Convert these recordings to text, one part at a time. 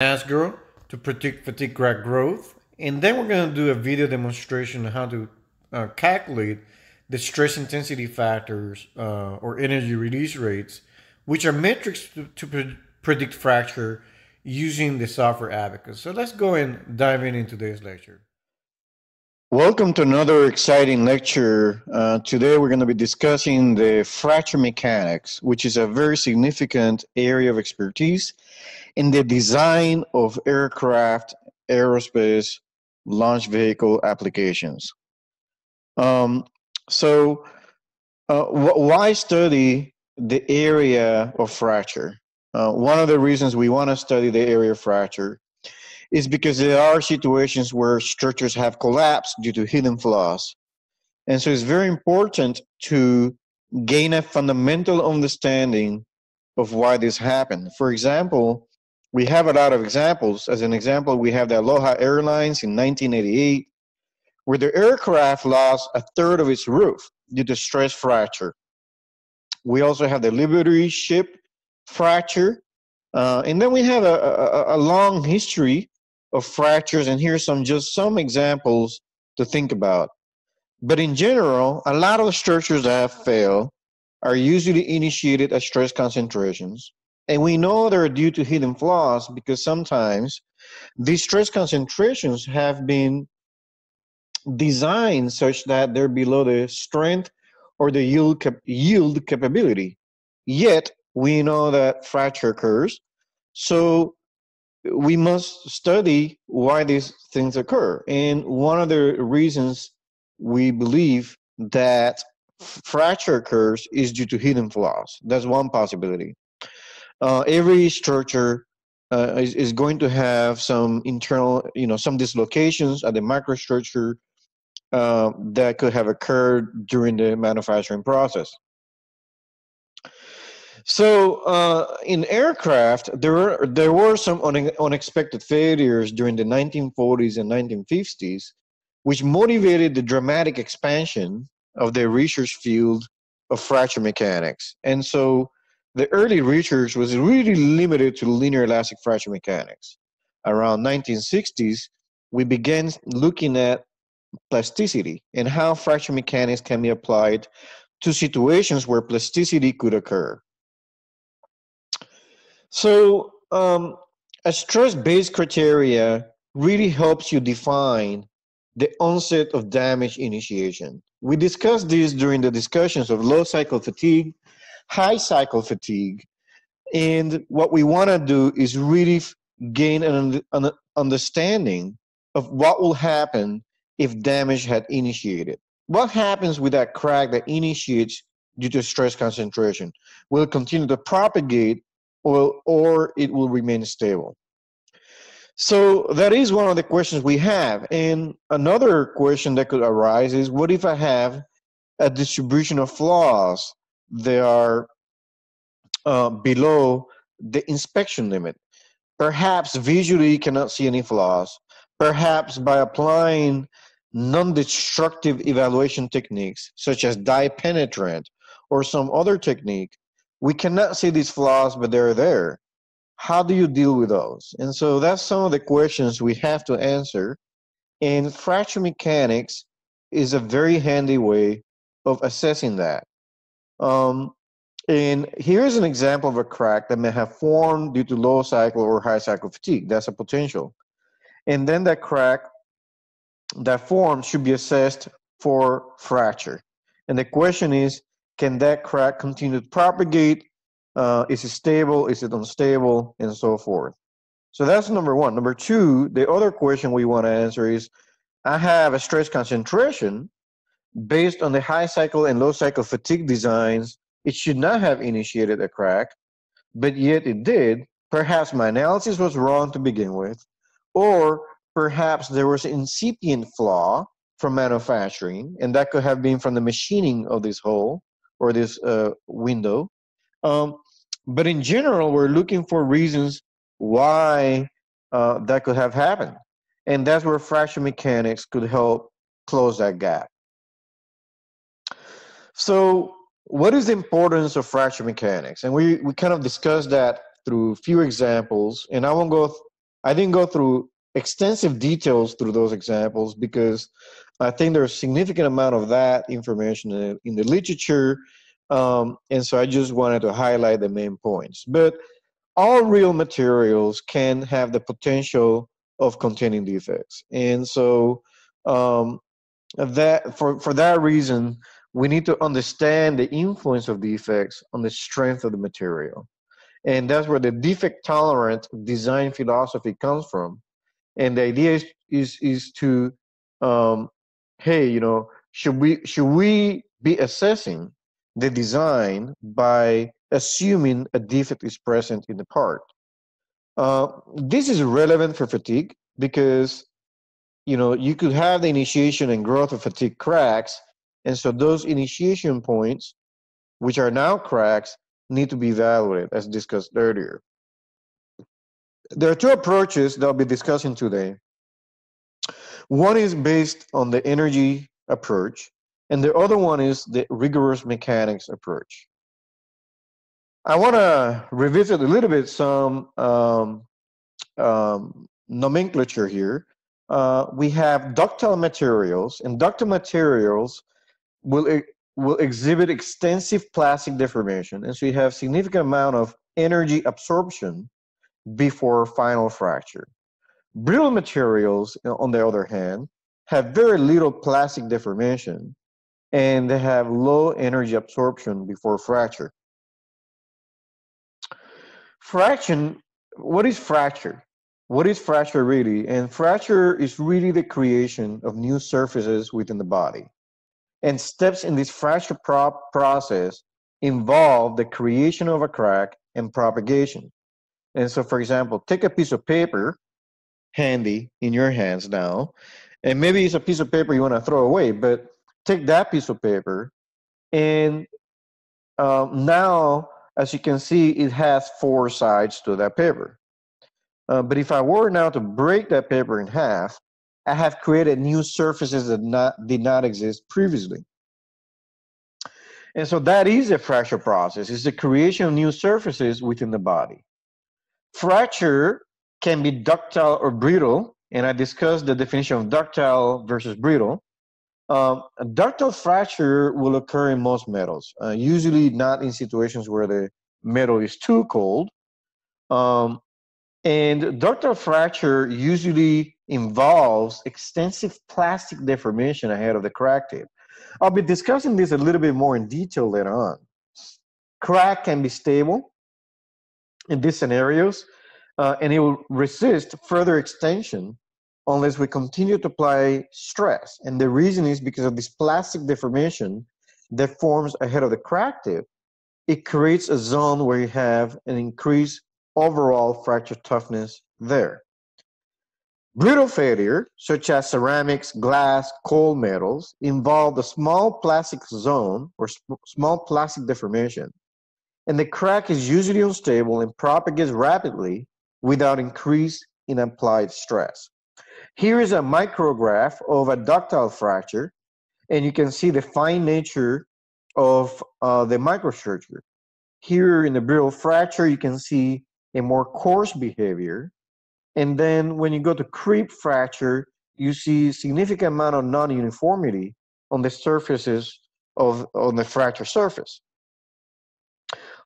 NASGRO to predict fatigue crack growth. And then we're going to do a video demonstration on how to uh, calculate the stress intensity factors uh, or energy release rates, which are metrics to, to pre- predict fracture using the software Abaqus. So let's go and dive in into today's lecture. Welcome to another exciting lecture. Uh, today we're going to be discussing the fracture mechanics, which is a very significant area of expertise in the design of aircraft, aerospace, launch vehicle applications. Um, so uh, why study the area of fracture? Uh, one of the reasons we want to study the area of fracture is because there are situations where structures have collapsed due to hidden flaws. And so it's very important to gain a fundamental understanding of why this happened. For example, we have a lot of examples. As an example, we have the Aloha Airlines in 1988, where the aircraft lost a third of its roof due to stress fracture. We also have the Liberty ship fracture. Uh, and then we have a, a, a long history of fractures, and here's some just some examples to think about. But in general, a lot of the structures that have failed are usually initiated at stress concentrations. And we know they're due to hidden flaws because sometimes these stress concentrations have been designed such that they're below the strength or the yield, cap- yield capability. Yet, we know that fracture occurs. So we must study why these things occur. And one of the reasons we believe that fracture occurs is due to hidden flaws. That's one possibility. Uh, every structure uh, is, is going to have some internal, you know, some dislocations at the microstructure uh, that could have occurred during the manufacturing process. So uh, in aircraft, there were there were some une- unexpected failures during the 1940s and 1950s, which motivated the dramatic expansion of the research field of fracture mechanics. And so the early research was really limited to linear elastic fracture mechanics. Around 1960s, we began looking at plasticity and how fracture mechanics can be applied to situations where plasticity could occur. So um, a stress-based criteria really helps you define the onset of damage initiation. We discussed this during the discussions of low cycle fatigue, high cycle fatigue, and what we want to do is really gain an, an understanding of what will happen if damage had initiated. What happens with that crack that initiates due to stress concentration? Will it continue to propagate or, or it will remain stable. So that is one of the questions we have. And another question that could arise is what if I have a distribution of flaws that are uh, below the inspection limit? Perhaps visually you cannot see any flaws. Perhaps by applying non-destructive evaluation techniques such as dye penetrant or some other technique, we cannot see these flaws, but they're there. How do you deal with those? And so that's some of the questions we have to answer. And fracture mechanics is a very handy way of assessing that. Um, and here's an example of a crack that may have formed due to low cycle or high cycle fatigue. That's a potential. And then that crack that formed should be assessed for fracture. And the question is, can that crack continue to propagate? Uh, is it stable? Is it unstable? And so forth. So that's number one. Number two, the other question we want to answer is I have a stress concentration based on the high cycle and low cycle fatigue designs. It should not have initiated a crack, but yet it did. Perhaps my analysis was wrong to begin with, or perhaps there was an incipient flaw from manufacturing, and that could have been from the machining of this hole or this uh, window. Um, but in general, we're looking for reasons why uh, that could have happened. And that's where fracture mechanics could help close that gap. So, what is the importance of fracture mechanics? And we, we kind of discussed that through a few examples, and I won't go I didn't go through extensive details through those examples because I think there's a significant amount of that information in, in the literature. Um, and so I just wanted to highlight the main points. But all real materials can have the potential of containing defects. And so um, that for, for that reason, we need to understand the influence of defects on the strength of the material. And that's where the defect tolerant design philosophy comes from. And the idea is is, is to um, hey, you know, should we should we be assessing the design by assuming a defect is present in the part? Uh, this is relevant for fatigue because you know you could have the initiation and growth of fatigue cracks, and so those initiation points, which are now cracks, need to be evaluated as discussed earlier. There are two approaches that I'll be discussing today. One is based on the energy approach, and the other one is the rigorous mechanics approach. I want to revisit a little bit some um, um, nomenclature here. Uh, we have ductile materials, and ductile materials will will exhibit extensive plastic deformation, and so you have significant amount of energy absorption before final fracture. Brittle materials, on the other hand, have very little plastic deformation and they have low energy absorption before fracture. Fraction, what is fracture? What is fracture really? And fracture is really the creation of new surfaces within the body. And steps in this fracture process involve the creation of a crack and propagation. And so, for example, take a piece of paper handy in your hands now. And maybe it's a piece of paper you want to throw away, but take that piece of paper and um, now, as you can see, it has four sides to that paper. Uh, but if I were now to break that paper in half, I have created new surfaces that not, did not exist previously. And so that is a fracture process. It's the creation of new surfaces within the body. Fracture can be ductile or brittle, and I discussed the definition of ductile versus brittle. Um, ductile fracture will occur in most metals, uh, usually not in situations where the metal is too cold. Um, and ductile fracture usually involves extensive plastic deformation ahead of the crack tip. I'll be discussing this a little bit more in detail later on. Crack can be stable in these scenarios, uh, and it will resist further extension unless we continue to apply stress. And the reason is because of this plastic deformation that forms ahead of the crack tip. It creates a zone where you have an increased overall fracture toughness there. Brittle failure, such as ceramics, glass, cold metals, involve a small plastic zone or small plastic deformation, and the crack is usually unstable and propagates rapidly without increase in applied stress. Here is a micrograph of a ductile fracture, and you can see the fine nature of uh, the microstructure. Here in the brittle fracture, you can see a more coarse behavior. And then when you go to creep fracture, you see significant amount of non-uniformity on the surfaces of on the fracture surface.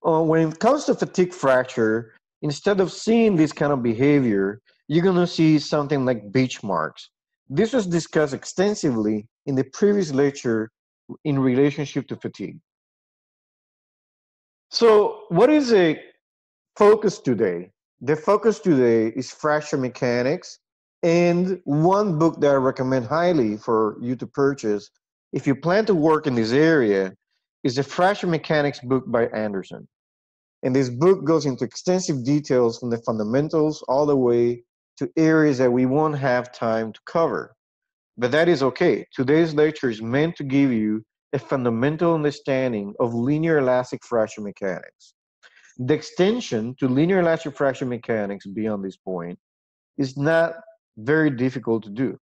Uh, when it comes to fatigue fracture, instead of seeing this kind of behavior, you're going to see something like beach marks. This was discussed extensively in the previous lecture in relationship to fatigue. So, what is a focus today? The focus today is fracture mechanics, and one book that I recommend highly for you to purchase if you plan to work in this area is the Fracture Mechanics book by Anderson. And this book goes into extensive details from the fundamentals all the way to areas that we won't have time to cover. But that is okay. Today's lecture is meant to give you a fundamental understanding of linear elastic fracture mechanics. The extension to linear elastic fracture mechanics beyond this point is not very difficult to do.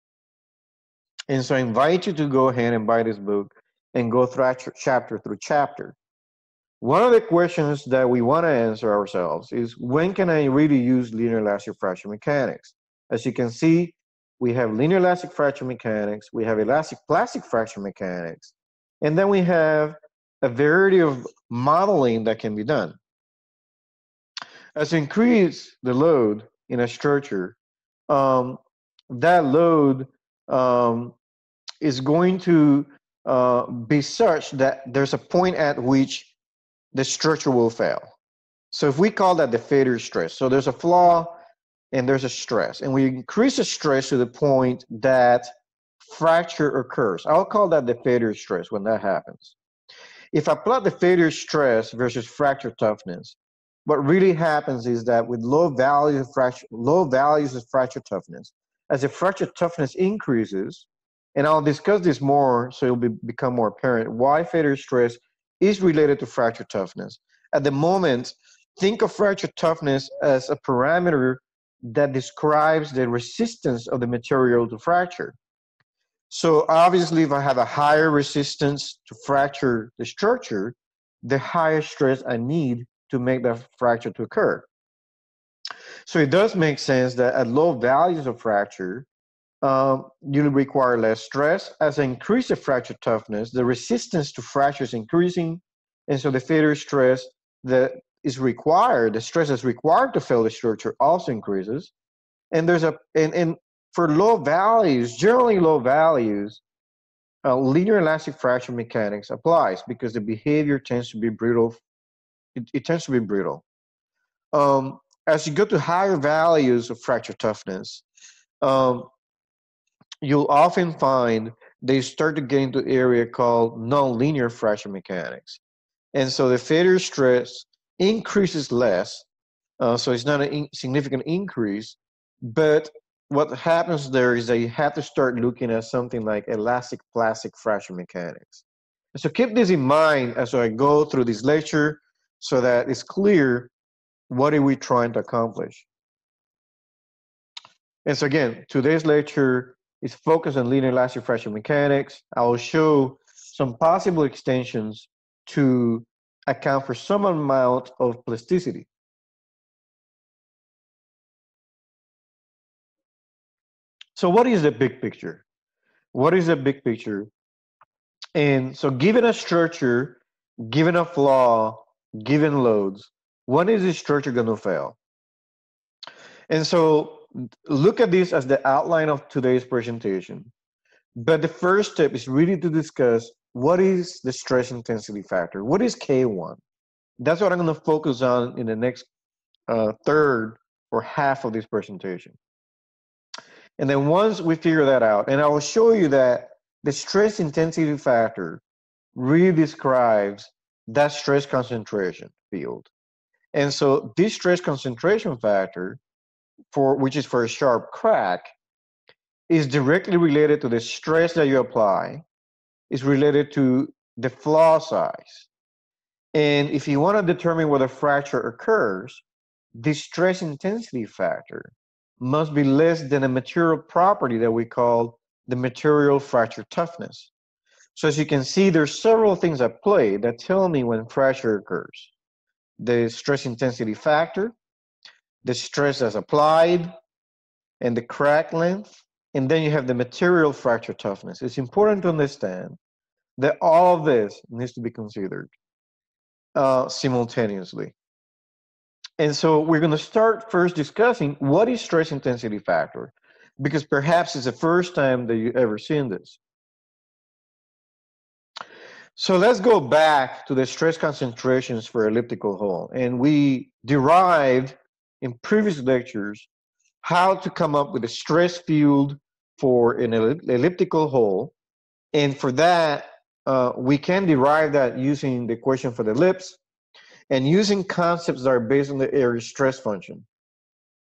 And so I invite you to go ahead and buy this book and go through chapter through chapter. one of the questions that we want to answer ourselves is when can I really use linear elastic fracture mechanics? As you can see, we have linear elastic fracture mechanics, we have elastic plastic fracture mechanics, and then we have a variety of modeling that can be done. As increase the load in a structure, um, that load um, is going to uh, be such that there's a point at which the structure will fail. So if we call that the failure stress, so there's a flaw and there's a stress, and we increase the stress to the point that fracture occurs. I'll call that the failure stress when that happens. If I plot the failure stress versus fracture toughness, what really happens is that with low values of fracture, low values of fracture toughness, as the fracture toughness increases, and I'll discuss this more so it'll be, become more apparent why failure stress is related to fracture toughness. At the moment, think of fracture toughness as a parameter that describes the resistance of the material to fracture. So obviously, if I have a higher resistance to fracture the structure, the higher stress I need to make that fracture to occur. So it does make sense that at low values of fracture, um, you require less stress. As I increase the fracture toughness, the resistance to fracture is increasing, and so the failure stress that is required, the stress that's required to fail the structure also increases. And there's a and, and for low values, generally low values, uh, linear elastic fracture mechanics applies because the behavior tends to be brittle. It, it tends to be brittle. Um, as you go to higher values of fracture toughness, um, you'll often find they start to get into area called nonlinear fracture mechanics. And so the failure stress increases less, uh, so it's not a in- significant increase, but what happens there is that you have to start looking at something like elastic plastic fracture mechanics. So keep this in mind as I go through this lecture so that it's clear what are we trying to accomplish. And so again, today's lecture is focused on linear elastic fracture mechanics. I will show some possible extensions to account for some amount of plasticity. So what is the big picture? What is the big picture? And so given a structure, given a flaw, given loads, when is this structure going to fail? And so look at this as the outline of today's presentation. But the first step is really to discuss what is the stress intensity factor? What is K1? That's what I'm going to focus on in the next uh, third or half of this presentation. And then once we figure that out, and I will show you that the stress intensity factor really describes that stress concentration field. And so this stress concentration factor, for which is for a sharp crack, is directly related to the stress that you apply, is related to the flaw size. And if you want to determine whether fracture occurs, the stress intensity factor must be less than a material property that we call the material fracture toughness. So as you can see, there's several things at play that tell me when fracture occurs. The stress intensity factor, the stress as applied, and the crack length, and then you have the material fracture toughness. It's important to understand that all of this needs to be considered uh, simultaneously. And so we're going to start first discussing what is stress intensity factor, because perhaps it's the first time that you've ever seen this. So let's go back to the stress concentrations for elliptical hole. And we derived in previous lectures how to come up with a stress field for an elliptical hole. And for that, uh, we can derive that using the equation for the ellipse and using concepts that are based on the Airy stress function.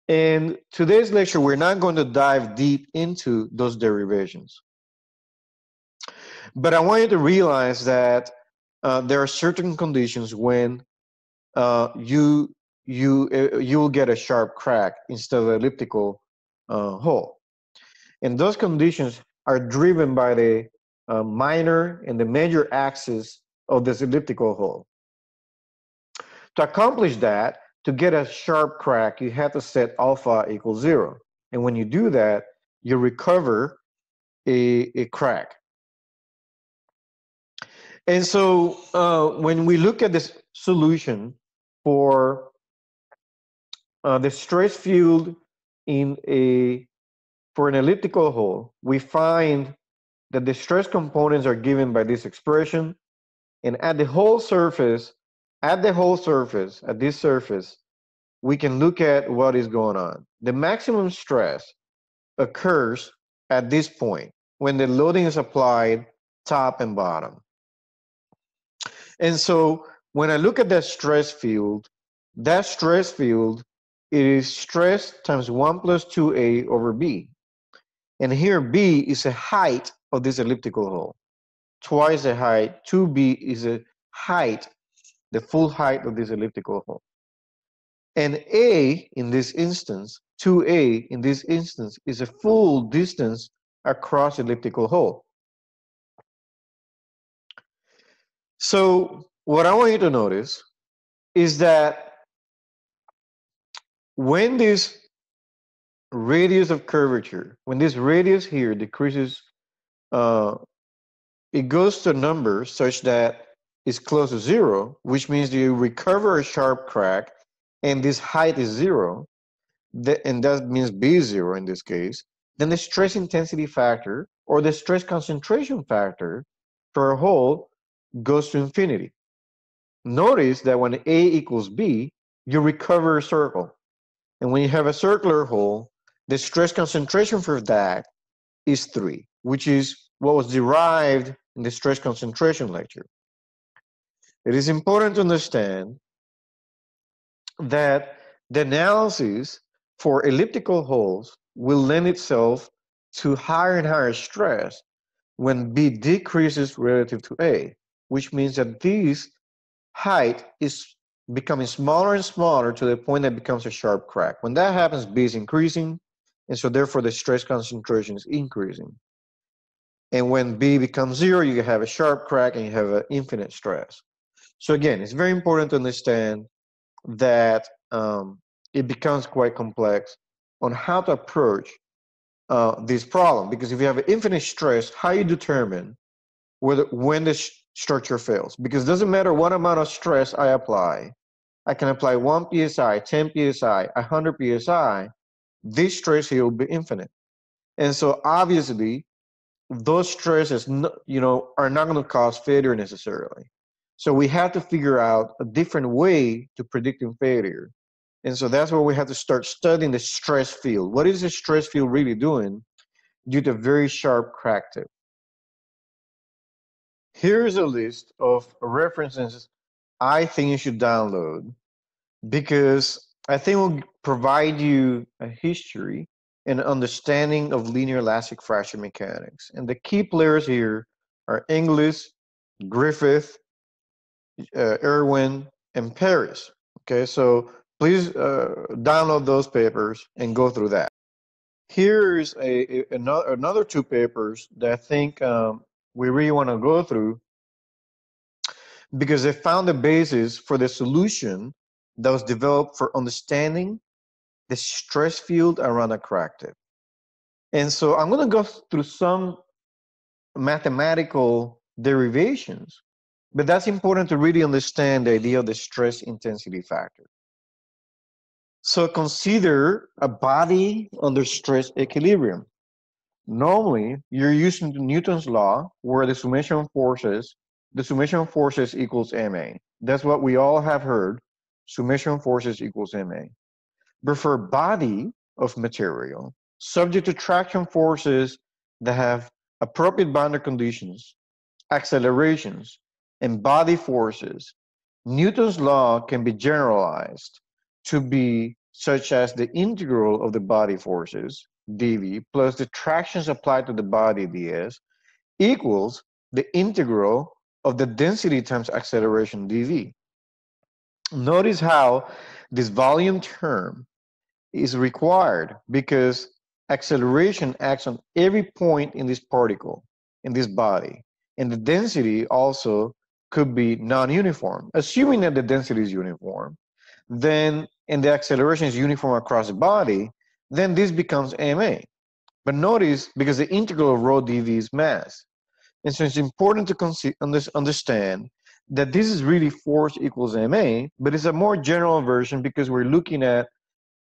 In today's lecture, we're not going to dive deep into those derivations. But I want you to realize that uh, there are certain conditions when uh, you you uh, you will get a sharp crack instead of an elliptical uh, hole, and those conditions are driven by the uh, minor and the major axis of this elliptical hole. To accomplish that, to get a sharp crack, you have to set alpha equals zero. And when you do that, you recover a, a crack. And so uh, when we look at this solution for uh, the stress field in a for an elliptical hole, we find that the stress components are given by this expression, and at the hole surface, at the hole surface, at this surface, we can look at what is going on. The maximum stress occurs at this point when the loading is applied top and bottom. And so when I look at that stress field, that stress field it is stress times 1 plus 2a over b. And here b is the height of this elliptical hole. Twice the height, 2b is the height, the full height of this elliptical hole. And a, in this instance, 2a in this instance, is a full distance across elliptical hole. So what I want you to notice is that when this radius of curvature, when this radius here decreases, uh, it goes to a number such that it's close to zero, which means you recover a sharp crack and this height is zero, and that means B is zero in this case, then the stress intensity factor or the stress concentration factor for a hole goes to infinity. Notice that when A equals B, you recover a circle. And when you have a circular hole, the stress concentration for that is three, which is what was derived in the stress concentration lecture. It is important to understand that the analysis for elliptical holes will lend itself to higher and higher stress when B decreases relative to A, which means that this height is becoming smaller and smaller to the point that becomes a sharp crack. When that happens, B is increasing, and so therefore the stress concentration is increasing. And when B becomes zero, you have a sharp crack and you have an infinite stress. So again, it's very important to understand that um, it becomes quite complex on how to approach uh, this problem. Because if you have an infinite stress, how you determine whether when the structure fails? Because it doesn't matter what amount of stress I apply, I can apply 1 psi, 10 psi, 100 psi, this stress here will be infinite. And so obviously, those stresses, you know, are not going to cause failure necessarily. So we have to figure out a different way to predicting failure. And so that's where we have to start studying the stress field. What is the stress field really doing due to very sharp crack tip? Here's a list of references I think you should download because I think will provide you a history and understanding of linear elastic fracture mechanics. And the key players here are Inglis, Griffith, uh, Irwin, and Paris. Okay, so please uh, download those papers and go through that. Here's a, a another, another two papers that I think um, we really want to go through because they found the basis for the solution that was developed for understanding the stress field around a crack tip. And so I'm going to go through some mathematical derivations, but that's important to really understand the idea of the stress intensity factor. So consider a body under stress equilibrium. Normally, you're using Newton's law where the summation forces, the summation forces equals ma. That's what we all have heard summation forces equals ma. But for body of material, subject to traction forces that have appropriate boundary conditions, accelerations, and body forces, Newton's law can be generalized to be such as the integral of the body forces, dv, plus the tractions applied to the body, ds, equals the integral of the density times acceleration, dv. Notice how this volume term is required because acceleration acts on every point in this particle, in this body. And the density also could be non-uniform. Assuming that the density is uniform, then and the acceleration is uniform across the body, then this becomes ma. But notice, because the integral of rho dv is mass. And so it's important to understand that this is really force equals ma, but it's a more general version because we're looking at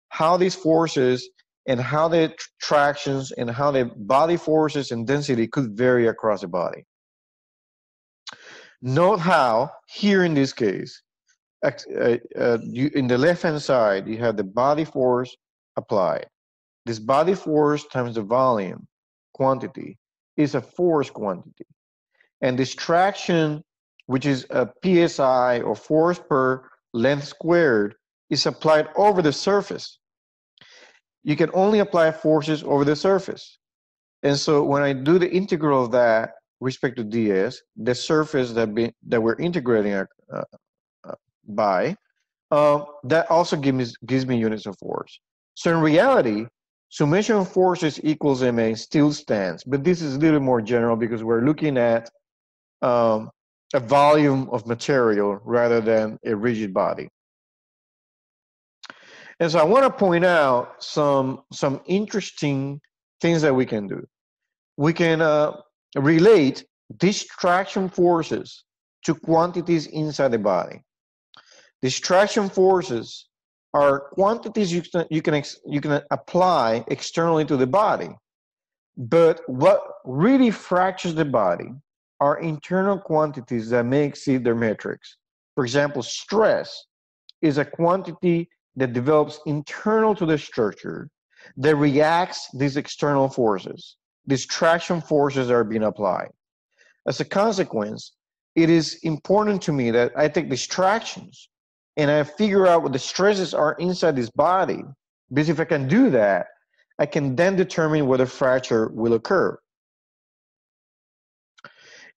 how these forces and how the tractions and how the body forces and density could vary across the body. Note how here in this case, uh, uh, in the left hand side, you have the body force applied. This body force times the volume quantity is a force quantity. And this traction, which is a psi or force per length squared, is applied over the surface. You can only apply forces over the surface. And so when I do the integral of that respect to ds, the surface that be, that we're integrating uh, uh, by, uh, that also gives me, gives me units of force. So in reality, summation of forces equals ma still stands, but this is a little more general because we're looking at um, a volume of material rather than a rigid body. And so I want to point out some some interesting things that we can do. We can uh, relate distraction forces to quantities inside the body. Distraction forces are quantities you can, you can, you can apply externally to the body. But what really fractures the body are internal quantities that may exceed their metrics. For example, stress is a quantity that develops internal to the structure that reacts these external forces. These traction forces are being applied. As a consequence, it is important to me that I take these tractions and I figure out what the stresses are inside this body. Because if I can do that, I can then determine whether fracture will occur.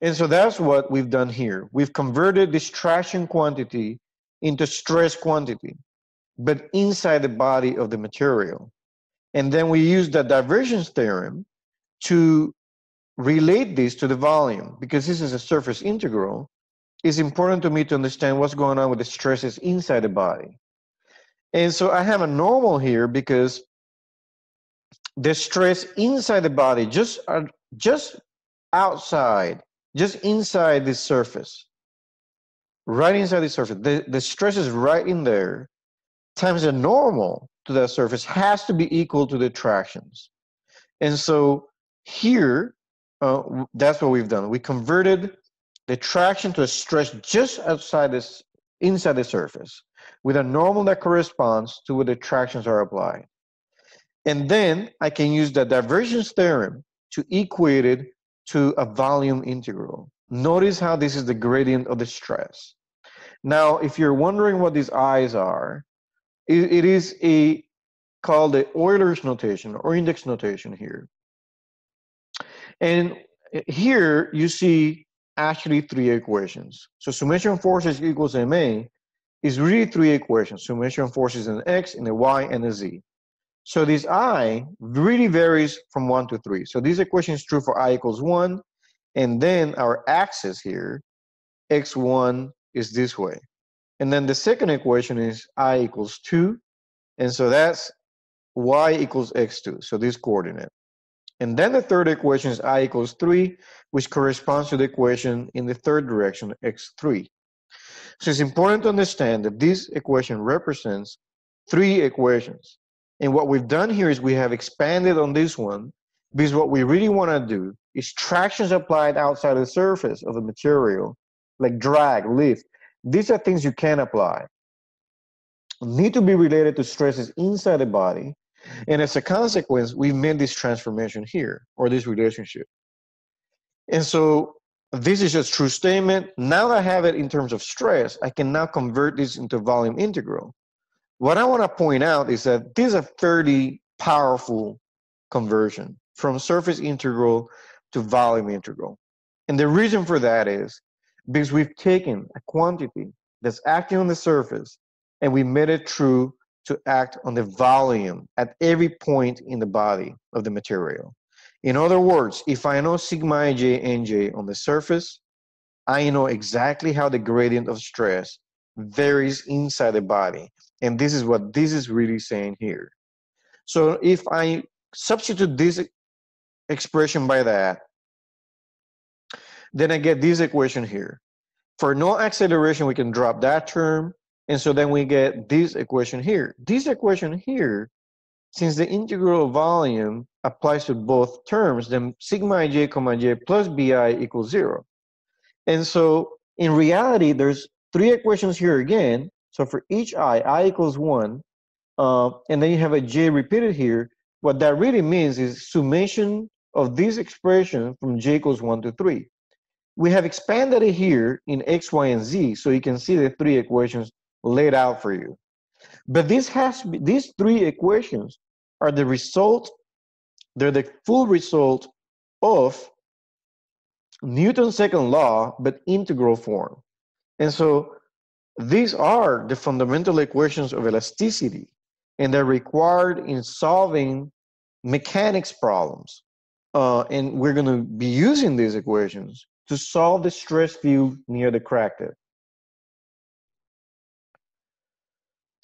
And so that's what we've done here. We've converted this traction quantity into stress quantity, but inside the body of the material. And then we use the divergence theorem to relate this to the volume because this is a surface integral it's important to me to understand what's going on with the stresses inside the body. And so I have a normal here because the stress inside the body, just, uh, just outside, just inside the surface, right inside the surface, the, the stress is right in there, times the normal to that surface has to be equal to the tractions. And so here, uh, that's what we've done. We converted the traction to a stress just outside this inside the surface with a normal that corresponds to where the tractions are applied. And then I can use the divergence theorem to equate it to a volume integral. Notice how this is the gradient of the stress. Now, if you're wondering what these i's are, it, it is a called the Euler's notation or index notation here. And here you see actually three equations. So summation forces equals ma is really three equations. Summation forces in x, in a y, and a z. So this i really varies from one to three. So this equation is true for i equals one, and then our axis here, x1 is this way. And then the second equation is i equals two, and so that's y equals x2, so this coordinate. And then the third equation is i equals 3, which corresponds to the equation in the third direction, x3. So it's important to understand that this equation represents three equations. And what we've done here is we have expanded on this one because what we really want to do is tractions applied outside the surface of the material, like drag, lift. These are things you can apply. Need to be related to stresses inside the body and as a consequence, we've made this transformation here or this relationship. And so this is just true statement. Now that I have it in terms of stress, I can now convert this into volume integral. What I want to point out is that this is a fairly powerful conversion from surface integral to volume integral. And the reason for that is because we've taken a quantity that's acting on the surface and we made it true to act on the volume at every point in the body of the material. In other words, if I know sigma ij nj on the surface, I know exactly how the gradient of stress varies inside the body. And this is what this is really saying here. So if I substitute this expression by that, then I get this equation here. For no acceleration, we can drop that term. And so then we get this equation here. This equation here, since the integral volume applies to both terms, then sigma ij comma j plus bi equals zero. And so in reality, there's three equations here again. So for each i, i equals one, uh, and then you have a j repeated here. What that really means is summation of this expression from j equals one to three. We have expanded it here in x, y, and z, so you can see the three equations laid out for you. But this has be, these three equations are the result, they're the full result of Newton's second law, but integral form. And so these are the fundamental equations of elasticity, and they're required in solving mechanics problems. Uh, and we're going to be using these equations to solve the stress field near the crack tip.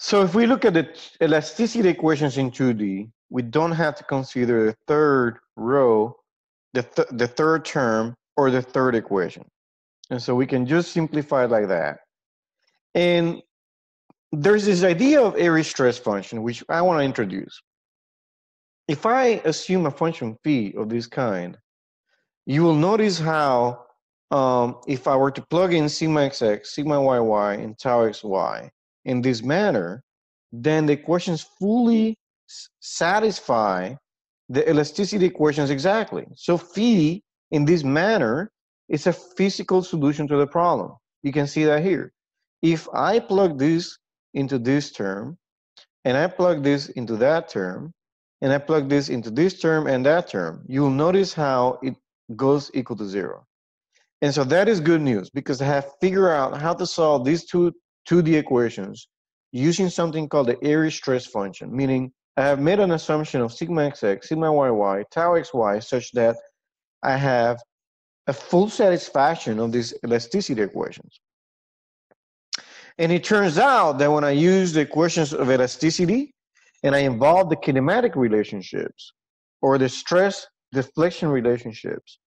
So if we look at the elasticity equations in 2D, we don't have to consider the third row, the, th the third term, or the third equation. And so we can just simplify it like that. And there's this idea of Airy stress function, which I want to introduce. If I assume a function phi of this kind, you will notice how um, if I were to plug in sigma xx, sigma yy, and tau xy in this manner, then the equations fully satisfy the elasticity equations exactly. So phi in this manner is a physical solution to the problem. You can see that here. If I plug this into this term, and I plug this into that term, and I plug this into this term and that term, you'll notice how it goes equal to zero. And so that is good news because I have figured out how to solve these two 2D equations using something called the Airy stress function, meaning I have made an assumption of sigma xx, sigma yy, tau xy, such that I have a full satisfaction of these elasticity equations. And it turns out that when I use the equations of elasticity and I involve the kinematic relationships or the stress deflection relationships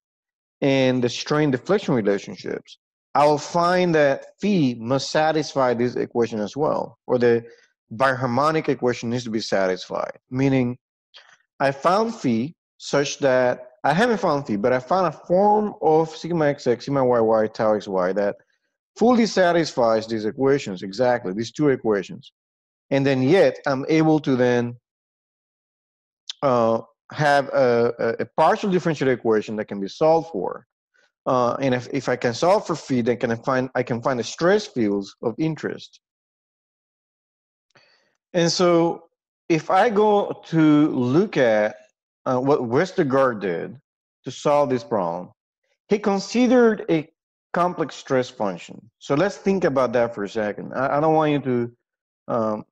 and the strain deflection relationships, I will find that phi must satisfy this equation as well, or the biharmonic equation needs to be satisfied, meaning I found phi such that I haven't found phi, but I found a form of sigma xx, sigma yy, tau xy that fully satisfies these equations exactly, these two equations. And then yet I'm able to then uh, have a, a, partial differential equation that can be solved for. Uh, and if, if I can solve for phi, then can I find I can find the stress fields of interest. And so if I go to look at uh, what Westergaard did to solve this problem, he considered a complex stress function. So let's think about that for a second. I, I don't want you to um,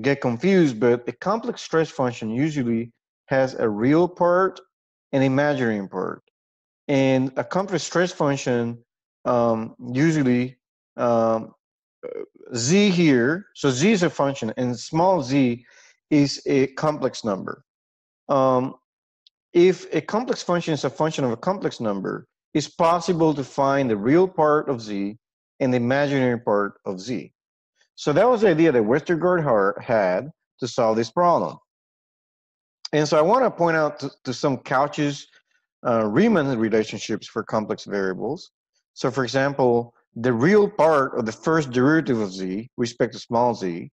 get confused, but a complex stress function usually has a real part and imaginary part. And a complex stress function um, usually um, z here, so z is a function, and small z is a complex number. Um, if a complex function is a function of a complex number, it's possible to find the real part of z and the imaginary part of z. So that was the idea that Westergaard had to solve this problem. And so I want to point out to, to some Cauchy's uh, Riemann relationships for complex variables. So for example, the real part of the first derivative of z, respect to small z,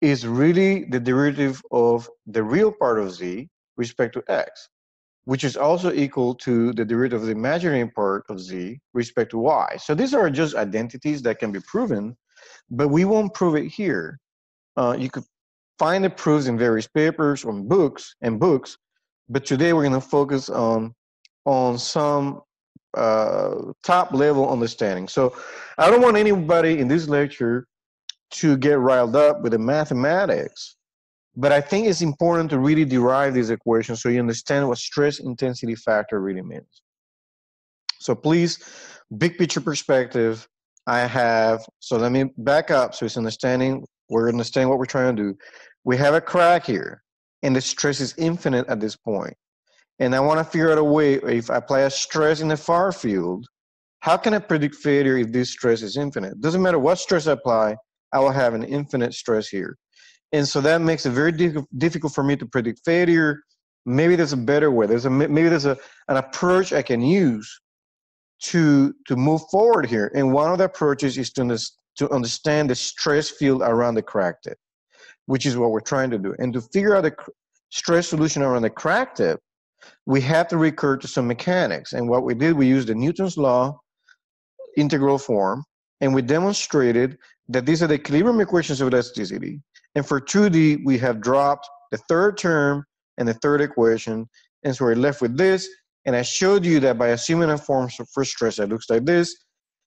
is really the derivative of the real part of z, respect to x, which is also equal to the derivative of the imaginary part of z, respect to y. So these are just identities that can be proven, but we won't prove it here. Uh, you could find the proofs in various papers or books and books, but today we're going to focus on on some uh, top level understanding. So I don't want anybody in this lecture to get riled up with the mathematics, but I think it's important to really derive these equations so you understand what stress intensity factor really means. So please, big picture perspective, I have, so let me back up so it's understanding, we're understanding what we're trying to do. We have a crack here, and the stress is infinite at this point. And I want to figure out a way, if I apply a stress in the far field, how can I predict failure if this stress is infinite? Doesn't matter what stress I apply, I will have an infinite stress here. And so that makes it very difficult for me to predict failure. Maybe there's a better way. There's a maybe there's a an approach I can use to to move forward here. And one of the approaches is to to understand the stress field around the crack tip, which is what we're trying to do. And to figure out the stress solution around the crack tip, we have to recur to some mechanics. And what we did, we used the Newton's law integral form, and we demonstrated that these are the equilibrium equations of elasticity. And for 2D, we have dropped the third term and the third equation. And so we're left with this. And I showed you that by assuming a form for stress that looks like this,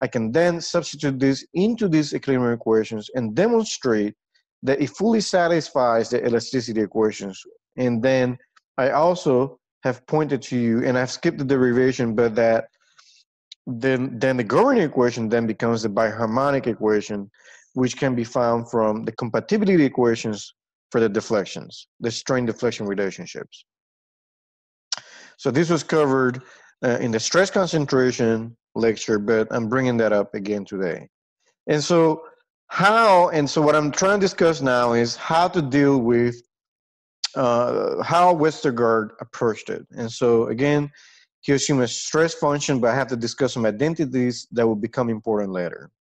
I can then substitute this into these equilibrium equations and demonstrate that it fully satisfies the elasticity equations. And then I also have pointed to you, and I've skipped the derivation, but that then then the governing equation then becomes the biharmonic equation, which can be found from the compatibility equations for the deflections, the strain deflection relationships. So this was covered uh, in the stress concentration lecture, but I'm bringing that up again today. And so how, and so what I'm trying to discuss now is how to deal with uh, how Westergaard approached it. And so again, he assumed a stress function, but I have to discuss some identities that will become important later.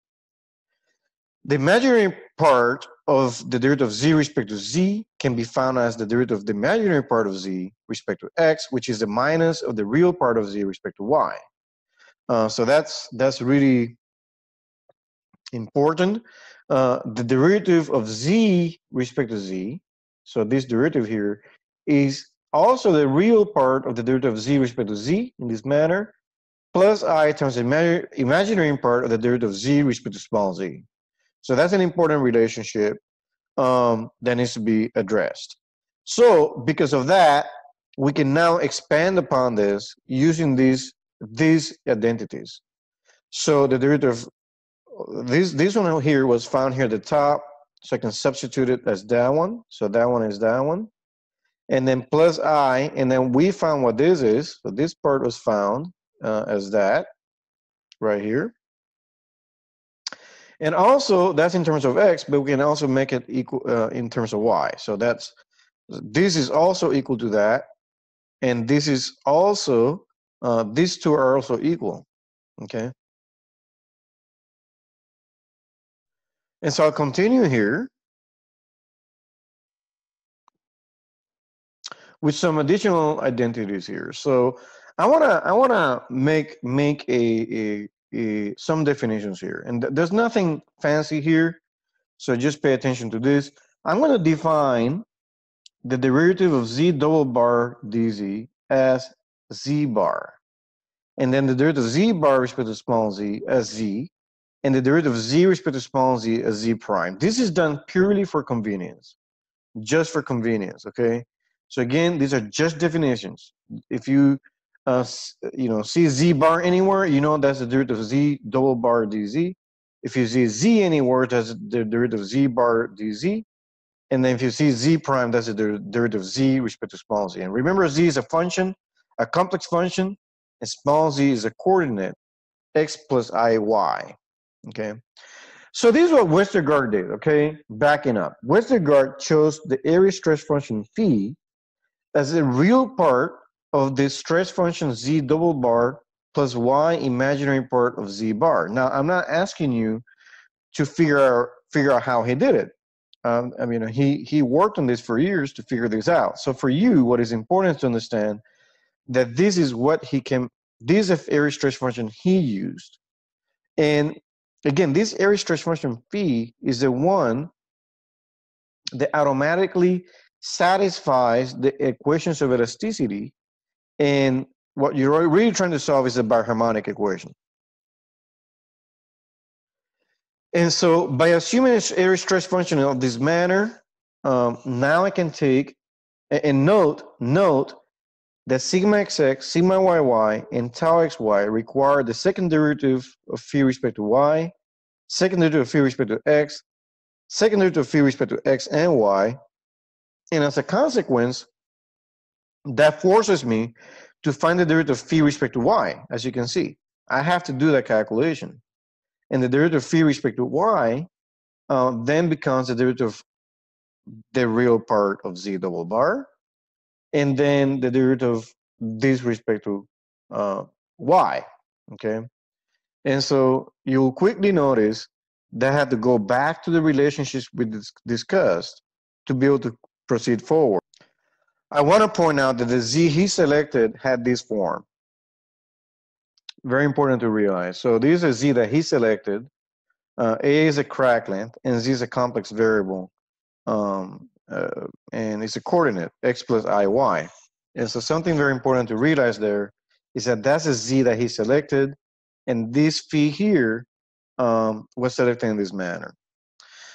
The imaginary part of the derivative of z respect to z can be found as the derivative of the imaginary part of z respect to x, which is the minus of the real part of z respect to y. Uh, so that's that's really important. Uh, the derivative of z respect to z, so this derivative here, is also the real part of the derivative of z with respect to z in this manner, plus i times the imaginary part of the derivative of z with respect to small z. So that's an important relationship um, that needs to be addressed. So because of that, we can now expand upon this using these these identities. So the derivative, this this one here was found here at the top, so I can substitute it as that one. So that one is that one, and then plus i, and then we found what this is. So this part was found uh, as that right here. And also that's in terms of x, but we can also make it equal uh, in terms of y. So that's, this is also equal to that. And this is also, uh, these two are also equal, okay? And so I'll continue here with some additional identities here. So I wanna I wanna make make a, a uh, some definitions here. And th there's nothing fancy here, so just pay attention to this. I'm to define the derivative of z double bar dz as z bar. And then the derivative of z bar respect to small z as z, and the derivative of z respect to small z as z prime. This is done purely for convenience, just for convenience, okay? So again, these are just definitions. If you uh, you know, see z bar anywhere, you know that's the derivative of z double bar dz. If you see z anywhere, that's the derivative of z bar dz. And then if you see z prime, that's the derivative of z respect to small z. And remember, z is a function, a complex function, and small z is a coordinate, x plus i y. Okay. So this is what Westergaard did, okay? Backing up. Westergaard chose the Airy stress function phi as a real part of the stress function z double bar plus y imaginary part of z bar. Now, I'm not asking you to figure out figure out how he did it. Um, I mean, he he worked on this for years to figure this out. So for you, what is important to understand that this is what he came, This is Airy stress function he used, and again, this Airy stress function phi is the one that automatically satisfies the equations of elasticity and what you're really trying to solve is a biharmonic equation. And so by assuming an Airy stress function of this manner, um, now I can take, and note, note that sigma xx, sigma yy, and tau xy require the second derivative of phi respect to y, second derivative of phi respect to x, second derivative of phi respect to x and y, and as a consequence, that forces me to find the derivative of phi respect to y, as you can see. I have to do that calculation. And the derivative of phi respect to y uh, then becomes the derivative of the real part of z double bar, and then the derivative of this respect to uh, y, okay? And so you'll quickly notice that I have to go back to the relationships we discussed to be able to proceed forward. I want to point out that the z he selected had this form. Very important to realize. So this is a z that he selected. Uh, a is a crack length, and z is a complex variable. Um, uh, and it's a coordinate, x plus iy. And so something very important to realize there is that that's a z that he selected, and this phi here um, was selected in this manner.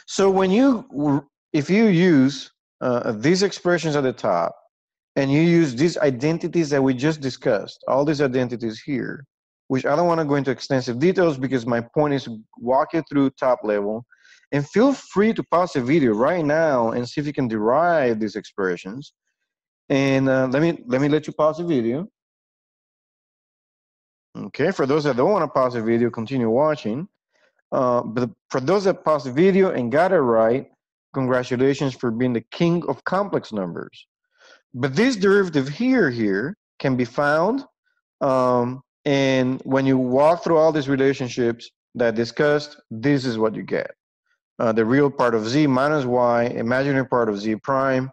So when you, if you use uh, these expressions at the top, and you use these identities that we just discussed, all these identities here, which I don't want to go into extensive details because my point is walk you through top level and feel free to pause the video right now and see if you can derive these expressions. And uh, let me let me let you pause the video. Okay, for those that don't want to pause the video, continue watching. Uh, but for those that pause the video and got it right, congratulations for being the king of complex numbers. But this derivative here, here can be found. Um, and when you walk through all these relationships that I discussed, this is what you get. Uh, the real part of z minus y, imaginary part of z prime,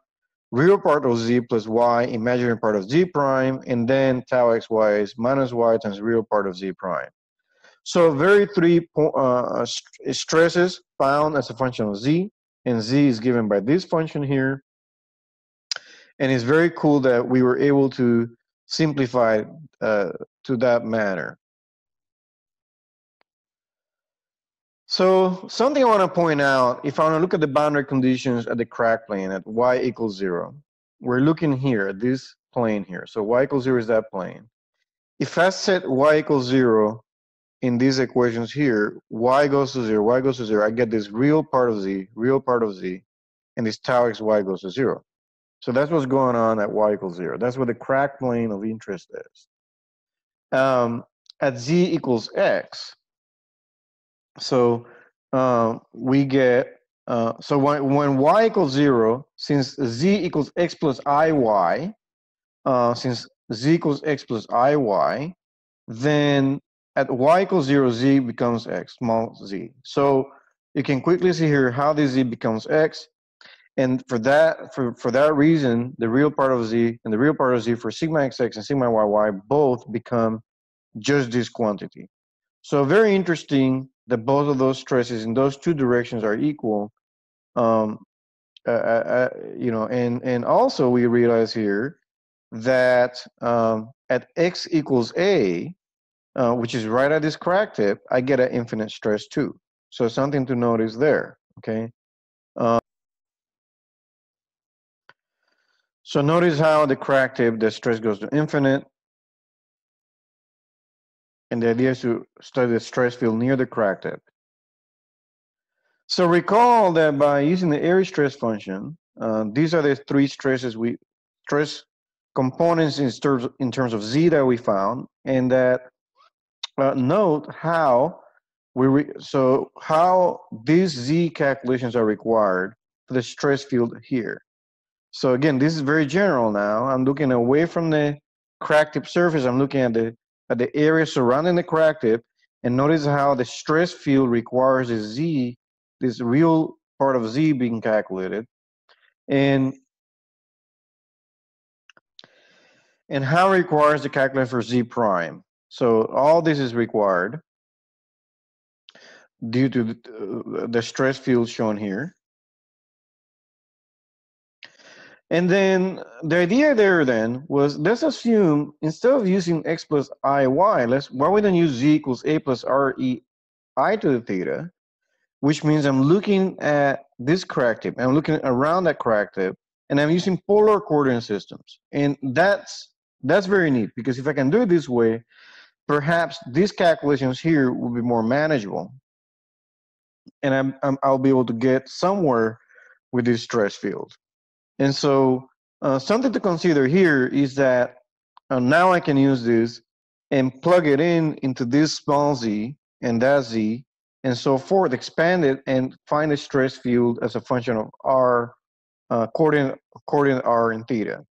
real part of z plus y, imaginary part of z prime, and then tau xy is minus y times real part of z prime. So very three uh, stresses found as a function of z, and z is given by this function here. And it's very cool that we were able to simplify uh, to that manner. So something I want to point out, if I want to look at the boundary conditions at the crack plane at y equals zero, we're looking here at this plane here. So y equals zero is that plane. If I set y equals zero in these equations here, y goes to zero, y goes to zero, I get this real part of z, real part of z, and this tau x y goes to zero. So that's what's going on at y equals zero. That's what the crack plane of interest is. Um, at z equals x, so uh, we get, uh, so when, when y equals zero, since z equals x plus iy, uh, since z equals x plus iy, then at y equals zero, z becomes x, small z. So you can quickly see here how this z becomes x. And for that, for, for that reason, the real part of z and the real part of z for sigma xx and sigma yy both become just this quantity. So very interesting that both of those stresses in those two directions are equal. Um, uh, uh, uh you know, and and also we realize here that um, at x equals a, uh, which is right at this crack tip, I get an infinite stress too. So something to notice there. Okay. Um, So notice how the crack tip, the stress goes to infinite. And the idea is to study the stress field near the crack tip. So recall that by using the Airy stress function, uh, these are the three stresses we stress components in terms in terms of z that we found, and that uh, note how we re, so how these z calculations are required for the stress field here. So again, this is very general now. I'm looking away from the crack tip surface. I'm looking at the at the area surrounding the crack tip, and notice how the stress field requires a z, this real part of z being calculated, and and how requires the calculation for z prime. So all this is required due to the, uh, the stress field shown here. And then the idea there then was let's assume instead of using x plus i y, let's why we don't use z equals a plus r e i to the theta, which means I'm looking at this crack tip, I'm looking around that crack tip, and I'm using polar coordinate systems. And that's That's very neat because if I can do it this way, perhaps these calculations here will be more manageable. And I'm, I'm, I'll be able to get somewhere with this stress field. And so uh, something to consider here is that uh, now I can use this and plug it in into this small z and that z and so forth, expand it and find a stress field as a function of r, uh, coordinate, coordinate r and theta.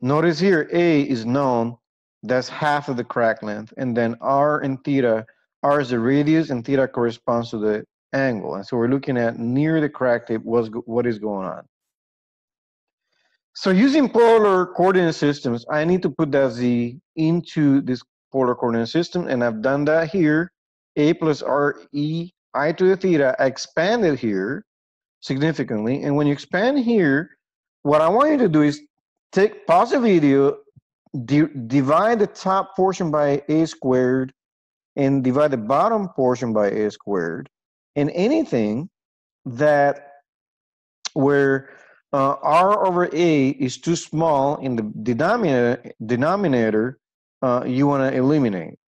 Notice here A is known, that's half of the crack length, and then R and theta, R is the radius and theta corresponds to the angle. And so we're looking at near the crack tip what's, what is going on. So using polar coordinate systems, I need to put that Z into this polar coordinate system, and I've done that here. A plus R E I to the theta, I expanded here significantly. And when you expand here, what I want you to do is take pause the video, di divide the top portion by a squared, and divide the bottom portion by a squared, and anything that where uh, r over a is too small in the denominator, denominator uh, you want to eliminate.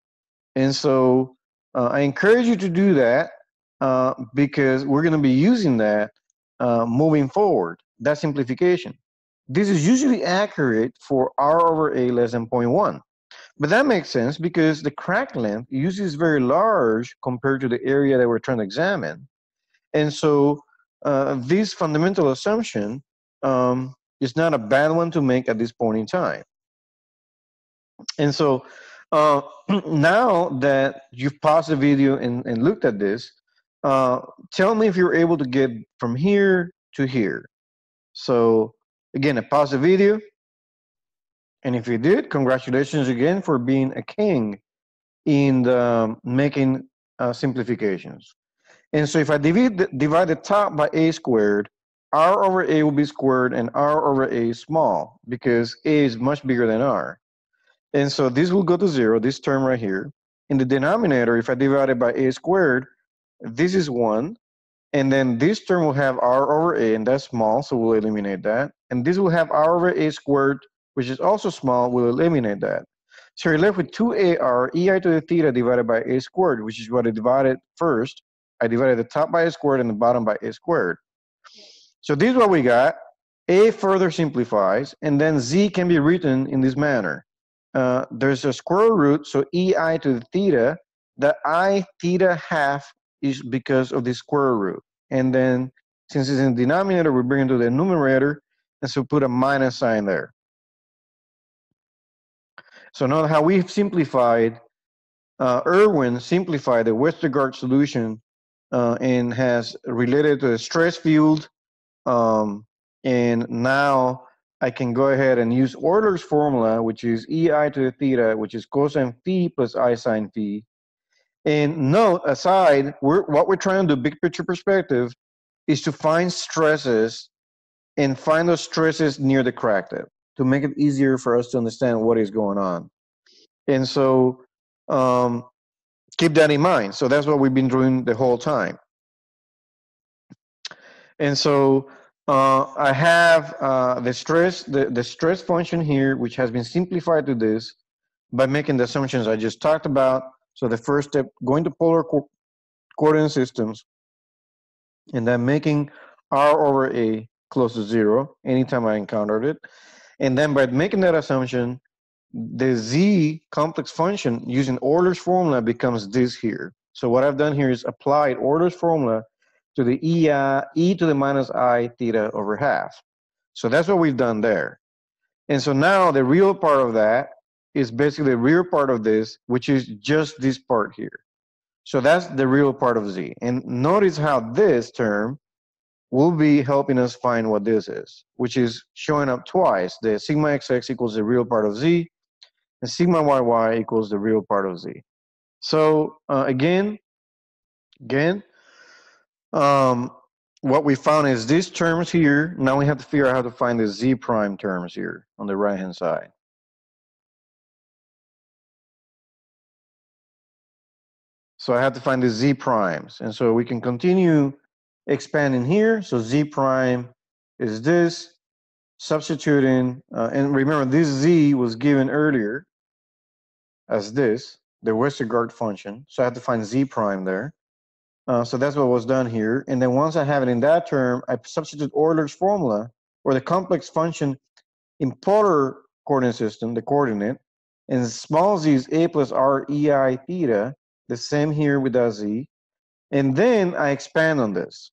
And so uh, I encourage you to do that uh, because we're going to be using that uh, moving forward, that simplification. This is usually accurate for R over A less than 0.1. But that makes sense because the crack length usually is very large compared to the area that we're trying to examine. And so uh, this fundamental assumption um, is not a bad one to make at this point in time. And so uh, now that you've paused the video and, and looked at this, uh, tell me if you're able to get from here to here. So Again, I pause the video. And if you did, congratulations again for being a king in the, making uh, simplifications. And so if I divide divide the top by a squared, r over a will be squared and r over a is small because a is much bigger than r. And so this will go to zero, this term right here. In the denominator, if I divide it by a squared, this is one. And then this term will have r over a, and that's small, so we'll eliminate that. And this will have r over a squared, which is also small, we'll eliminate that. So you're left with 2ar ei to the theta divided by a squared, which is what I divided first. I divided the top by a squared and the bottom by a squared. So this is what we got. A further simplifies, and then z can be written in this manner. Uh, there's a square root, so ei to the theta, the i theta half is because of the square root. And then since it's in the denominator, we bring it to the numerator, and so put a minus sign there. So now how we've simplified, uh, Irwin simplified the Westergaard solution uh, and has related to the stress field. Um, and now I can go ahead and use Euler's formula, which is EI to the theta, which is cosine phi plus I sine phi, and note aside, we're, what we're trying to do, big picture perspective, is to find stresses and find those stresses near the crack tip to make it easier for us to understand what is going on. And so um, keep that in mind. So that's what we've been doing the whole time. And so uh, I have uh, the stress, the, the stress function here, which has been simplified to this by making the assumptions I just talked about so the first step, going to polar co coordinate systems, and then making R over A close to zero anytime I encountered it. And then by making that assumption, the Z complex function using Euler's formula becomes this here. So what I've done here is applied Euler's formula to the e, uh, e to the minus I theta over half. So that's what we've done there. And so now the real part of that is basically the real part of this, which is just this part here. So that's the real part of z. And notice how this term will be helping us find what this is, which is showing up twice. The sigma xx equals the real part of z, and sigma yy equals the real part of z. So uh, again, again, um, what we found is these terms here. Now we have to figure out how to find the z prime terms here on the right hand side. So I have to find the z primes. And so we can continue expanding here. So z prime is this. substituting, uh, and remember this z was given earlier as this, the Westergaard function. So I have to find z prime there. Uh, so that's what was done here. And then once I have it in that term, I substitute Euler's formula or the complex function in polar coordinate system, the coordinate, and small z is a plus r e i theta, the same here with that z. And then I expand on this.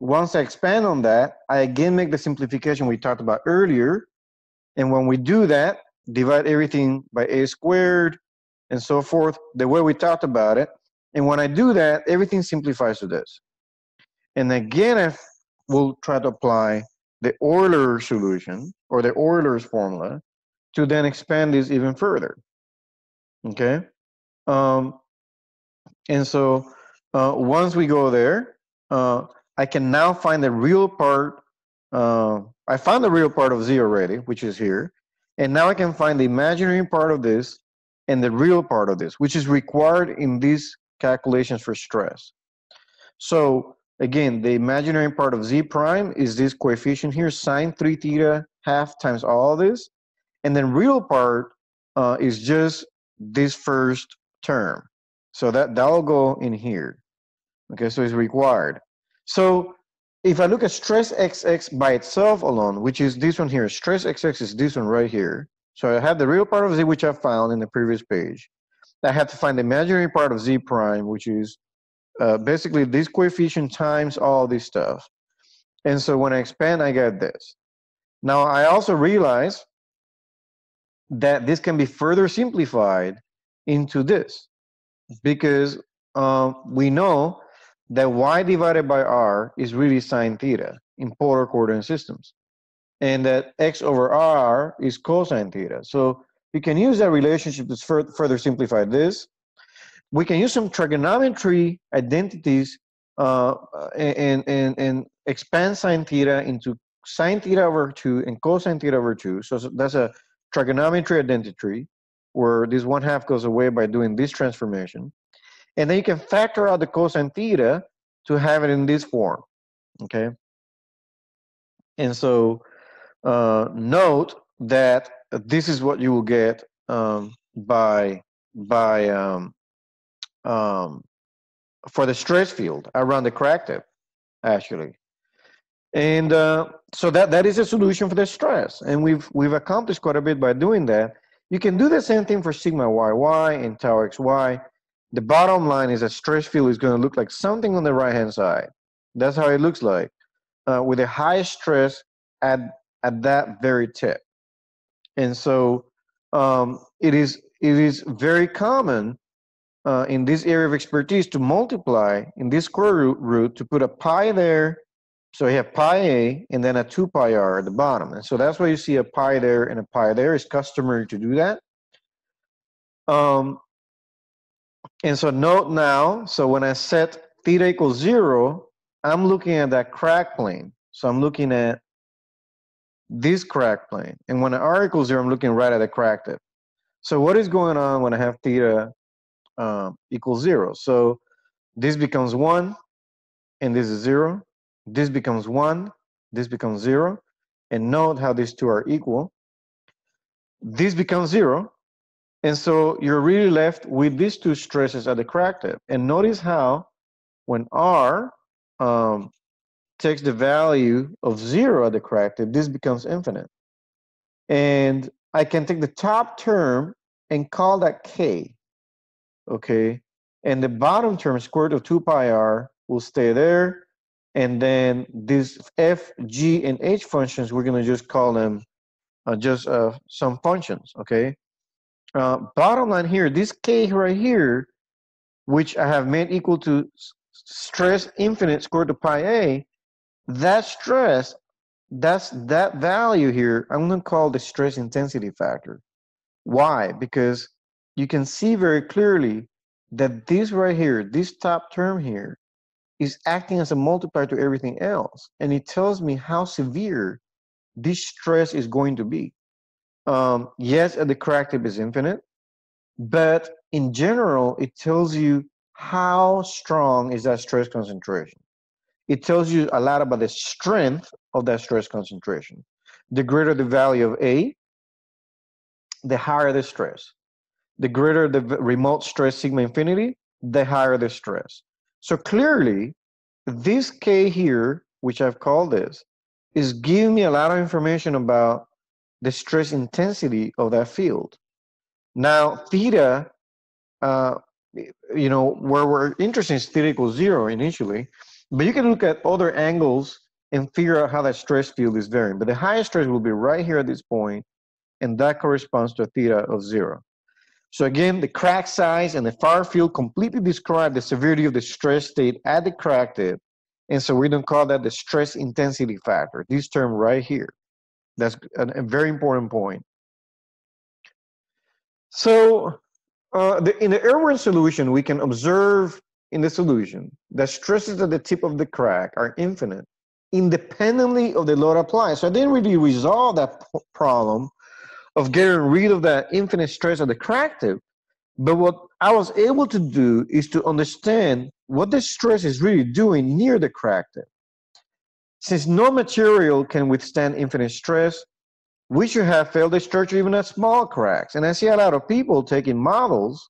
Once I expand on that, I again make the simplification we talked about earlier. And when we do that, divide everything by a squared and so forth, the way we talked about it. And when I do that, everything simplifies to this. And again, I will try to apply the Euler solution or the Euler's formula to then expand this even further. Okay? Um, and so uh, once we go there, uh, I can now find the real part. Uh, I found the real part of z already, which is here. And now I can find the imaginary part of this and the real part of this, which is required in these calculations for stress. So again, the imaginary part of z prime is this coefficient here, sine 3 theta half times all this. And then real part uh, is just this first term. So that, that'll go in here. Okay, so it's required. So if I look at stress XX by itself alone, which is this one here, stress XX is this one right here. So I have the real part of Z, which I found in the previous page. I have to find the imaginary part of Z prime, which is uh, basically this coefficient times all this stuff. And so when I expand, I get this. Now I also realize that this can be further simplified into this because uh, we know that y divided by r is really sine theta in polar coordinate systems, and that x over r is cosine theta. So we can use that relationship to further simplify this. We can use some trigonometry identities uh, and, and, and expand sine theta into sine theta over 2 and cosine theta over 2. So, that's a trigonometry identity where this one half goes away by doing this transformation. And then you can factor out the cosine theta to have it in this form, okay? And so uh, note that this is what you will get um, by, by um, um, for the stress field around the crack tip, actually. And uh, so that, that is a solution for the stress. And we've, we've accomplished quite a bit by doing that. You can do the same thing for sigma yy and tau xy the bottom line is that stress field is going to look like something on the right hand side. That's how it looks like, uh, with a high stress at at that very tip. And so um, it is it is very common uh, in this area of expertise to multiply in this square root, root to put a pi there. So you have pi a and then a 2 pi r at the bottom. And so that's why you see a pi there and a pi there. It's customary to do that. Um, and so note now, so when I set theta equals zero, I'm looking at that crack plane. So I'm looking at this crack plane. And when R equals zero, I'm looking right at the crack tip. So what is going on when I have theta um, equals zero? So this becomes one, and this is zero. This becomes one, this becomes zero. And note how these two are equal. This becomes zero, and so you're really left with these two stresses at the crack tip. And notice how when R um, takes the value of zero at the crack tip, this becomes infinite. And I can take the top term and call that K, okay? And the bottom term, square root of 2 pi r, will stay there. And then these f, g, and h functions, we're going to just call them uh, just uh, some functions, okay? Uh, bottom line here, this k right here, which I have made equal to stress infinite squared to pi a, that stress, that's that value here, I'm going to call the stress intensity factor. Why? Because you can see very clearly that this right here, this top term here, is acting as a multiplier to everything else. And it tells me how severe this stress is going to be um, yes, the crack tip is infinite, but in general, it tells you how strong is that stress concentration. It tells you a lot about the strength of that stress concentration. the greater the value of A, the higher the stress. The greater the remote stress sigma infinity, the higher the stress. So clearly, this K here, which I've called this, is giving me a lot of information about the stress intensity of that field. Now, theta, uh, you know, where we're interested is theta equals zero initially, but you can look at other angles and figure out how that stress field is varying. But the highest stress will be right here at this point, and that corresponds to a theta of zero. So again, the crack size and the far field completely describe the severity of the stress state at the crack tip. And so we don't call that the stress intensity factor, this term right here. That's a, very important point. So uh, the, in the Irwin solution, we can observe in the solution that stresses at the tip of the crack are infinite independently of the load applied. So I didn't really resolve that problem of getting rid of that infinite stress at the crack tip. But what I was able to do is to understand what the stress is really doing near the crack tip. Since no material can withstand infinite stress, we should have failed the structure even at small cracks. And I see a lot of people taking models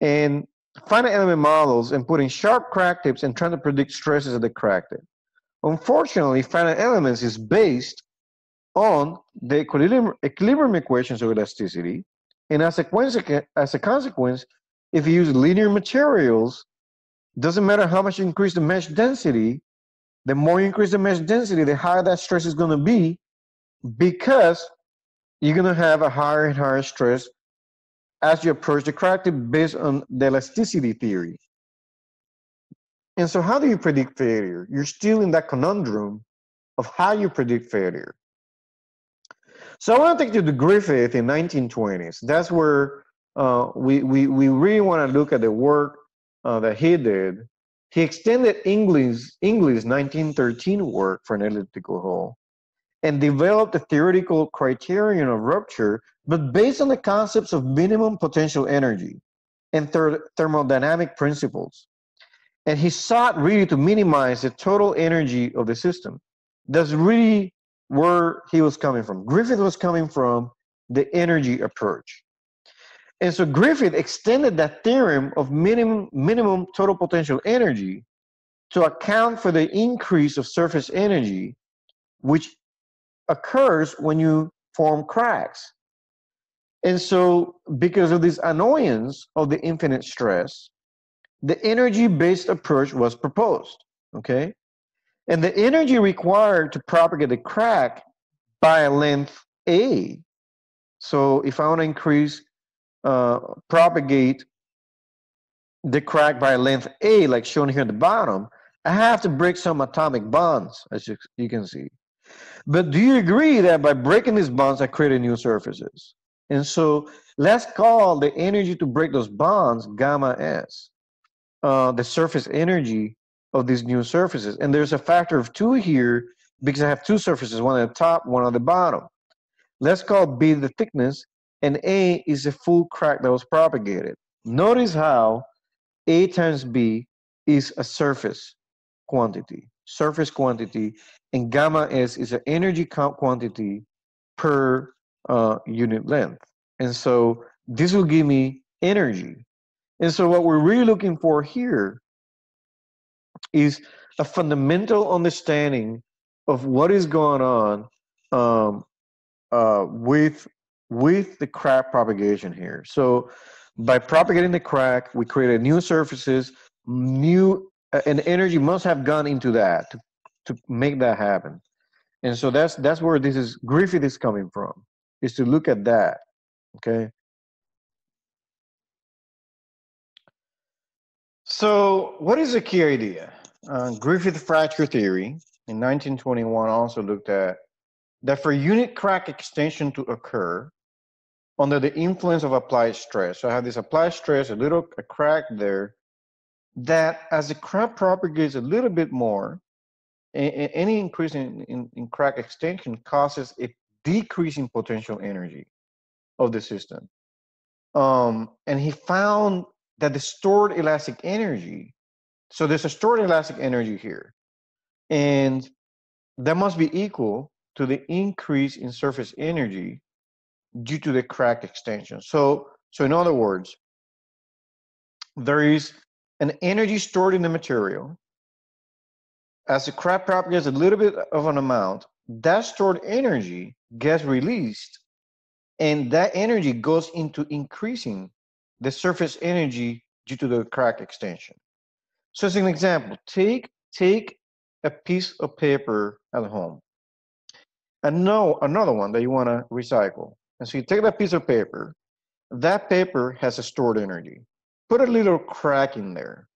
and finite element models and putting sharp crack tips and trying to predict stresses at the crack tip. Unfortunately, finite elements is based on the equilibrium, equilibrium equations of elasticity. And as a, as a consequence, if you use linear materials, doesn't matter how much you increase the mesh density, the more you increase the mesh density, the higher that stress is going to be because you're going to have a higher and higher stress as you approach the crack tip based on the elasticity theory. And so, how do you predict failure? You're still in that conundrum of how you predict failure. So, I want to take you to Griffith in 1920s. That's where uh, we, we, we really want to look at the work uh, that he did. He extended Inglis, Inglis 1913 work for an elliptical hole and developed a theoretical criterion of rupture, but based on the concepts of minimum potential energy and ther- thermodynamic principles. And he sought really to minimize the total energy of the system. That's really where he was coming from. Griffith was coming from the energy approach. And so Griffith extended that theorem of minimum, minimum total potential energy to account for the increase of surface energy, which occurs when you form cracks. And so, because of this annoyance of the infinite stress, the energy based approach was proposed. Okay. And the energy required to propagate the crack by a length A. So, if I want to increase, uh, propagate the crack by length A, like shown here at the bottom, I have to break some atomic bonds, as you, you can see. But do you agree that by breaking these bonds, I created new surfaces? And so let's call the energy to break those bonds gamma S, uh, the surface energy of these new surfaces. And there's a factor of two here because I have two surfaces, one at the top, one on the bottom. Let's call B the thickness, and A is the full crack that was propagated. Notice how A times B is a surface quantity, surface quantity, and gamma S is an energy quantity per uh, unit length. And so this will give me energy. And so what we're really looking for here is a fundamental understanding of what is going on um, uh, with with the crack propagation here. So by propagating the crack, we created new surfaces, new and energy must have gone into that to to make that happen. And so that's that's where this is Griffith is coming from, is to look at that. Okay. So what is the key idea? Uh, Griffith fracture theory in 1921 also looked at that for unit crack extension to occur under the influence of applied stress. So I have this applied stress, a little a crack there, that as the crack propagates a little bit more, any increase in, in, in crack extension causes a decrease in potential energy of the system. Um, and he found that the stored elastic energy, so there's a stored elastic energy here, and that must be equal to the increase in surface energy due to the crack extension. So, so in other words, there is an energy stored in the material. As the crack propagates a little bit of an amount, that stored energy gets released and that energy goes into increasing the surface energy due to the crack extension. So as an example, take, take a piece of paper at home and know another one that you want to recycle. And so you take that piece of paper, that paper has a stored energy. Put a little crack in there.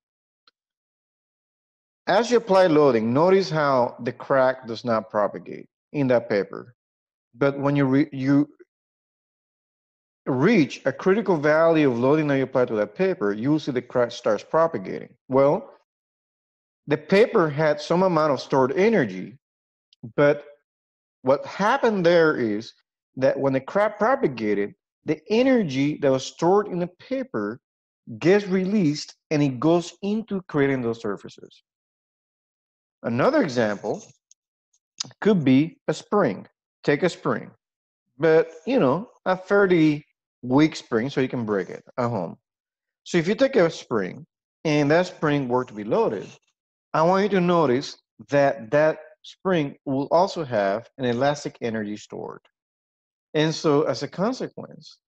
As you apply loading, notice how the crack does not propagate in that paper. But when you, re you reach a critical value of loading that you apply to that paper, you will see the crack starts propagating. Well, the paper had some amount of stored energy, but what happened there is that when the crack propagated, the energy that was stored in the paper gets released and it goes into creating those surfaces. Another example could be a spring. Take a spring, but you know, a fairly weak spring so you can break it at home. So if you take a spring and that spring were to be loaded, I want you to notice that that spring will also have an elastic energy stored. And so as a consequence,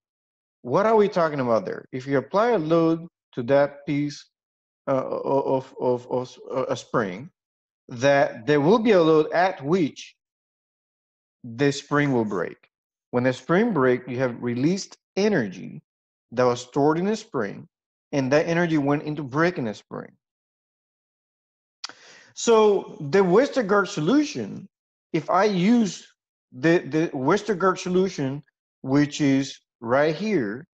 what are we talking about there? If you apply a load to that piece uh, of, of, of, of a spring, that there will be a load at which the spring will break. When the spring break, you have released energy that was stored in the spring, and that energy went into breaking the spring. So the Westergaard solution, if I use the, the Westergaard solution, which is right here,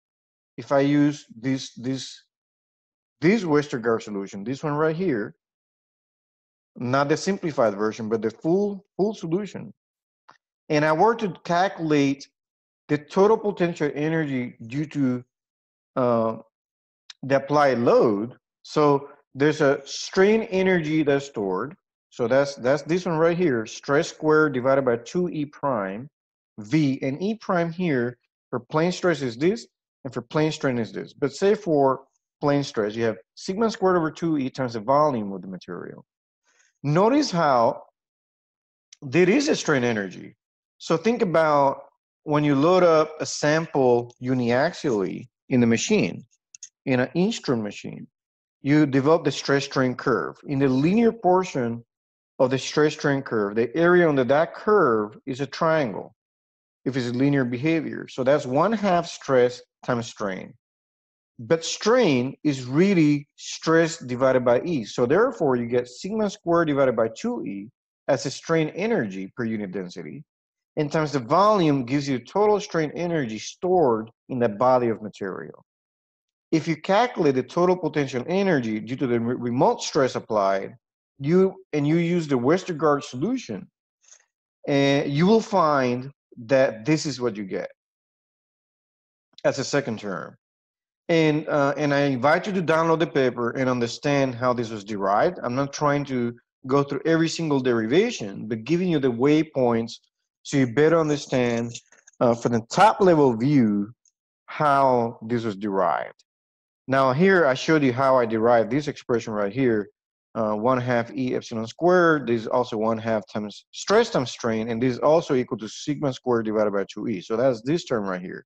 if I use this, this, this Westergaard solution, this one right here, not the simplified version, but the full, full solution, and I were to calculate the total potential energy due to uh, the applied load, so there's a strain energy that's stored. So that's that's this one right here, stress squared divided by 2e prime v, and e prime here for plane stress is this, and for plane strain is this. But say for plane stress, you have sigma squared over 2e times the volume of the material. Notice how there is a strain energy. So think about when you load up a sample uniaxially in the machine, in an Instron machine, you develop the stress strain curve. In the linear portion of the stress strain curve, the area under that curve is a triangle if it's linear behavior. So that's one half stress times strain. But strain is really stress divided by E. So therefore, you get sigma squared divided by 2E as a strain energy per unit density. And times the volume gives you total strain energy stored in the body of material. If you calculate the total potential energy due to the remote stress applied, you and you use the Westergaard solution, and you will find that this is what you get as a second term. And uh, and I invite you to download the paper and understand how this was derived. I'm not trying to go through every single derivation, but giving you the waypoints so you better understand uh, from the top level view how this was derived. Now here I showed you how I derived this expression right here, uh, one half E epsilon squared. This is also one half times stress times strain, and this is also equal to sigma squared divided by 2E. So that's this term right here.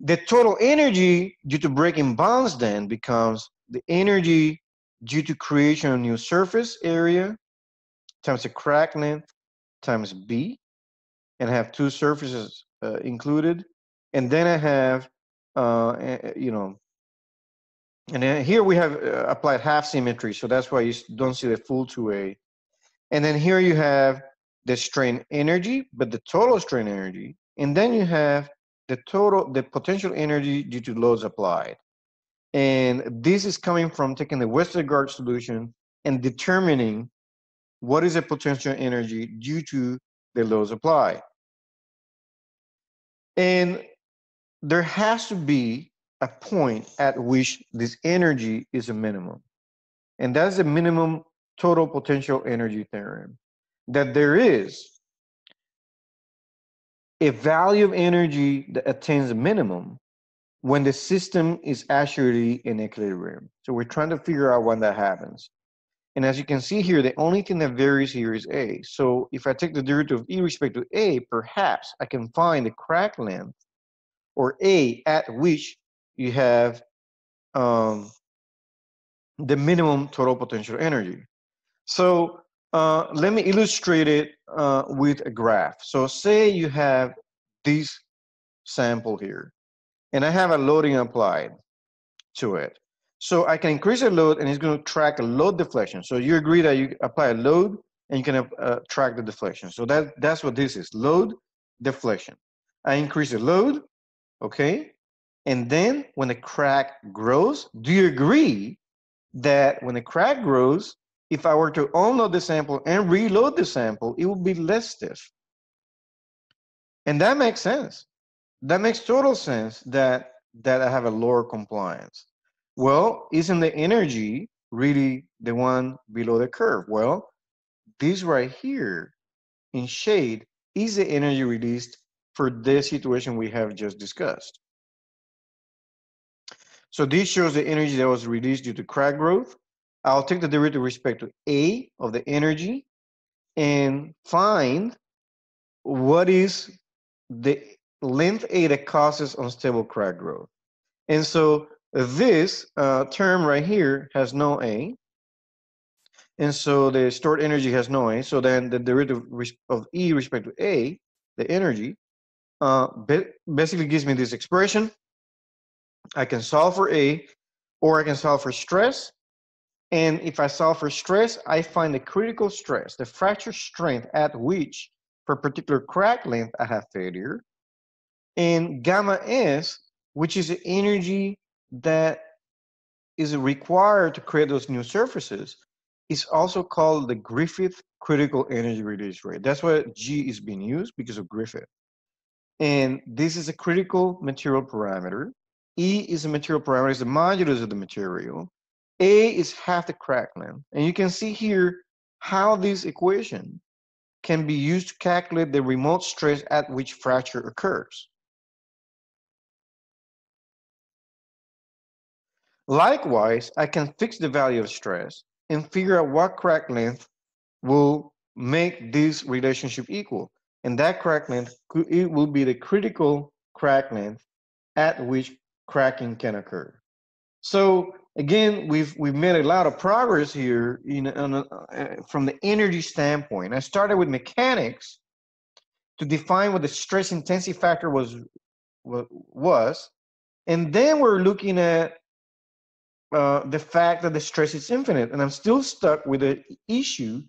The total energy due to breaking bonds then becomes the energy due to creation of new surface area times the crack length times B, and I have two surfaces uh, included. And then I have, uh, you know, and then here we have uh, applied half symmetry, so that's why you don't see the full 2A. And then here you have the strain energy, but the total strain energy. And then you have the total, the potential energy due to loads applied. And this is coming from taking the Westergaard solution and determining what is the potential energy due to the loads applied. And there has to be a point at which this energy is a minimum. And that's the minimum total potential energy theorem. That there is a value of energy that attains a minimum when the system is actually in equilibrium. So we're trying to figure out when that happens. And as you can see here, the only thing that varies here is A. So if I take the derivative of E respect to A, perhaps I can find the crack length or A at which you have um, the minimum total potential energy. So uh, let me illustrate it uh, with a graph. So say you have this sample here, and I have a loading applied to it. So I can increase the load and it's going to track a load deflection. So you agree that you apply a load and you can uh, track the deflection. So that, that's what this is, load deflection. I increase the load, okay? And then when the crack grows, do you agree that when the crack grows, if I were to unload the sample and reload the sample, it would be less stiff. And that makes sense. That makes total sense that, that I have a lower compliance. Well, isn't the energy really the one below the curve? Well, this right here in shade is the energy released for the situation we have just discussed. So this shows the energy that was released due to crack growth. I'll take the derivative with respect to A of the energy and find what is the length A that causes unstable crack growth. And so this uh, term right here has no A. And so the stored energy has no A. So then the derivative of E respect to A, the energy, uh, basically gives me this expression. I can solve for A or I can solve for stress. And if I solve for stress, I find the critical stress, the fracture strength at which, for a particular crack length, I have failure. And gamma S, which is the energy that is required to create those new surfaces is also called the Griffith critical energy release rate. That's why G is being used because of Griffith. And this is a critical material parameter. E is the material parameter, is the modulus of the material. A is half the crack length. And you can see here how this equation can be used to calculate the remote stress at which fracture occurs. Likewise, I can fix the value of stress and figure out what crack length will make this relationship equal. And that crack length, it will be the critical crack length at which cracking can occur. So again, we've we've made a lot of progress here in, a, uh, from the energy standpoint. I started with mechanics to define what the stress intensity factor was was, and then we're looking at uh, the fact that the stress is infinite, and I'm still stuck with the issue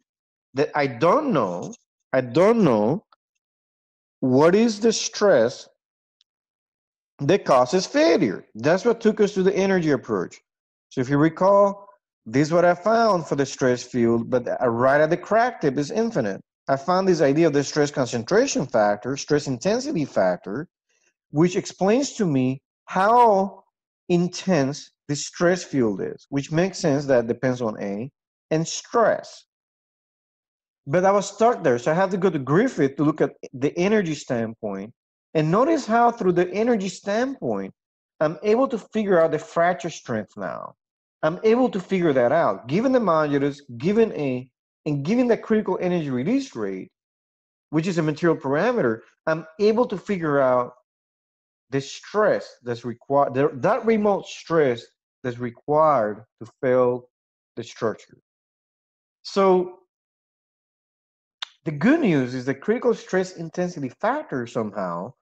that I don't know. I don't know what is the stress that causes failure. That's what took us to the energy approach. So if you recall, this is what I found for the stress field, but right at the crack tip is infinite. I found this idea of the stress concentration factor, stress intensity factor, which explains to me how intense the stress field is, which makes sense that depends on A, and stress. But I was stuck there, so I had to go to Griffith to look at the energy standpoint. And notice how, through the energy standpoint, I'm able to figure out the fracture strength now. I'm able to figure that out. Given the modulus, given A, and given the critical energy release rate, which is a material parameter, I'm able to figure out the stress that's required, that remote stress that's required to fail the structure. So the good news is the critical stress intensity factor somehow,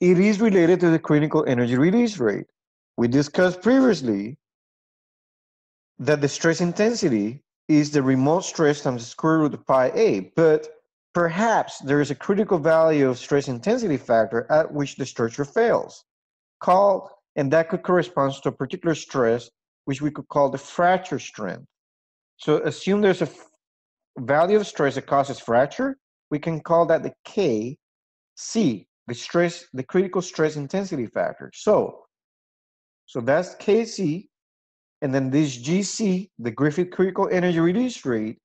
it is related to the critical energy release rate. We discussed previously that the stress intensity is the remote stress times the square root of pi a, but perhaps there is a critical value of stress intensity factor at which the structure fails, called and that could correspond to a particular stress, which we could call the fracture strength. So assume there's a value of stress that causes fracture, we can call that the Kc, the stress, the critical stress intensity factor. So, so that's Kc, and then this Gc, the Griffith critical energy release rate,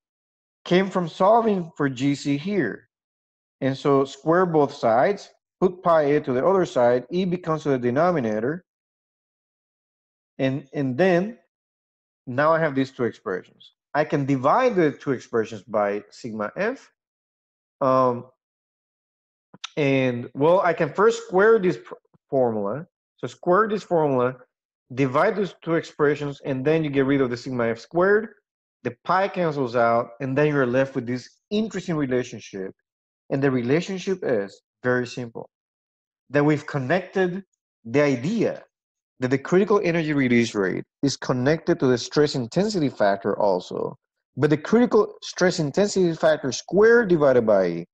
came from solving for Gc here. And so square both sides, put pi a to the other side, e becomes the denominator, and, and then now I have these two expressions. I can divide the two expressions by sigma f. Um, and well, I can first square this formula. So square this formula, divide those two expressions, and then you get rid of the sigma f squared. The pi cancels out, and then you're left with this interesting relationship. And the relationship is very simple. That we've connected the idea that the critical energy release rate is connected to the stress intensity factor also. But the critical stress intensity factor squared divided by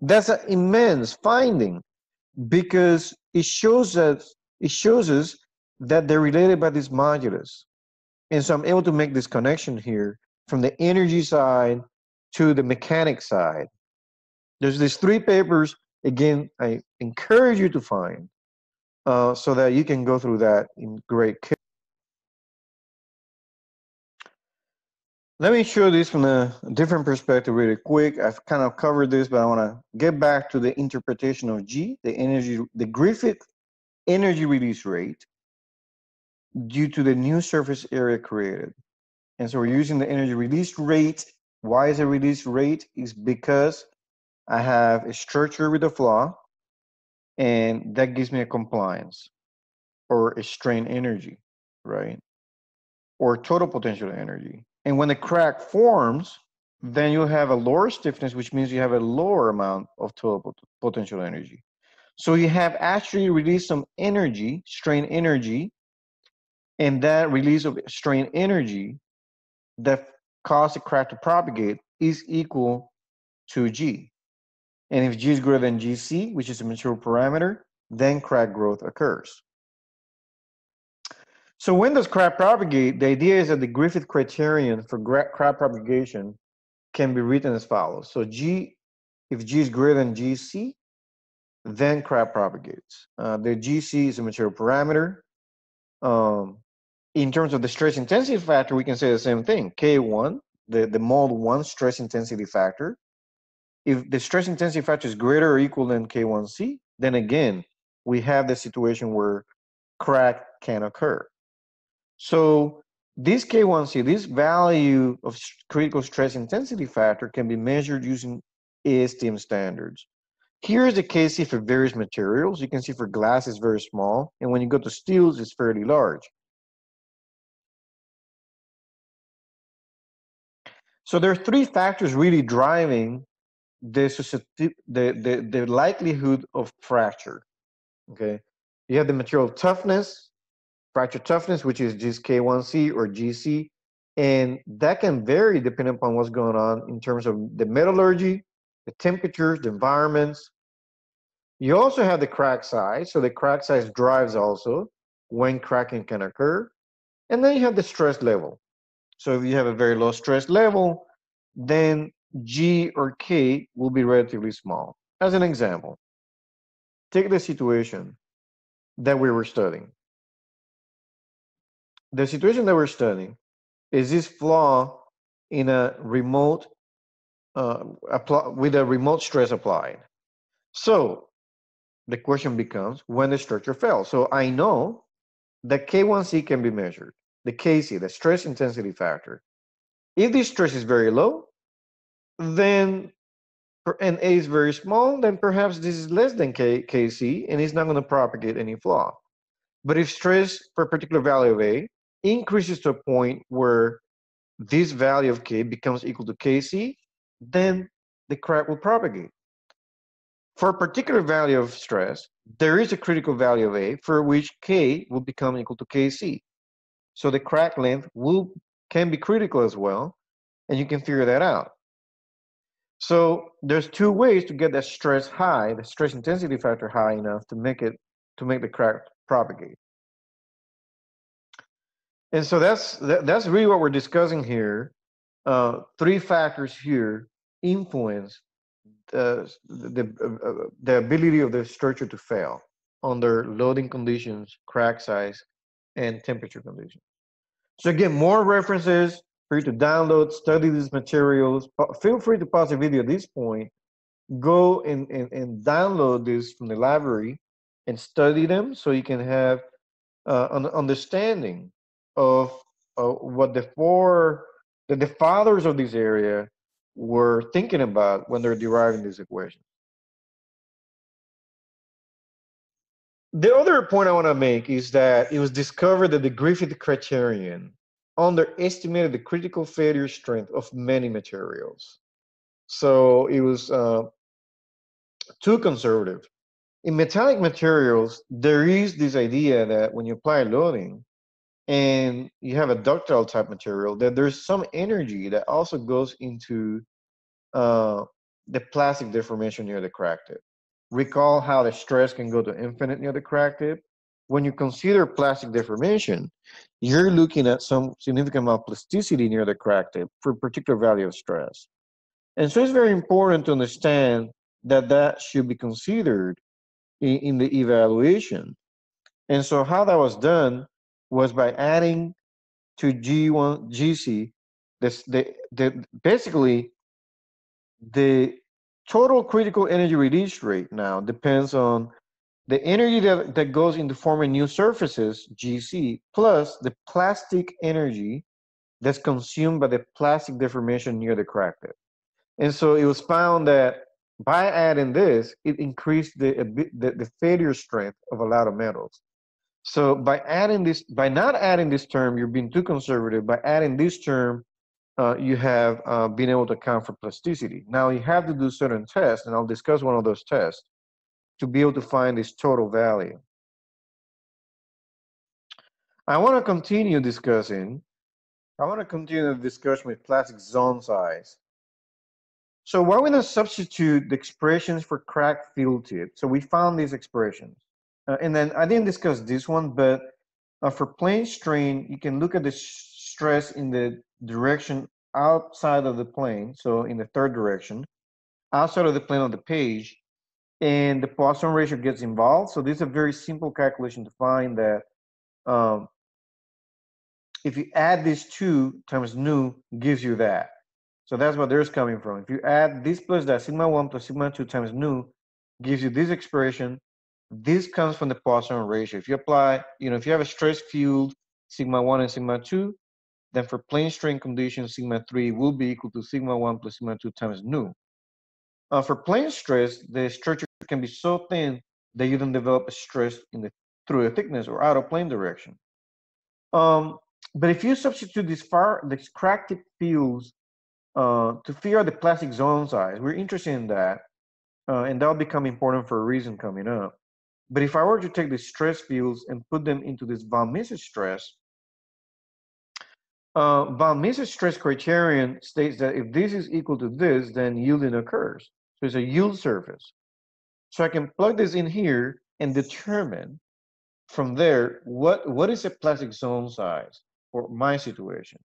that's an immense finding because it shows us it shows us that they're related by this modulus. And so I'm able to make this connection here from the energy side to the mechanic side. There's these three papers. Again, I encourage you to find uh, so that you can go through that in great care. Let me show this from a different perspective really quick. I've kind of covered this, but I want to get back to the interpretation of G, the energy, the Griffith energy release rate due to the new surface area created. And so we're using the energy release rate. Why is it release rate? Is because I have a structure with a flaw and that gives me a compliance or a strain energy, right? Or total potential energy. And when the crack forms, then you have a lower stiffness, which means you have a lower amount of total potential energy. So you have actually released some energy, strain energy, and that release of strain energy that caused the crack to propagate is equal to G. And if G is greater than GC, which is a material parameter, then crack growth occurs. So when does crack propagate? The idea is that the Griffith criterion for crack propagation can be written as follows. So G, if G is greater than GC, then crack propagates. Uh, the GC is a material parameter. Um, in terms of the stress intensity factor, we can say the same thing. K1, the, the mode 1 stress intensity factor, if the stress intensity factor is greater or equal than K1C, then again, we have the situation where crack can occur. So this K1C, this value of critical stress intensity factor can be measured using ASTM standards. Here is the KC for various materials. You can see for glass is very small, and when you go to steels, it's fairly large. So there are three factors really driving the, the, the, the likelihood of fracture. Okay, you have the material toughness, fracture toughness, which is just K1C or GC, and that can vary depending upon what's going on in terms of the metallurgy, the temperatures, the environments. You also have the crack size, so the crack size drives also when cracking can occur. And then you have the stress level. So if you have a very low stress level, then G or K will be relatively small. As an example, take the situation that we were studying. The situation that we're studying is this flaw in a remote, uh, with a remote stress applied. So the question becomes when the structure fails. So I know that K1C can be measured, the KC, the stress intensity factor. If the stress is very low, then and A is very small, then perhaps this is less than K, Kc and it's not going to propagate any flaw. But if stress for a particular value of A increases to a point where this value of K becomes equal to Kc, then the crack will propagate. For a particular value of stress, there is a critical value of A for which K will become equal to Kc. So the crack length will can be critical as well, and you can figure that out. So there's two ways to get that stress high, the stress intensity factor high enough to make it to make the crack propagate. And so that's that, that's really what we're discussing here. Uh, three factors here influence the the, uh, the ability of the structure to fail under loading conditions, crack size, and temperature conditions. So again, more references for you to download, study these materials. Feel free to pause the video at this point go and, and, and download this from the library and study them so you can have uh, an understanding of uh, what the four the fathers of this area were thinking about when they're deriving these equations. The other point I want to make is that it was discovered that the Griffith criterion underestimated the critical failure strength of many materials. So it was uh, too conservative. In metallic materials, there is this idea that when you apply loading and you have a ductile type material, that there's some energy that also goes into uh, the plastic deformation near the crack tip. Recall how the stress can go to infinite near the crack tip. When you consider plastic deformation, you're looking at some significant amount of plasticity near the crack tip for a particular value of stress. And so it's very important to understand that that should be considered in, in the evaluation. And so how that was done was by adding to G1 GC this the, the basically the total critical energy release rate now depends on the energy that, that goes into forming new surfaces, GC, plus the plastic energy that's consumed by the plastic deformation near the crack tip. And so it was found that by adding this, it increased the, the, the failure strength of a lot of metals. So by adding this, by not adding this term, you're being too conservative. By adding this term, uh, you have uh, been able to account for plasticity. Now you have to do certain tests, and I'll discuss one of those tests to be able to find this total value. I want to continue discussing, I want to continue the discussion with plastic zone size. So why we not substitute the expressions for crack field tip? So we found these expressions. Uh, and then I didn't discuss this one, but uh, for plane strain, you can look at the stress in the direction outside of the plane, so in the third direction, outside of the plane of the page, and the Poisson ratio gets involved. So this is a very simple calculation to find that um, if you add these two times nu gives you that. So that's what there's coming from. If you add this plus that, sigma 1 plus sigma 2 times nu gives you this expression. This comes from the Poisson ratio. If you apply, you know, if you have a stress field, sigma 1 and sigma 2, then for plane strain conditions, sigma 3 will be equal to sigma 1 plus sigma 2 times nu. Uh, for plane stress, the structure can be so thin that you don't develop a stress in the through the thickness or out of plane direction. Um, but if you substitute these far these crack tip fields uh, to figure out the plastic zone size, we're interested in that, uh, and that'll become important for a reason coming up. But if I were to take the stress fields and put them into this von Mises stress, uh, von Mises stress criterion states that if this is equal to this, then yielding occurs. So it's a yield surface. So I can plug this in here and determine from there what, what is a plastic zone size for my situation.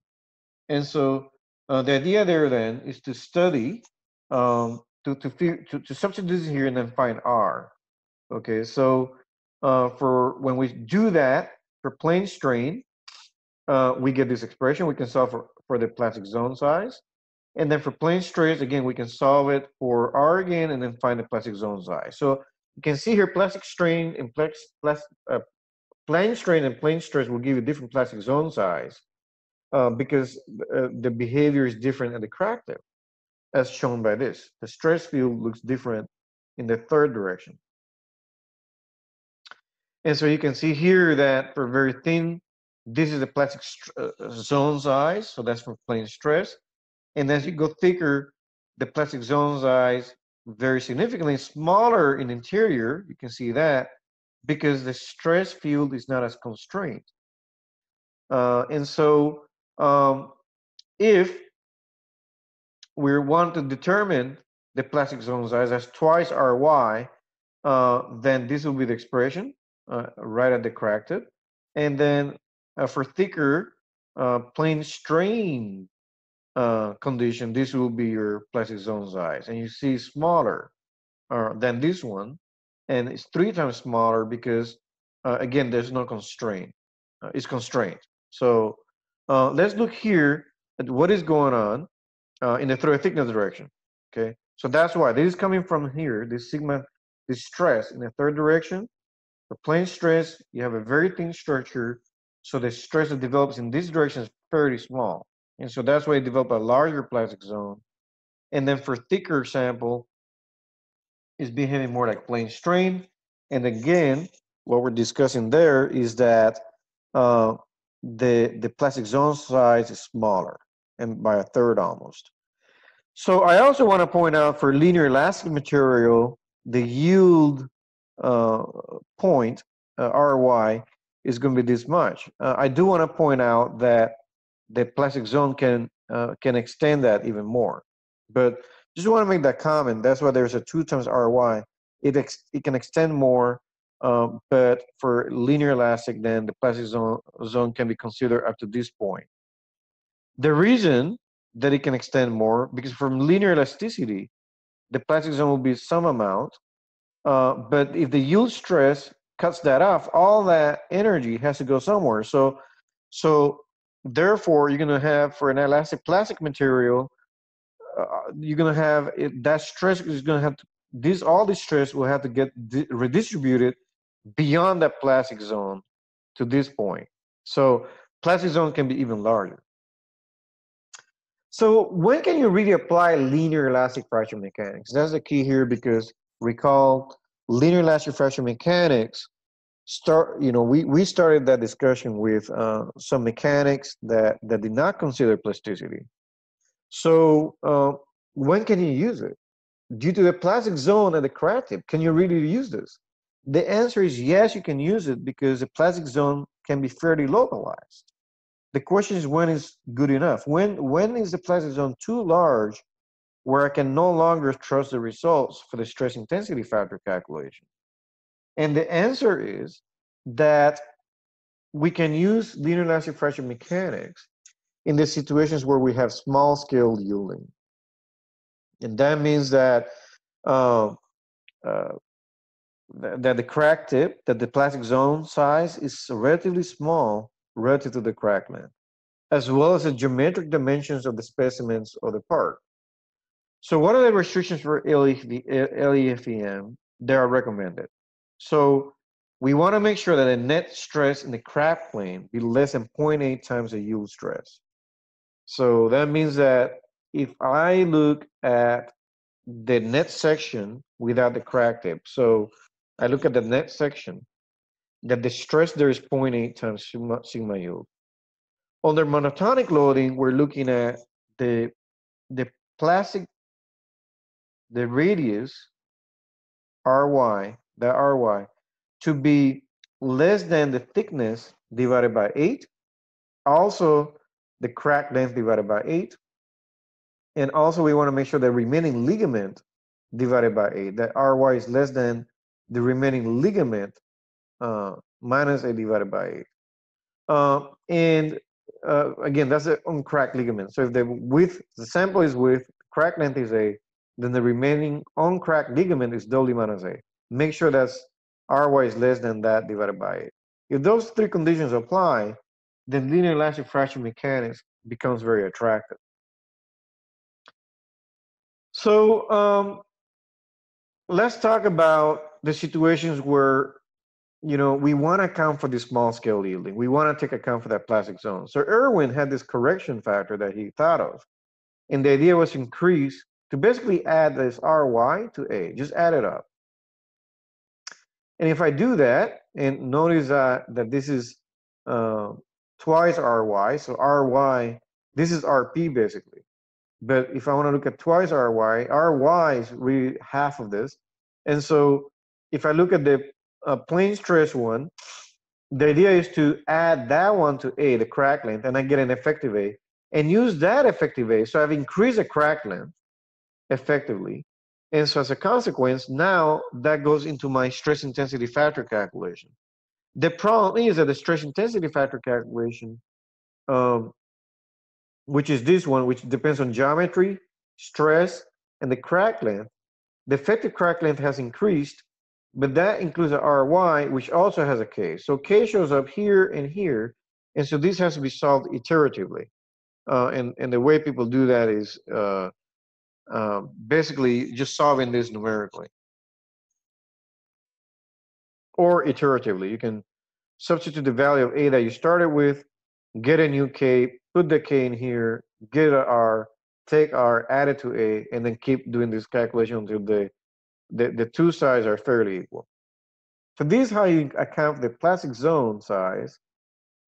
And so uh, the idea there then is to study, um, to, to, to, to substitute this here and then find R. Okay, so uh, for when we do that for plane strain, uh, we get this expression. We can solve for, for the plastic zone size. And then for plane stress, again, we can solve it for R again and then find the plastic zone size. So you can see here plastic strain and plas, uh, plane strain and plane stress will give you different plastic zone size uh, because uh, the behavior is different at the crack tip, as shown by this. The stress field looks different in the third direction. And so you can see here that for very thin this is the plastic uh, zone size, so that's for plane stress. And as you go thicker, the plastic zone size very significantly smaller in interior. You can see that because the stress field is not as constrained. Uh, and so um, if we want to determine the plastic zone size as twice Ry, uh, then this will be the expression uh, right at the crack tip. And then uh, for thicker uh, plane strain uh, condition, this will be your plastic zone size. And you see smaller uh, than this one. And it's three times smaller because, uh, again, there's no constraint. Uh, it's constrained. So let's look here at what is going on in the through thickness direction. Okay. So that's why this is coming from here, this sigma, this stress in the third direction. For plane stress, you have a very thin structure, so the stress that develops in this direction is fairly small. And so that's why you develop a larger plastic zone. And then for thicker sample, it's behaving more like plane strain. And again, what we're discussing there is that uh, the the plastic zone size is smaller and by a third almost. So I also want to point out for linear elastic material, the yield uh, point, uh, RY, is going to be this much. Uh, I do want to point out that the plastic zone can uh, can extend that even more. But just want to make that comment. That's why there's a two times RY. It ex- it can extend more, um, but for linear elastic, then the plastic zone zone can be considered up to this point. The reason that it can extend more because from linear elasticity, the plastic zone will be some amount, uh, but if the yield stress cuts that off, all that energy has to go somewhere. So, so therefore, you're going to have for an elastic plastic material, uh, you're going to have it, that stress is going to have to this all this stress will have to get di- redistributed beyond that plastic zone to this point. So plastic zone can be even larger. So when can you really apply linear elastic fracture mechanics? That's the key here because recall linear elastic fracture mechanics start you know we, we started that discussion with uh, some mechanics that that did not consider plasticity. So uh, when can you use it? Due to the plastic zone at the crack tip can you really use this? The answer is yes you can use it because the plastic zone can be fairly localized. The question is when is good enough? When when is the plastic zone too large where I can no longer trust the results for the stress intensity factor calculation? And the answer is that we can use linear elastic fracture mechanics in the situations where we have small scale yielding. And that means that uh, uh, that the crack tip, that the plastic zone size is relatively small relative to the crack length, as well as the geometric dimensions of the specimens of the part. So what are the restrictions for LEFEM that are recommended? So we want to make sure that the net stress in the crack plane be less than 0.8 times the yield stress. So that means that if I look at the net section without the crack tip, so I look at the net section, that the stress there is 0.8 times sigma, sigma yield. Under monotonic loading, we're looking at the the plastic the radius ry, the ry, to be less than the thickness divided by 8, also the crack length divided by 8, and also we want to make sure the remaining ligament divided by 8, that ry is less than the remaining ligament uh, minus 8 divided by 8. Uh, and uh, again, that's an uncracked ligament. So if the width, the sample is width, crack length is 8, then the remaining uncracked ligament is doubly minus A. Make sure that's Ry is less than that divided by 8. If those three conditions apply, then linear elastic fracture mechanics becomes very attractive. So um, let's talk about the situations where you know we want to account for the small scale yielding. We want to take account for that plastic zone. So Irwin had this correction factor that he thought of, and the idea was increase to basically add this ry to a, just add it up. And if I do that, and notice uh, that this is uh, twice ry, so ry, this is rp basically. But if I want to look at twice ry, ry is really half of this. And so if I look at the uh, plane stress one, the idea is to add that one to A, the crack length, and I get an effective A, and use that effective A. So I've increased the crack length, effectively. And so as a consequence, now that goes into my stress intensity factor calculation. The problem is that the stress intensity factor calculation, um, which is this one, which depends on geometry, stress, and the crack length, the effective crack length has increased, but that includes a RY, which also has a K. So K shows up here and here, and so this has to be solved iteratively. Uh, and, and the way people do that is uh, uh, basically just solving this numerically or iteratively. You can substitute the value of a that you started with, get a new k, put the k in here, get a r, take r, add it to a, and then keep doing this calculation until the, the, the two sides are fairly equal. So this is how you account for the plastic zone size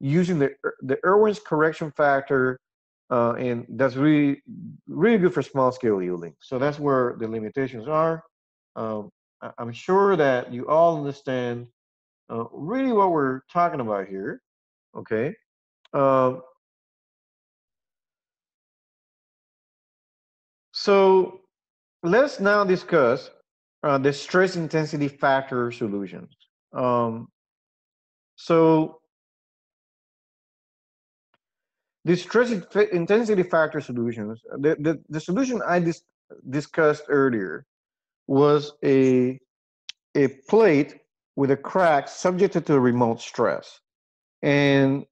using the, the Irwin's correction factor, uh, and that's really, really good for small scale yielding. So that's where the limitations are. Um, I'm sure that you all understand uh, really what we're talking about here, okay? Um, so let's now discuss uh, the stress intensity factor solutions. Um, so the stress intensity factor solutions, the, the, the solution I dis discussed earlier was a, a plate with a crack subjected to a remote stress. And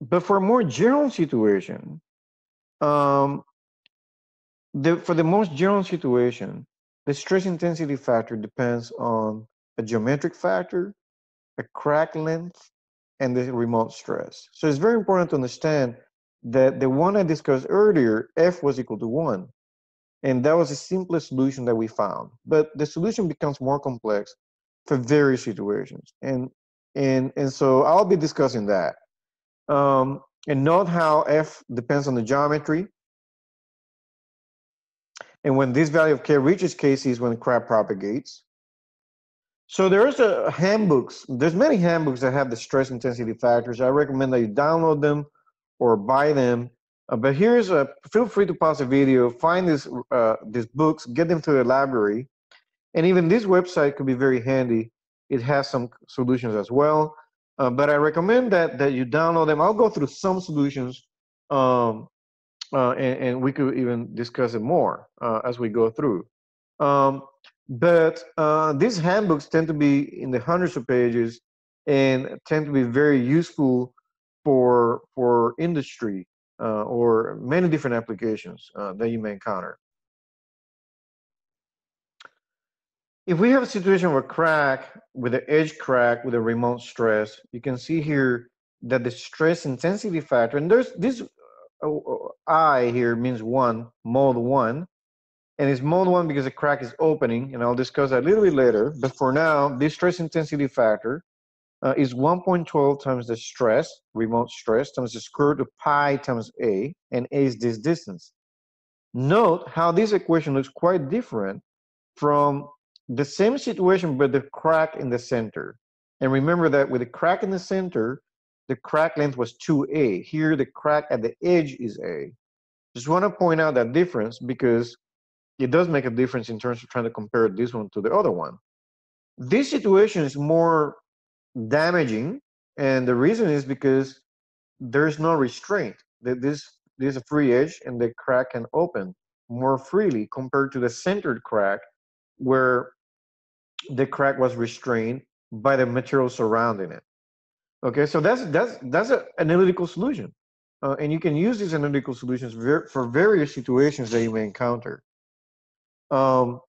but for a more general situation, um, the, for the most general situation, the stress intensity factor depends on a geometric factor, a crack length, and the remote stress. So it's very important to understand that the one I discussed earlier, F was equal to one. And that was the simplest solution that we found. But the solution becomes more complex for various situations. And and and so I'll be discussing that. Um, and note how F depends on the geometry. And when this value of K reaches KC is when crab propagates. So there's a handbooks. There's many handbooks that have the stress intensity factors. I recommend that you download them or buy them uh, but here's a feel free to pause the video, find these uh, these books, get them to the library, and even this website could be very handy. It has some solutions as well, uh, but I recommend that that you download them. I'll go through some solutions, um, uh, and, and, we could even discuss it more uh, as we go through. Um, but uh, these handbooks tend to be in the hundreds of pages and tend to be very useful for for industry uh, or many different applications uh, that you may encounter. If we have a situation where crack with an edge crack with a remote stress, you can see here that the stress intensity factor, and there's this uh I here means one, mode one, and it's mode one because the crack is opening, and I'll discuss that a little bit later. But for now, this stress intensity factor uh, is 1.12 times the stress, remote stress, times the square root of pi times a, and a is this distance. Note how this equation looks quite different from the same situation but the crack in the center. And remember that with the crack in the center, the crack length was 2a. Here, the crack at the edge is a. Just want to point out that difference because it does make a difference in terms of trying to compare this one to the other one. This situation is more damaging and the reason is because there's no restraint. That this there's a free edge and the crack can open more freely compared to the centered crack where the crack was restrained by the material surrounding it. Okay so that's that's that's an analytical solution. Uh, and you can use these analytical solutions ver- for various situations that you may encounter. Um,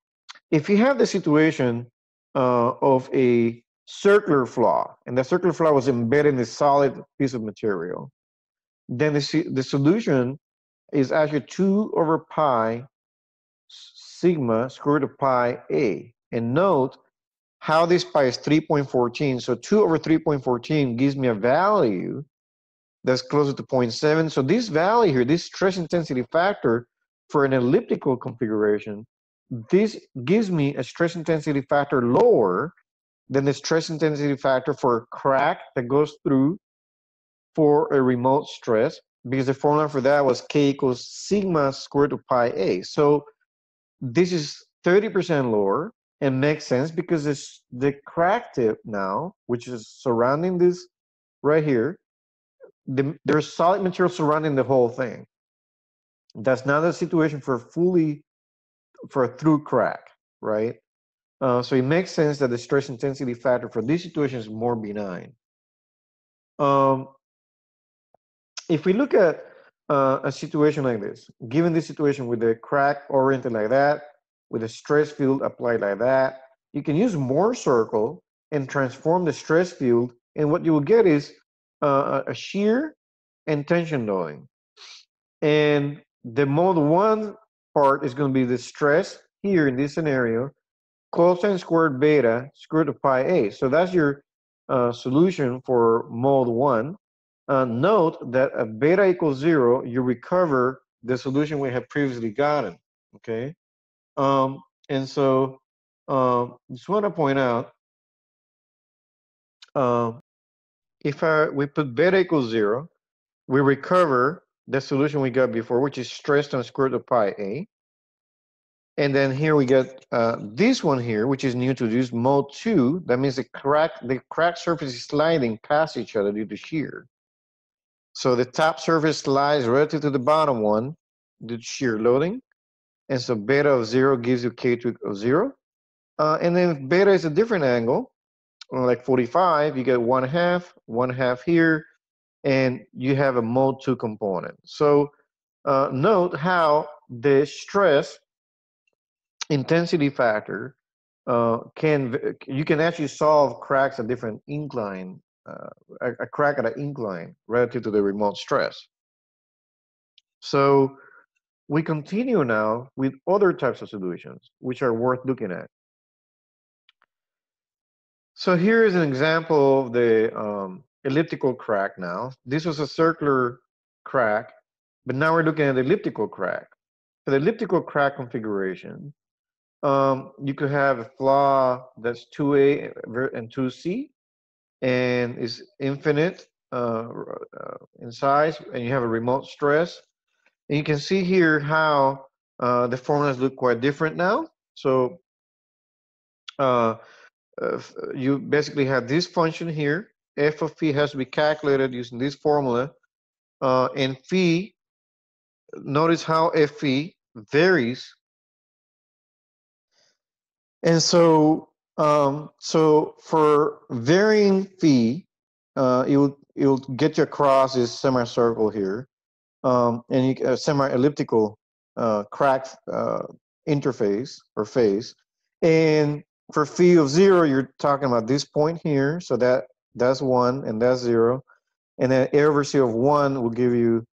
if you have the situation uh, of a circular flaw, and the circular flaw was embedded in a solid piece of material, then the, the solution is actually 2 over pi sigma square root of pi a. And note how this pi is 3.14. So 2 over 3.14 gives me a value that's closer to 0.7. So this value here, this stress intensity factor for an elliptical configuration, this gives me a stress intensity factor lower then the stress intensity factor for a crack that goes through for a remote stress, because the formula for that was K equals sigma squared to pi A. So this is 30% lower and makes sense because this, the crack tip now, which is surrounding this right here, the, there's solid material surrounding the whole thing. That's not a situation for fully, for a through crack, right? Uh, so it makes sense that the stress intensity factor for this situation is more benign. Um, if we look at uh, a situation like this. Given this situation with the crack oriented like that, with a stress field applied like that, you can use Mohr circle and transform the stress field, and what you will get is uh, a shear and tension loading. And the mode one part is going to be the stress here in this scenario, cosine squared beta square root of pi a. So that's your uh, solution for mode one. Uh, note that at beta equals zero, you recover the solution we have previously gotten, okay? Um, and so uh, just want to point out, uh, if I, we put beta equals zero, we recover the solution we got before, which is stress times square root of pi a. And then here we get uh, this one here, which is new to this mode two. That means the crack, the crack surface is sliding past each other due to shear. So the top surface slides relative to the bottom one due to shear loading. And so beta of zero gives you K2 of zero. Uh, and then if beta is a different angle, like 45, you get one half, one half here, and you have a mode two component. So uh, note how the stress intensity factor uh, can you can actually solve cracks at different incline uh, a, a, crack at an incline relative to the remote stress. So we continue now with other types of solutions which are worth looking at. So here is an example of the um, elliptical crack now. This was a circular crack, but now we're looking at the elliptical crack. For the elliptical crack configuration, um, you could have a flaw that's 2A and 2C and is infinite uh, uh, in size, and you have a remote stress. And you can see here how uh, the formulas look quite different now. So uh, uh, you basically have this function here. F of phi has to be calculated using this formula. Uh, and phi, notice how f phi varies. And so, um, so for varying phi, uh, it will get you across this semicircle here, um, and you, a semi-elliptical uh, crack uh, interface or phase. And for phi of zero, you're talking about this point here. So that that's one and that's zero. And then A C of one will give you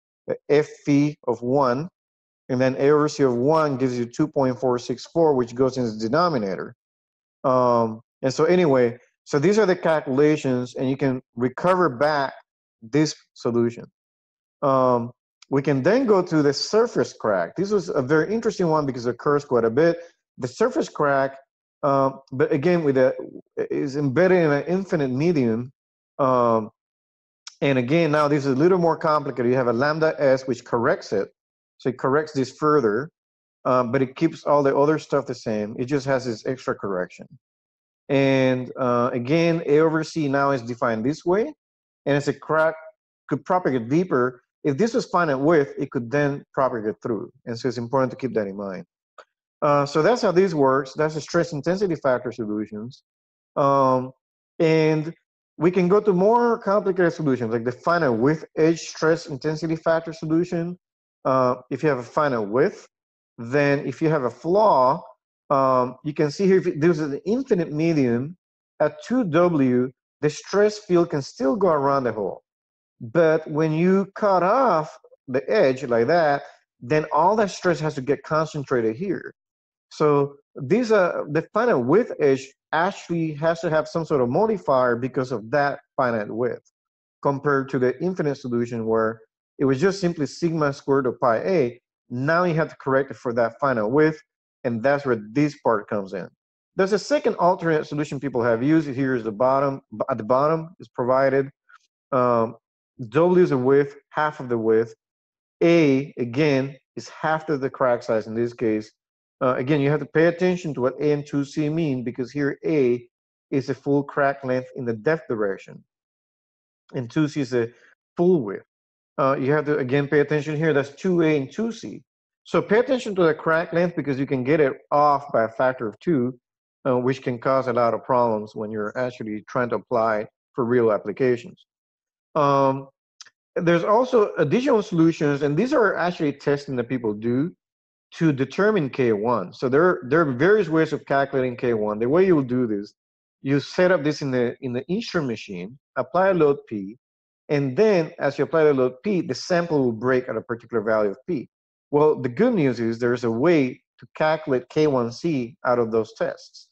F phi of one. And then A over C of one gives you 2.464, which goes in the denominator. Um, and so anyway, so these are the calculations and you can recover back this solution. Um, we can then go to the surface crack. This was a very interesting one because it occurs quite a bit. The surface crack um, but again, with a is embedded in an infinite medium. Um, and again, now this is a little more complicated. You have a lambda s which corrects it, so it corrects this further, um, but it keeps all the other stuff the same. It just has this extra correction. And uh, again, a over c now is defined this way, and as a crack could propagate deeper, if this was finite width, it could then propagate through. And so it's important to keep that in mind. Uh, so that's how this works. That's the stress intensity factor solutions. Um, and we can go to more complicated solutions, like the finite width edge stress intensity factor solution. Uh, if you have a finite width, then if you have a flaw, um, you can see here if there's an infinite medium at 2W, the stress field can still go around the hole. But when you cut off the edge like that, then all that stress has to get concentrated here. So these are the finite width edge actually has to have some sort of modifier because of that finite width compared to the infinite solution where it was just simply sigma squared of pi a. Now you have to correct it for that final width, and that's where this part comes in. There's a second alternate solution people have used. Here is the bottom. At the bottom is provided. Um, w is the width, half of the width. A again is half of the crack size in this case, uh, again, you have to pay attention to what A and 2C mean because here A is a full crack length in the depth direction, and 2C is a full width. Uh, you have to again pay attention here. That's 2A and 2C. So pay attention to the crack length because you can get it off by a factor of two, uh, which can cause a lot of problems when you're actually trying to apply for real applications. Um, there's also additional solutions, and these are actually testing that people do to determine K1. So there, there are various ways of calculating K1. The way you will do this, you set up this in the in the Instron machine, apply a load P, and then as you apply the load P, the sample will break at a particular value of P. Well, the good news is there's a way to calculate K1C out of those tests.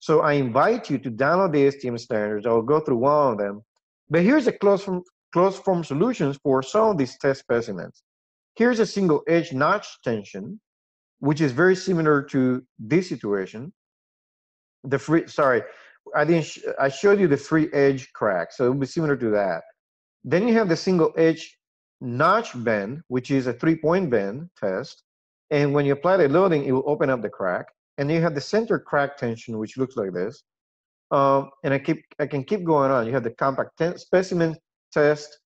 So I invite you to download the ASTM standards. I'll go through one of them. But here's a closed form, closed form solutions for some of these test specimens. Here's a single edge notch tension, which is very similar to this situation. The free, sorry, I didn't, sh I showed you the free edge crack, so it will be similar to that. Then you have the single edge notch bend, which is a three point bend test. And when you apply the loading, it will open up the crack. And you have the center crack tension, which looks like this. Um, and I keep I can keep going on. You have the compact specimen test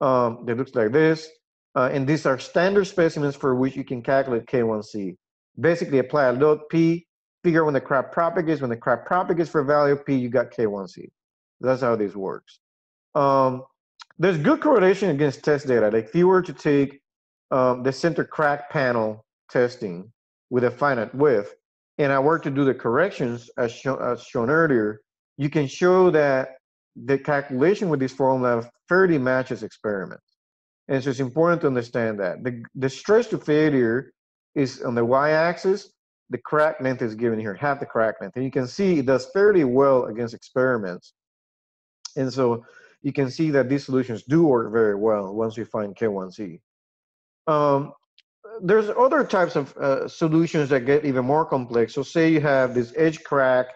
um, that looks like this. Uh, and these are standard specimens for which you can calculate K1C. Basically, apply a load P, figure when the crack propagates. When the crack propagates for value P, you got K1C. That's how this works. Um, there's good correlation against test data. Like if you were to take um, the center crack panel testing with a finite width, and I were to do the corrections as, as shown earlier, you can show that the calculation with this formula fairly matches experiments. And so it's important to understand that. The, the stress to failure is on the y-axis, the crack length is given here, half the crack length. And you can see it does fairly well against experiments. And so you can see that these solutions do work very well once we find K1C. Um, there's other types of uh, solutions that get even more complex. So say you have this edge crack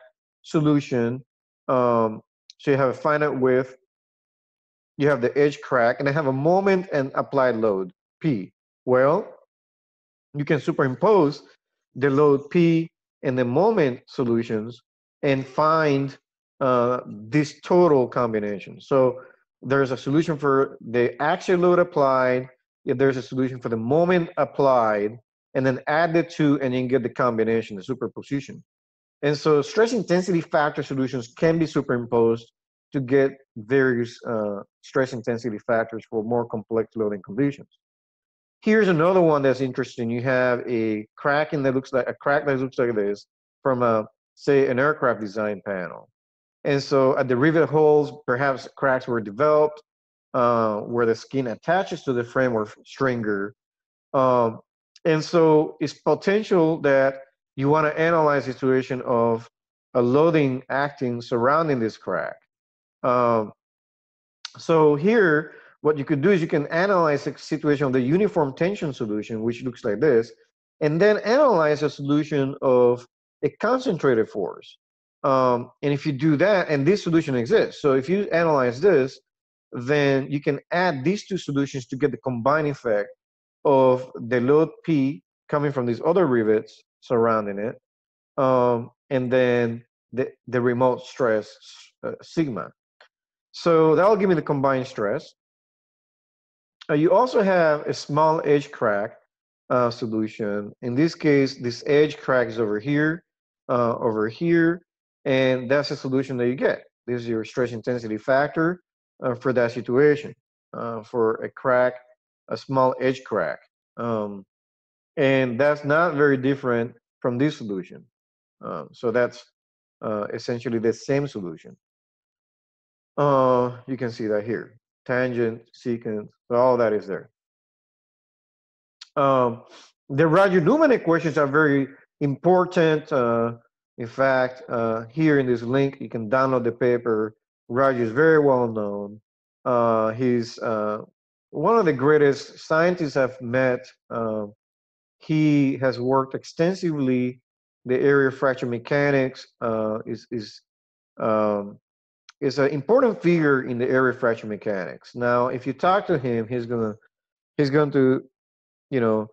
solution. Um, so you have a finite width, you have the edge crack, and I have a moment and applied load, P. Well, you can superimpose the load P and the moment solutions and find uh, this total combination. So there's a solution for the actual load applied, if there's a solution for the moment applied, and then add the two and then get the combination, the superposition. And so stress intensity factor solutions can be superimposed to get various uh, stress intensity factors for more complex loading conditions. Here's another one that's interesting. You have a crack in that looks like a crack that looks like this from a say an aircraft design panel. And so at the rivet holes, perhaps cracks were developed uh, where the skin attaches to the frame or stringer. Um, and so it's potential that you want to analyze the situation of a loading acting surrounding this crack. Um, so here, what you could do is you can analyze the situation of the uniform tension solution, which looks like this, and then analyze a solution of a concentrated force. Um, and if you do that, and this solution exists, so if you analyze this, then you can add these two solutions to get the combined effect of the load P coming from these other rivets surrounding it, um, and then the, the remote stress uh, sigma. So that will give me the combined stress. Uh, you also have a small edge crack uh, solution. In this case, this edge crack is over here, uh, over here, and that's the solution that you get. This is your stress intensity factor uh, for that situation, uh, for a crack, a small edge crack. Um, and that's not very different from this solution. Um, so that's uh, essentially the same solution. Uh, you can see that here. Tangent, secant, all that is there. Um, the Raju-Newman equations are very important. Uh, in fact, uh, here in this link, you can download the paper. Raju is very well known. Uh, he's uh, one of the greatest scientists I've met. Uh, he has worked extensively the area of fracture mechanics. Uh, is is um, is an important figure in the area of fracture mechanics. Now, if you talk to him, he's gonna he's going to, you know,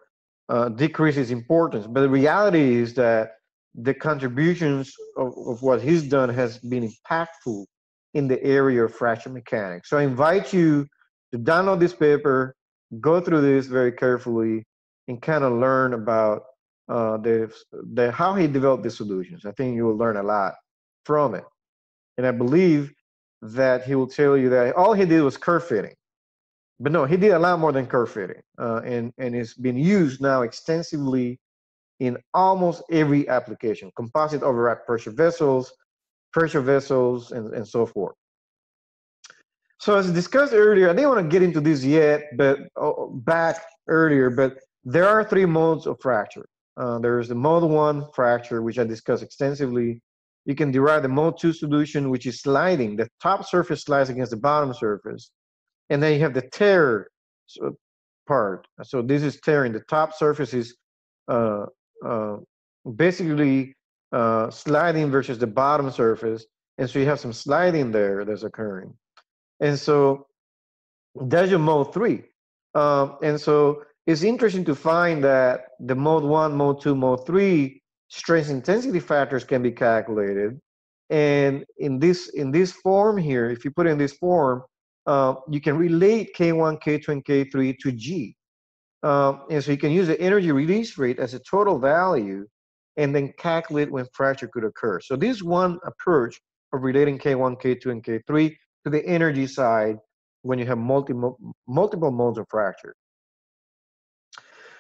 uh, decrease his importance. But the reality is that the contributions of, of what he's done has been impactful in the area of fracture mechanics. So I invite you to download this paper, go through this very carefully, and kind of learn about uh, the, the how he developed the solutions. I think you will learn a lot from it. And I believe that he will tell you that all he did was curve fitting. but no, he did a lot more than curve fitting, uh, and and it's been used now extensively in almost every application: composite overwrap pressure vessels, pressure vessels, and, and so forth. So as discussed earlier, I didn't want to get into this yet, but oh, back earlier, but there are three modes of fracture. Uh, there's the mode one fracture, which I discussed extensively. You can derive the mode two solution, which is sliding. The top surface slides against the bottom surface. And then you have the tear part. So this is tearing. The top surface is uh, uh, basically uh, sliding versus the bottom surface. And so you have some sliding there that's occurring. And so that's your mode three. Um, and so it's interesting to find that the mode one, mode two, mode three stress intensity factors can be calculated. And in this in this form here, if you put in this form, uh, you can relate K1, K2, and K3 to G. Um, and so you can use the energy release rate as a total value and then calculate when fracture could occur. So this is one approach of relating K1, K2, and K3 to the energy side when you have multi, multiple modes of fracture.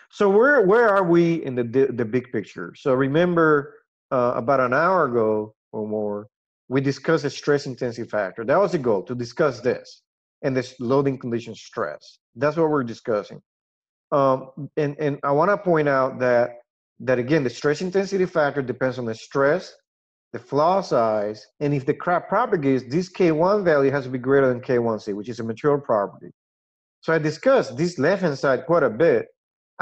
So where where are we in the the big picture? So remember uh, about an hour ago or more, we discussed the stress intensity factor. That was the goal to discuss this and this loading condition stress. That's what we're discussing. Um, and and I want to point out that that again the stress intensity factor depends on the stress, the flaw size, and if the crack propagates, this K1 value has to be greater than K1C, which is a material property. So I discussed this left hand side quite a bit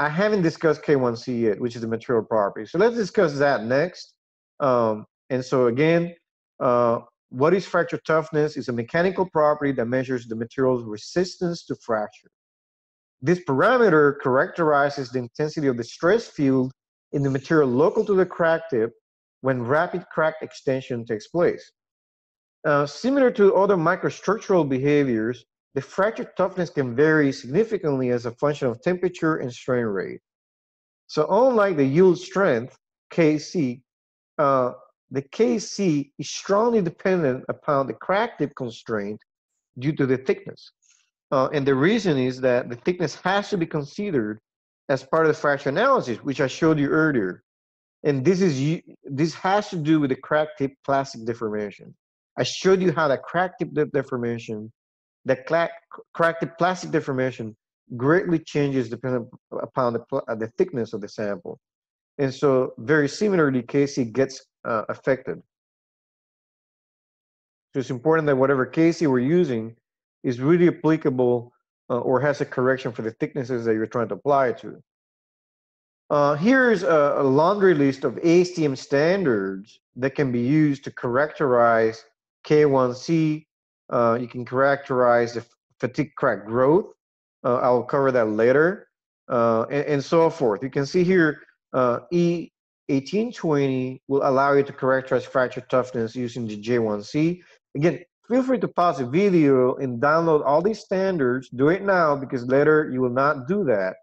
I haven't discussed K1C yet, which is a material property. So let's discuss that next. Um, and so again, uh, what is fracture toughness? It's a mechanical property that measures the material's resistance to fracture. This parameter characterizes the intensity of the stress field in the material local to the crack tip when rapid crack extension takes place. Uh, similar to other microstructural behaviors, the fracture toughness can vary significantly as a function of temperature and strain rate. So unlike the yield strength, KC, uh, the KC is strongly dependent upon the crack tip constraint due to the thickness. Uh, and the reason is that the thickness has to be considered as part of the fracture analysis, which I showed you earlier. And this is this has to do with the crack tip plastic deformation. I showed you how the crack tip deformation the crack, tip plastic deformation greatly changes depending upon the, uh, the thickness of the sample. And so very similarly, KC gets uh, affected. So it's important that whatever KC we're using is really applicable uh, or has a correction for the thicknesses that you're trying to apply to. Uh, here's a, a, laundry list of ASTM standards that can be used to characterize K1C uh, you can characterize the fatigue crack growth. Uh, I'll cover that later, uh, and, and, so forth. You can see here uh, E1820 will allow you to characterize fracture toughness using the J1C. Again, feel free to pause the video and download all these standards. Do it now because later you will not do that.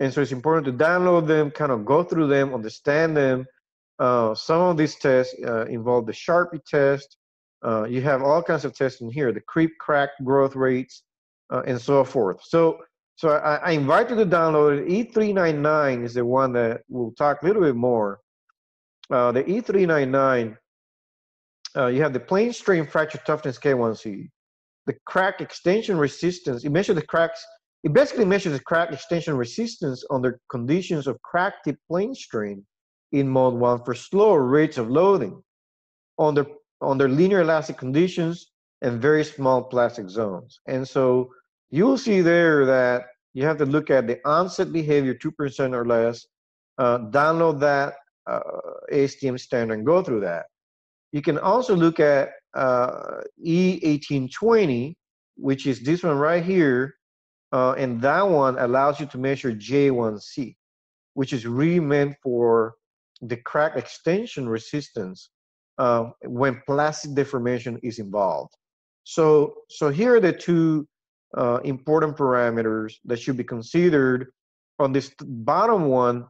And so it's important to download them, kind of go through them, understand them. Uh, some of these tests uh, involve the Charpy test, uh, you have all kinds of tests in here, the creep, crack, growth rates, uh, and so forth. So, so I, I invite you to download it. E399 is the one that we'll talk a little bit more. Uh, the E399, uh, you have the plane strain fracture toughness K1C, the crack extension resistance. It measures the cracks. It basically measures the crack extension resistance under conditions of crack tip plane strain in mode one for slower rates of loading. Under under linear elastic conditions and very small plastic zones. And so you'll see there that you have to look at the onset behavior, 2% or less, uh, download that uh, ASTM standard and go through that. You can also look at uh, E1820, which is this one right here, uh, and that one allows you to measure J1C, which is really meant for the crack extension resistance uh, when plastic deformation is involved. So, so here are the two uh, important parameters that should be considered. On this bottom one,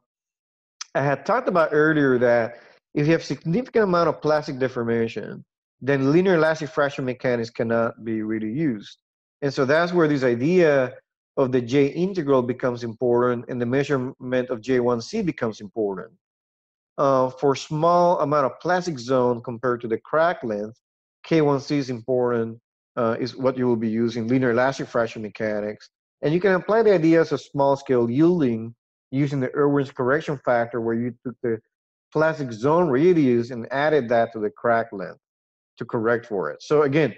I had talked about earlier that if you have significant amount of plastic deformation, then linear elastic fracture mechanics cannot be really used. And so that's where this idea of the J integral becomes important and the measurement of J1C becomes important. Uh, for small amount of plastic zone compared to the crack length, K1C is important, uh, is what you will be using, linear elastic fracture mechanics. And you can apply the ideas of small scale yielding using the Irwin's correction factor where you took the plastic zone radius and added that to the crack length to correct for it. So again,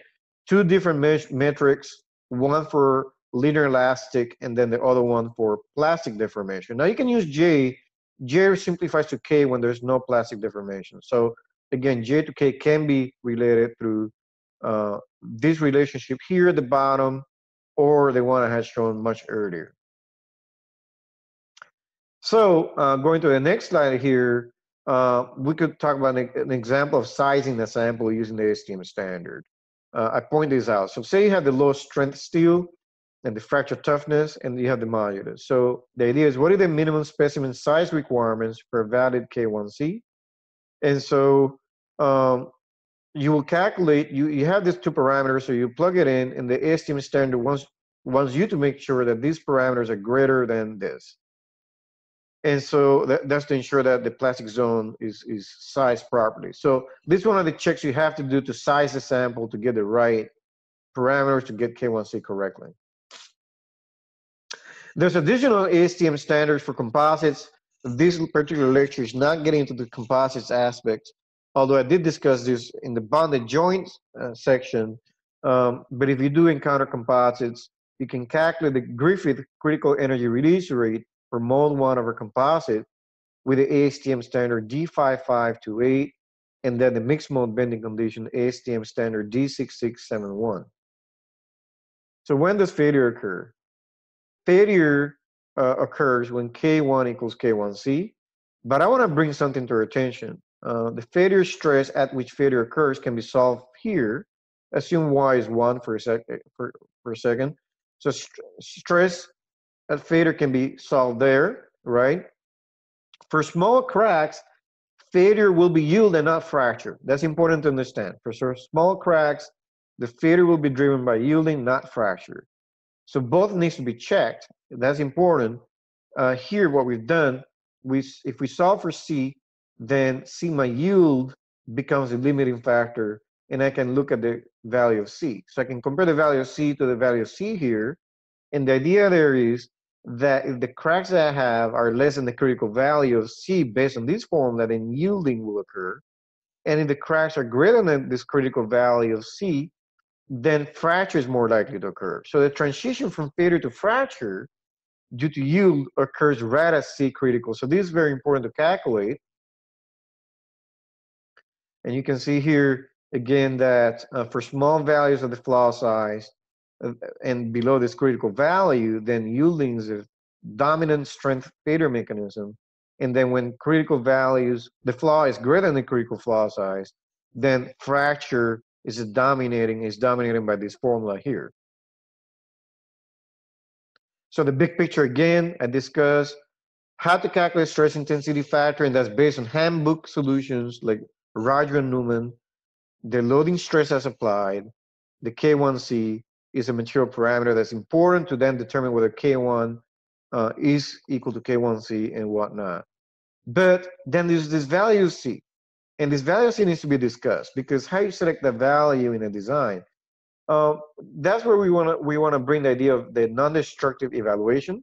two different metrics, one for linear elastic and then the other one for plastic deformation. Now you can use J. J simplifies to K when there's no plastic deformation. So again, J to K can be related through uh, this relationship here at the bottom or the one I had shown much earlier. So uh, going to the next slide here, uh, we could talk about an, an, example of sizing the sample using the ASTM standard. Uh, I point this out. So say you have the low strength steel and the fracture toughness, and you have the modulus. So the idea is what are the minimum specimen size requirements for valid K1C? And so um, you will calculate, you, you have these two parameters, so you plug it in, and the ASTM standard wants, wants you to make sure that these parameters are greater than this. And so that, that's to ensure that the plastic zone is, is sized properly. So this is one of the checks you have to do to size the sample to get the right parameters to get K1C correctly. There's additional ASTM standards for composites. This particular lecture is not getting into the composites aspect, although I did discuss this in the bonded joints uh, section. Um, but if you do encounter composites, you can calculate the Griffith critical energy release rate for mode one of a composite with the ASTM standard D5528 and then the mixed mode bending condition ASTM standard D6671. So when does failure occur? Failure uh, occurs when K1 equals K1C, but I want to bring something to your attention. Uh, the failure stress at which failure occurs can be solved here. Assume Y is 1 for a, sec for, for a second. So st stress a failure can be solved there, right? For small cracks, failure will be yield and not fracture. That's important to understand. For small cracks, the failure will be driven by yielding, not fracture. So both needs to be checked. That's important. Uh, here, what we've done, we if we solve for C, then sigma yield becomes a limiting factor, and I can look at the value of C. So I can compare the value of C to the value of C here, and the idea there is that if the cracks that I have are less than the critical value of C based on this formula, then yielding will occur. And if the cracks are greater than this critical value of C, then fracture is more likely to occur. So the transition from failure to fracture due to yield occurs right at C critical. So this is very important to calculate. And you can see here again that uh, for small values of the flaw size, Uh, and below this critical value, then yielding is a dominant strength failure mechanism. And then when critical values, the flaw is greater than the critical flaw size, then fracture is dominating, is dominated by this formula here. So the big picture again, I discussed how to calculate stress intensity factor, and that's based on handbook solutions like Raju and Newman, the loading stress as applied, the K1C, is a material parameter that's important to then determine whether K1 uh, is equal to K1C and whatnot. But then there's this value C, and this value C needs to be discussed because how you select the value in a design. Uh, that's where we want to we want to bring the idea of the non-destructive evaluation.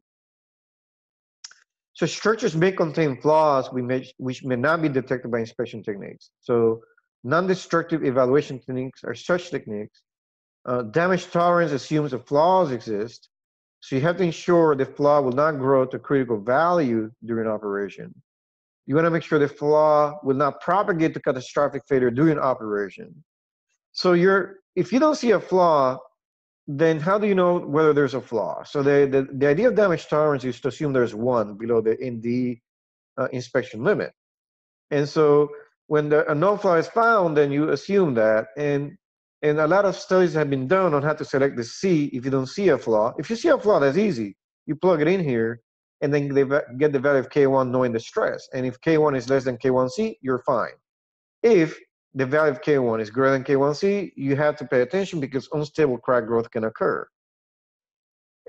So structures may contain flaws we may, which may not be detected by inspection techniques. So non-destructive evaluation techniques are such techniques uh, damage tolerance assumes that flaws exist, so you have to ensure the flaw will not grow to critical value during operation. You want to make sure the flaw will not propagate to catastrophic failure during operation. So you're, if you don't see a flaw, then how do you know whether there's a flaw? So the, the, the idea of damage tolerance is to assume there's one below the ND uh, inspection limit. And so when the, a no flaw is found, then you assume that. And and a lot of studies have been done on how to select the C if you don't see a flaw. If you see a flaw, that's easy. You plug it in here, and then they get the value of K1 knowing the stress. And if K1 is less than K1C, you're fine. If the value of K1 is greater than K1C, you have to pay attention because unstable crack growth can occur.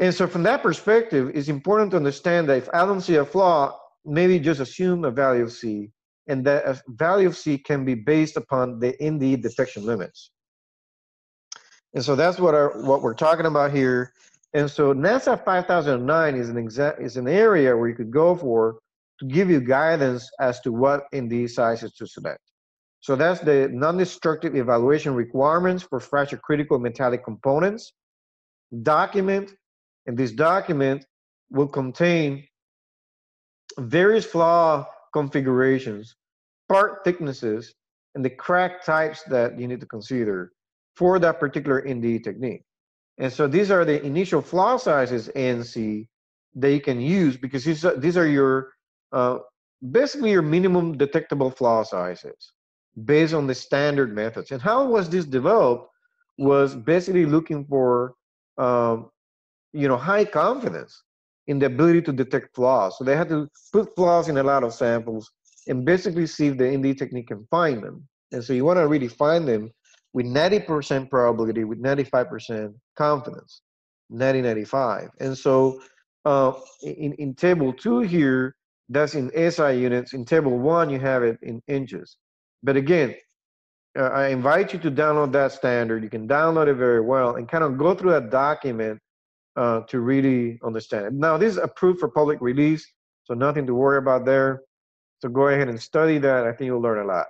And so from that perspective, it's important to understand that if I don't see a flaw, maybe just assume a value of C, and that a value of C can be based upon the ND detection limits. And so that's what our what we're talking about here. And so NASA 5009 is an exact is an area where you could go for to give you guidance as to what in these sizes to select. So that's the non-destructive evaluation requirements for fracture critical metallic components. Document, and this document will contain various flaw configurations, part thicknesses, and the crack types that you need to consider for that particular NDE technique. And so these are the initial flaw sizes ANC that you can use because these are, these are your uh, basically your minimum detectable flaw sizes based on the standard methods. And how was this developed was basically looking for um, you know high confidence in the ability to detect flaws. So they had to put flaws in a lot of samples and basically see if the ND technique can find them. And so you want to really find them with 90% probability, with 95% confidence, 90, 95. And so uh, in, in table two here, that's in SI units. In table one, you have it in inches. But again, uh, I invite you to download that standard. You can download it very well and kind of go through that document uh, to really understand it. Now, this is approved for public release, so nothing to worry about there. So go ahead and study that. I think you'll learn a lot.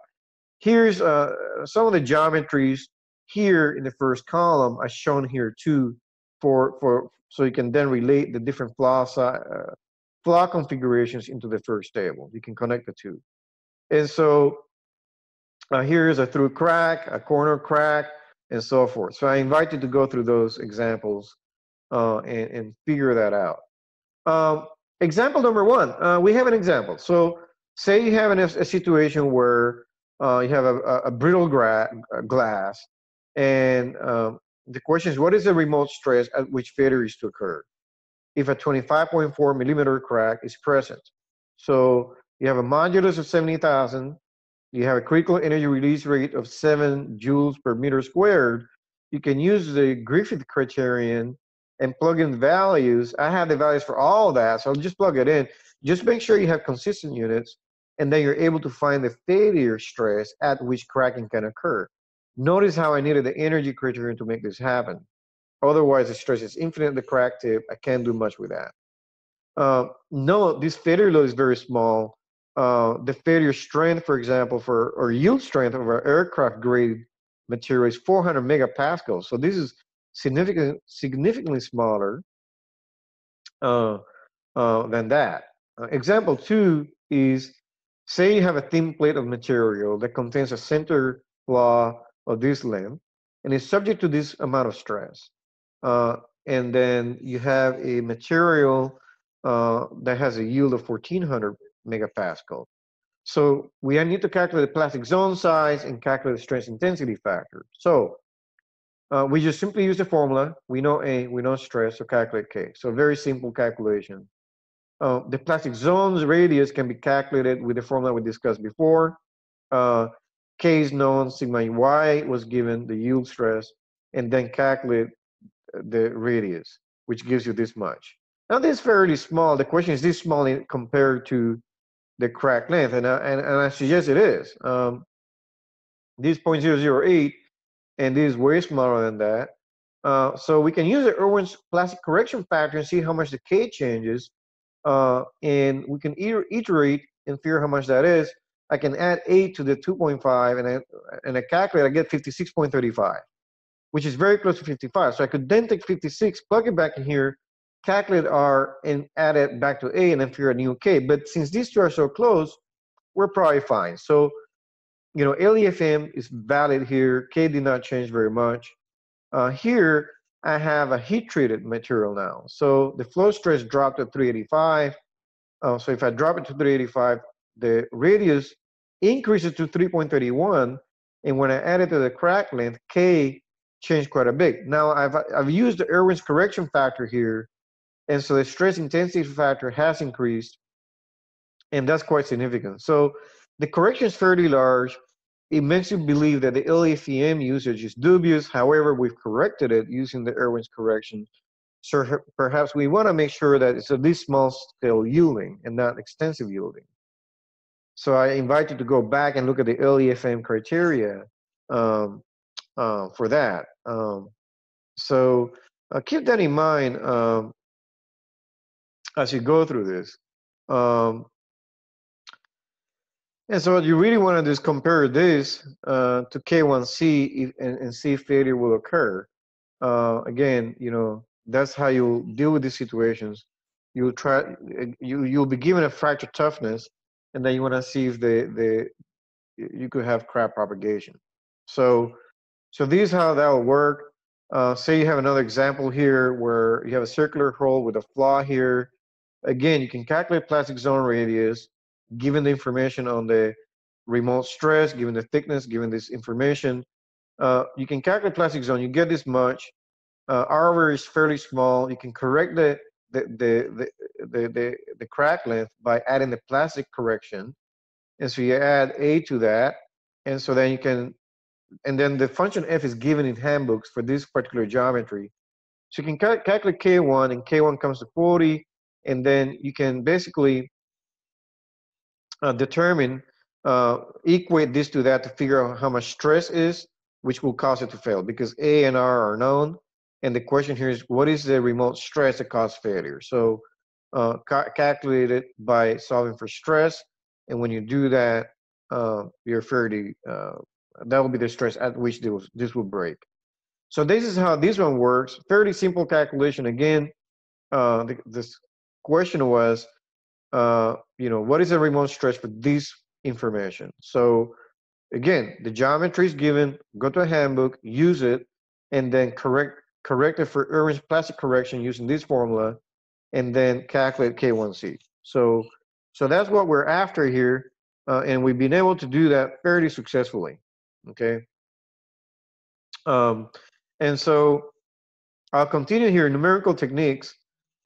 Here's uh, some of the geometries here in the first column as shown here too, for, for so you can then relate the different flaw, uh, flaw configurations into the first table. You can connect the two. And so uh, here's a through crack, a corner crack, and so forth. So I invite you to go through those examples uh, and, and figure that out. Um, example number one, uh, we have an example. So say you have an, a situation where uh, you have a, a brittle gra- glass, and um, the question is, what is the remote stress at which failure is to occur? If a 25.4 millimeter crack is present. So you have a modulus of 70,000, you have a critical energy release rate of 7 joules per meter squared, you can use the Griffith criterion and plug in values. I have the values for all that, so just plug it in. Just make sure you have consistent units, and then you're able to find the failure stress at which cracking can occur. Notice how I needed the energy criterion to make this happen. Otherwise, the stress is infinite the crack tip. I can't do much with that. Uh, no, this failure load is very small. Uh, the failure strength, for example, for or yield strength of our aircraft grade material is 400 megapascals. So this is significant, significantly smaller uh, uh, than that. Uh, example two is, say you have a thin plate of material that contains a center flaw of this length, and is subject to this amount of stress. Uh, and then you have a material uh, that has a yield of 1400 megapascal. So we need to calculate the plastic zone size and calculate the stress intensity factor. So uh, we just simply use the formula. We know A, we know stress, so calculate K. So very simple calculation. Uh, the plastic zone's radius can be calculated with the formula we discussed before. Uh, K is known, sigma Y was given, the yield stress, and then calculate the radius, which gives you this much. Now this is fairly small. The question is this small compared to the crack length, and, uh, and, and I suggest it is. Um, this 0.008 and this is way smaller than that. Uh, so we can use the Irwin's plastic correction factor and see how much the K changes. Uh, and we can iterate and figure how much that is. I can add 8 to the 2.5 and I, and I calculate, I get 56.35, which is very close to 55. So I could then take 56, plug it back in here, calculate R, and add it back to A, and then figure a new K. But since these two are so close, we're probably fine. So you know, LEFM is valid here. K did not change very much. Uh, here, I have a heat-treated material now. So the flow stress dropped to 385. Uh, so if I drop it to 385, the radius increases to 3.31. And when I add it to the crack length, K changed quite a bit. Now I've, I've used the Irwin's correction factor here. And so the stress intensity factor has increased. And that's quite significant. So the correction is fairly large. It makes you believe that the LEFM usage is dubious. However, we've corrected it using the Irwin's correction So perhaps we want to make sure that it's at least small scale yielding and not extensive yielding. So I invite you to go back and look at the LEFM criteria um, uh, for that. Um, so uh, keep that in mind um, as you go through this. Um, and so what you really want to do is compare this uh, to K1C and, and, see if failure will occur. Uh, again, you know, that's how you deal with these situations. You'll try, you, you'll be given a fracture toughness and then you want to see if the, the, you could have crack propagation. So, so this is how that will work. Uh, say you have another example here where you have a circular hole with a flaw here. Again, you can calculate plastic zone radius given the information on the remote stress, given the thickness, given this information, uh, you can calculate plastic zone. You get this much. Uh, R is fairly small. You can correct the the, the the, the, the crack length by adding the plastic correction. And so you add A to that. And so then you can, and then the function F is given in handbooks for this particular geometry. So you can cal calculate K1 and K1 comes to 40. And then you can basically uh, determine, uh, equate this to that to figure out how much stress is, which will cause it to fail because A and R are known. And the question here is, what is the remote stress that causes failure? So uh, ca calculate it by solving for stress. And when you do that, uh, you're fairly, uh, that will be the stress at which this, will, this will break. So this is how this one works. Fairly simple calculation. Again, uh, the, this question was, uh, you know, what is the remote stretch for this information? So again, the geometry is given, go to a handbook, use it, and then correct correct it for Irwin's plastic correction using this formula, and then calculate K1C. So, so that's what we're after here, uh, and we've been able to do that fairly successfully. Okay. Um, and so I'll continue here. Numerical techniques.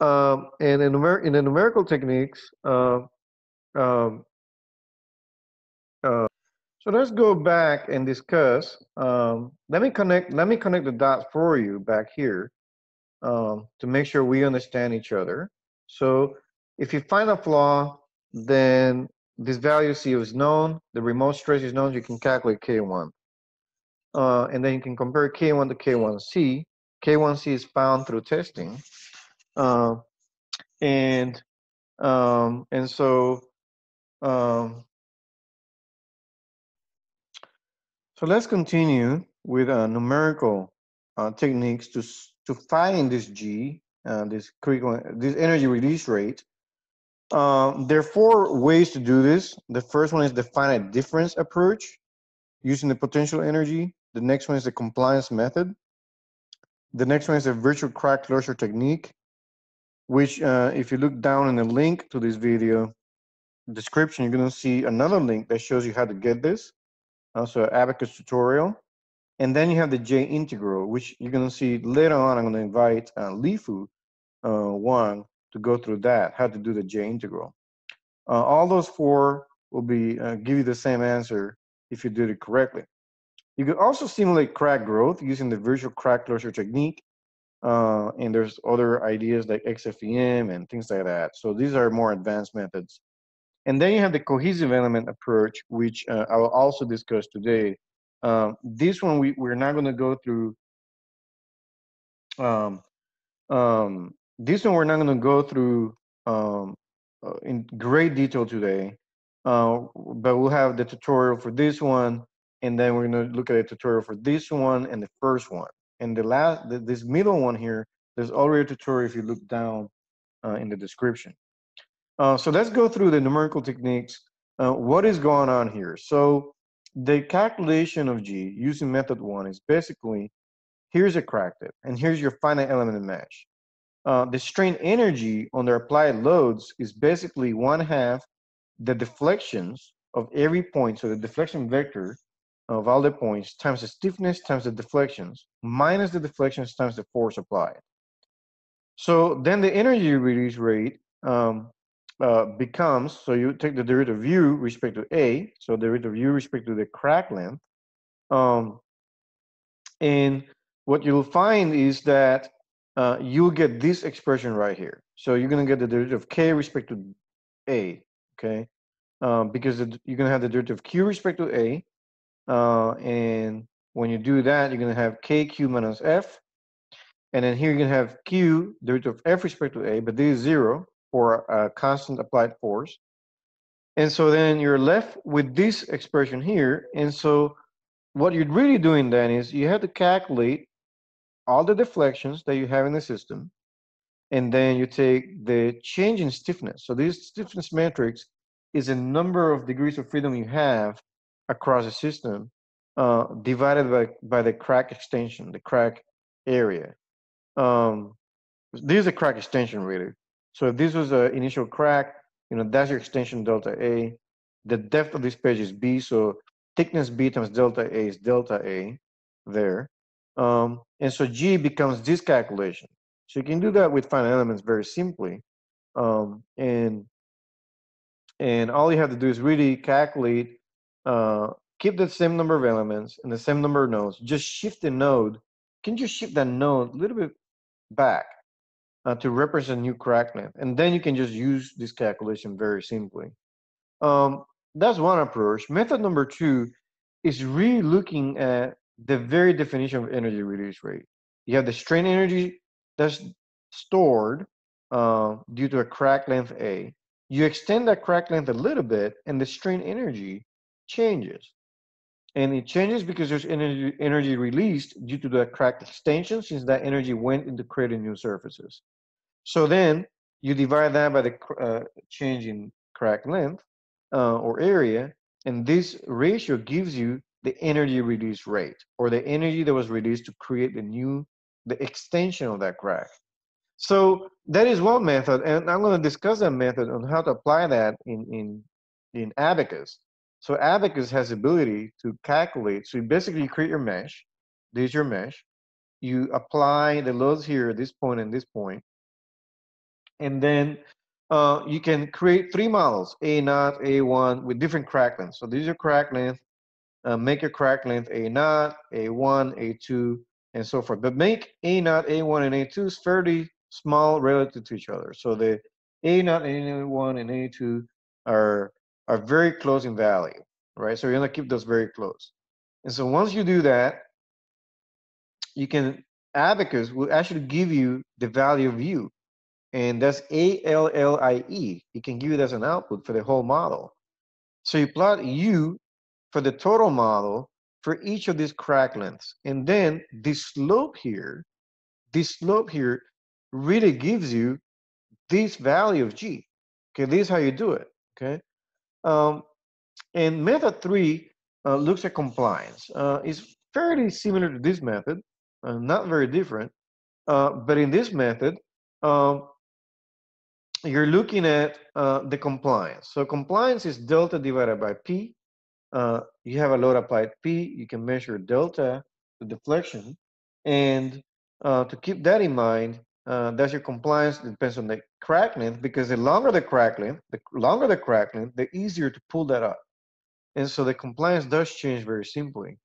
Um, and in, numer- in the numerical techniques, uh, um, uh, so let's go back and discuss. Um, let me connect. Let me connect the dots for you back here um, to make sure we understand each other. So if you find a flaw, then this value C is known. The remote stress is known. You can calculate K1, uh, and then you can compare K1 to K1C. K1C is found through testing. Uh, and um, and so um, so let's continue with uh, numerical uh, techniques to to find this G, uh, this critical this energy release rate. Um, there are four ways to do this. The first one is the finite difference approach using the potential energy. The next one is the compliance method. The next one is the virtual crack closure technique which uh, if you look down in the link to this video description, you're going to see another link that shows you how to get this. Also, Abaqus tutorial. And then you have the J integral, which you're going to see later on. I'm to invite uh, Lifu uh, Wang to go through that, how to do the J integral. Uh, all those four will be uh, give you the same answer if you did it correctly. You could also simulate crack growth using the virtual crack closure technique uh, and there's other ideas like XFEM and things like that. So these are more advanced methods. And then you have the cohesive element approach, which uh, I will also discuss today. Um, this one we, we're not going to go through. Um, um, this one we're not going to go through um, uh, in great detail today, uh, but we'll have the tutorial for this one, and then we're going to look at a tutorial for this one and the first one. And the last, the, this middle one here, there's already a tutorial if you look down uh, in the description. Uh, so let's go through the numerical techniques. Uh, what is going on here? So the calculation of G using method one is basically, here's a crack tip, and here's your finite element mesh. Uh, the strain energy on the applied loads is basically one half the deflections of every point. So the deflection vector of all the points times the stiffness times the deflections minus the deflections times the force applied. So then the energy release rate um, uh, becomes, so you take the derivative u respect to A, so the derivative u respect to the crack length. Um, and what you'll find is that uh, you'll get this expression right here. So you're going to get the derivative of k respect to a, okay? Um, because the, you're to have the derivative of q respect to a, uh, and when you do that, you're going to have kq minus f, and then here you're going to have q derivative of f respect to a, but this is zero for a constant applied force. And so then you're left with this expression here. And so what you're really doing then is you have to calculate all the deflections that you have in the system. And then you take the change in stiffness. So this stiffness matrix is a number of degrees of freedom you have across the system uh, divided by, by the crack extension, the crack area. Um, this is a crack extension really. So this was an initial crack, you know, that's your extension delta A. The depth of this page is B, so thickness B times delta A is delta A there. Um, and so G becomes this calculation. So you can do that with finite elements very simply. Um, and and all you have to do is really calculate, uh, keep the same number of elements and the same number of nodes. Just shift the node. Can you shift that node a little bit back uh, to represent new crack length. And then you can just use this calculation very simply. Um, that's one approach. Method number two is really looking at the very definition of energy release rate. You have the strain energy that's stored uh, due to a crack length A. You extend that crack length a little bit, and the strain energy changes. And it changes because there's energy, energy released due to the crack extension, since that energy went into creating new surfaces. So then you divide that by the uh, change in crack length uh, or area, and this ratio gives you the energy release rate or the energy that was released to create the new, the extension of that crack. So that is one method, and I'm going to discuss that method on how to apply that in in in Abaqus. So Abaqus has the ability to calculate. So you basically create your mesh. This is your mesh. You apply the loads here, at this point and this point, and then uh, you can create three models: A naught, A1, with different crack lengths. So these are crack length. Uh, make your crack length A naught, A1, A2, and so forth. But make A naught, A1, and A2 is fairly small relative to each other. So the A naught, A1, and A2 are are very close in value, right? So you're gonna keep those very close. And so once you do that, you can Abaqus will actually give you the value of u, and that's A L L I E. It can give you as an output for the whole model. So you plot u for the total model for each of these crack lengths, and then this slope here, this slope here, really gives you this value of g. Okay, this is how you do it. Okay. Um, and method three uh, looks at compliance. Uh, it's fairly similar to this method, uh, not very different. Uh, but in this method, um, you're looking at uh, the compliance. So compliance is delta divided by P. Uh, you have a load applied P, you can measure delta, the deflection. And to keep that in mind, uh, that's your compliance it depends on the crack length because the longer the crack length, the longer the crack length, the easier to pull that up. And so the compliance does change very simply.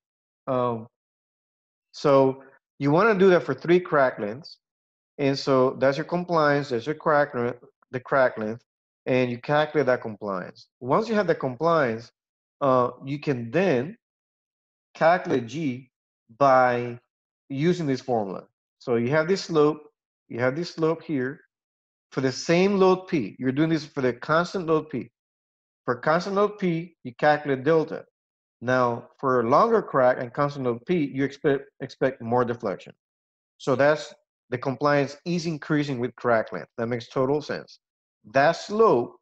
Um, so you want to do that for three crack lengths. And so that's your compliance, that's your crack length, the crack length, and you calculate that compliance. Once you have the compliance, uh, you can then calculate G by using this formula. So you have this slope, you have this slope here for the same load P. You're doing this for the constant load P. For constant load P, you calculate delta. Now, for a longer crack and constant load P, you expect, expect more deflection. So that's the compliance is increasing with crack length. That makes total sense. That slope,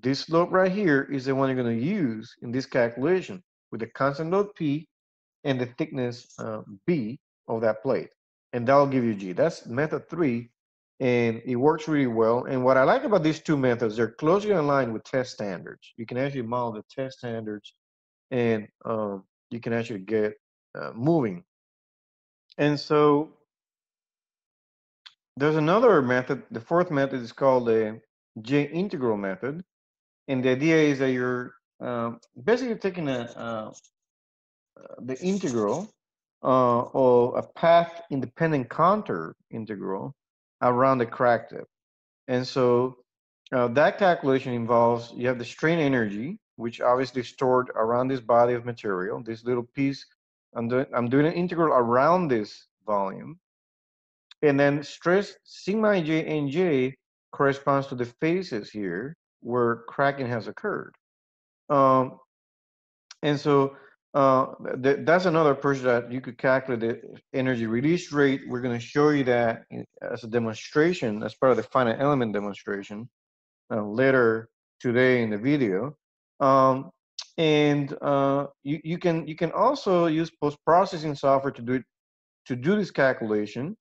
this slope right here, is the one you're going to use in this calculation with the constant load P and the thickness uh, B of that plate and that'll give you G. That's method three, and it works really well. And what I like about these two methods, they're closely aligned with test standards. You can actually model the test standards, and um, you can actually get uh, moving. And so there's another method. The fourth method is called the J integral method, and the idea is that you're um, basically taking a uh, uh, the integral uh, a path independent contour integral around the crack tip. And so uh, that calculation involves you have the strain energy, which obviously stored around this body of material, this little piece. I'm doing, I'm doing an integral around this volume. And then stress sigma j and j corresponds to the faces here where cracking has occurred. Um, and so uh, th that's another approach that you could calculate the energy release rate. We're going to show you that as a demonstration, as part of the finite element demonstration uh, later today in the video. Um, and uh, you, you can you can also use post-processing software to do it to do this calculation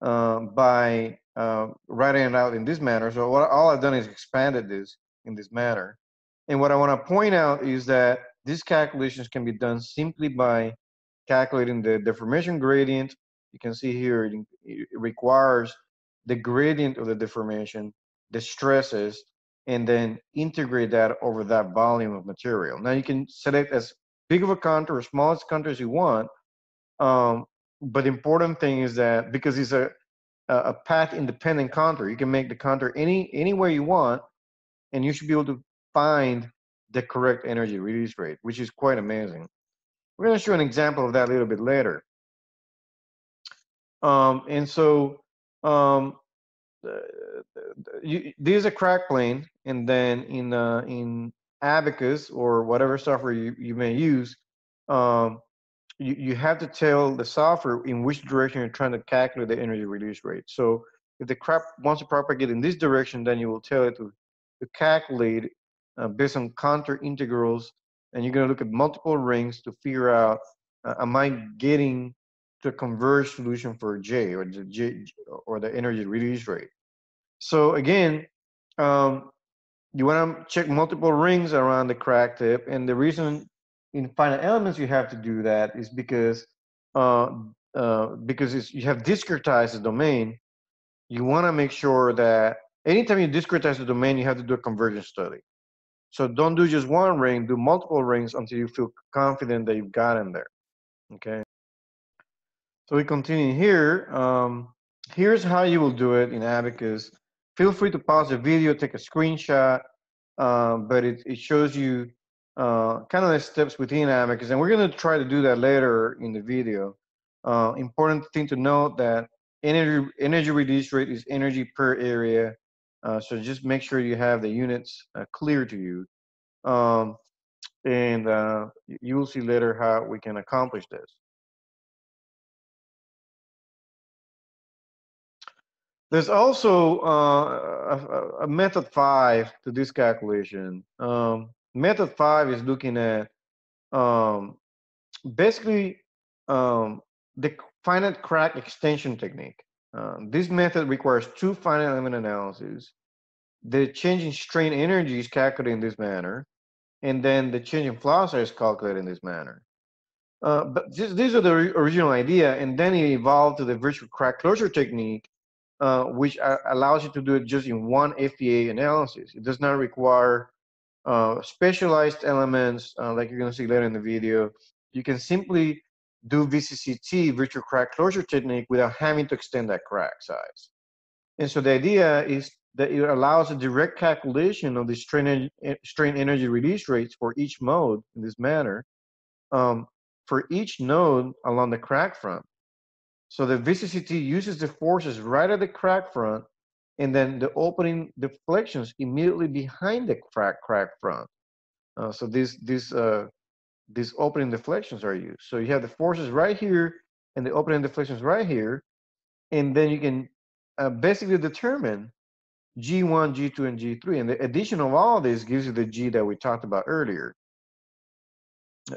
uh, by uh, writing it out in this manner. So what all I've done is expanded this in this manner. And what I want to point out is that these calculations can be done simply by calculating the deformation gradient. You can see here it, requires the gradient of the deformation, the stresses, and then integrate that over that volume of material. Now you can select as big of a contour or smallest contour as you want. Um, but the important thing is that because it's a, a path independent contour, you can make the contour any any way you want, and you should be able to find the correct energy release rate, which is quite amazing. We're going to show an example of that a little bit later. Um, and so um, you, there's a crack plane, and then in uh, in Abaqus or whatever software you, you may use, um, you, you have to tell the software in which direction you're trying to calculate the energy release rate. So if the crack wants to propagate in this direction, then you will tell it to, to calculate uh, based on contour integrals, and you're going to look at multiple rings to figure out, uh, am I getting to a converged solution for J or the J or the energy release rate? So again, um, you want to check multiple rings around the crack tip, and the reason in finite elements you have to do that is because uh, uh, because you have discretized the domain. You want to make sure that anytime you discretize the domain, you have to do a convergence study. So don't do just one ring, do multiple rings until you feel confident that you've got them there. Okay. So we continue here. Um, here's how you will do it in Abaqus. Feel free to pause the video, take a screenshot, uh, but it, it shows you uh, kind of the steps within Abaqus, and we're going to try to do that later in the video. Uh, important thing to note that energy energy release rate is energy per area uh, so just make sure you have the units uh, clear to you. Um, and uh, you will see later how we can accomplish this. There's also uh, a, a, method five to this calculation. Um, method five is looking at um, basically um, the finite crack extension technique. Um, this method requires two finite element analyses. The change in strain energy is calculated in this manner, and then the change in size is calculated in this manner. Uh, but this, these are the original idea, and then it evolved to the virtual crack closure technique, uh, which allows you to do it just in one FEA analysis. It does not require uh, specialized elements uh, like you're going to see later in the video. You can simply do VCCT, virtual crack closure technique, without having to extend that crack size. And so the idea is that it allows a direct calculation of the strain, strain energy release rates for each mode in this manner um, for each node along the crack front. So the VCCT uses the forces right at the crack front and then the opening deflections immediately behind the crack crack front. Uh, so this this uh, these opening deflections are used. So you have the forces right here and the opening deflections right here, and then you can uh, basically determine G1, G2, and G3. And the addition of all this gives you the G that we talked about earlier.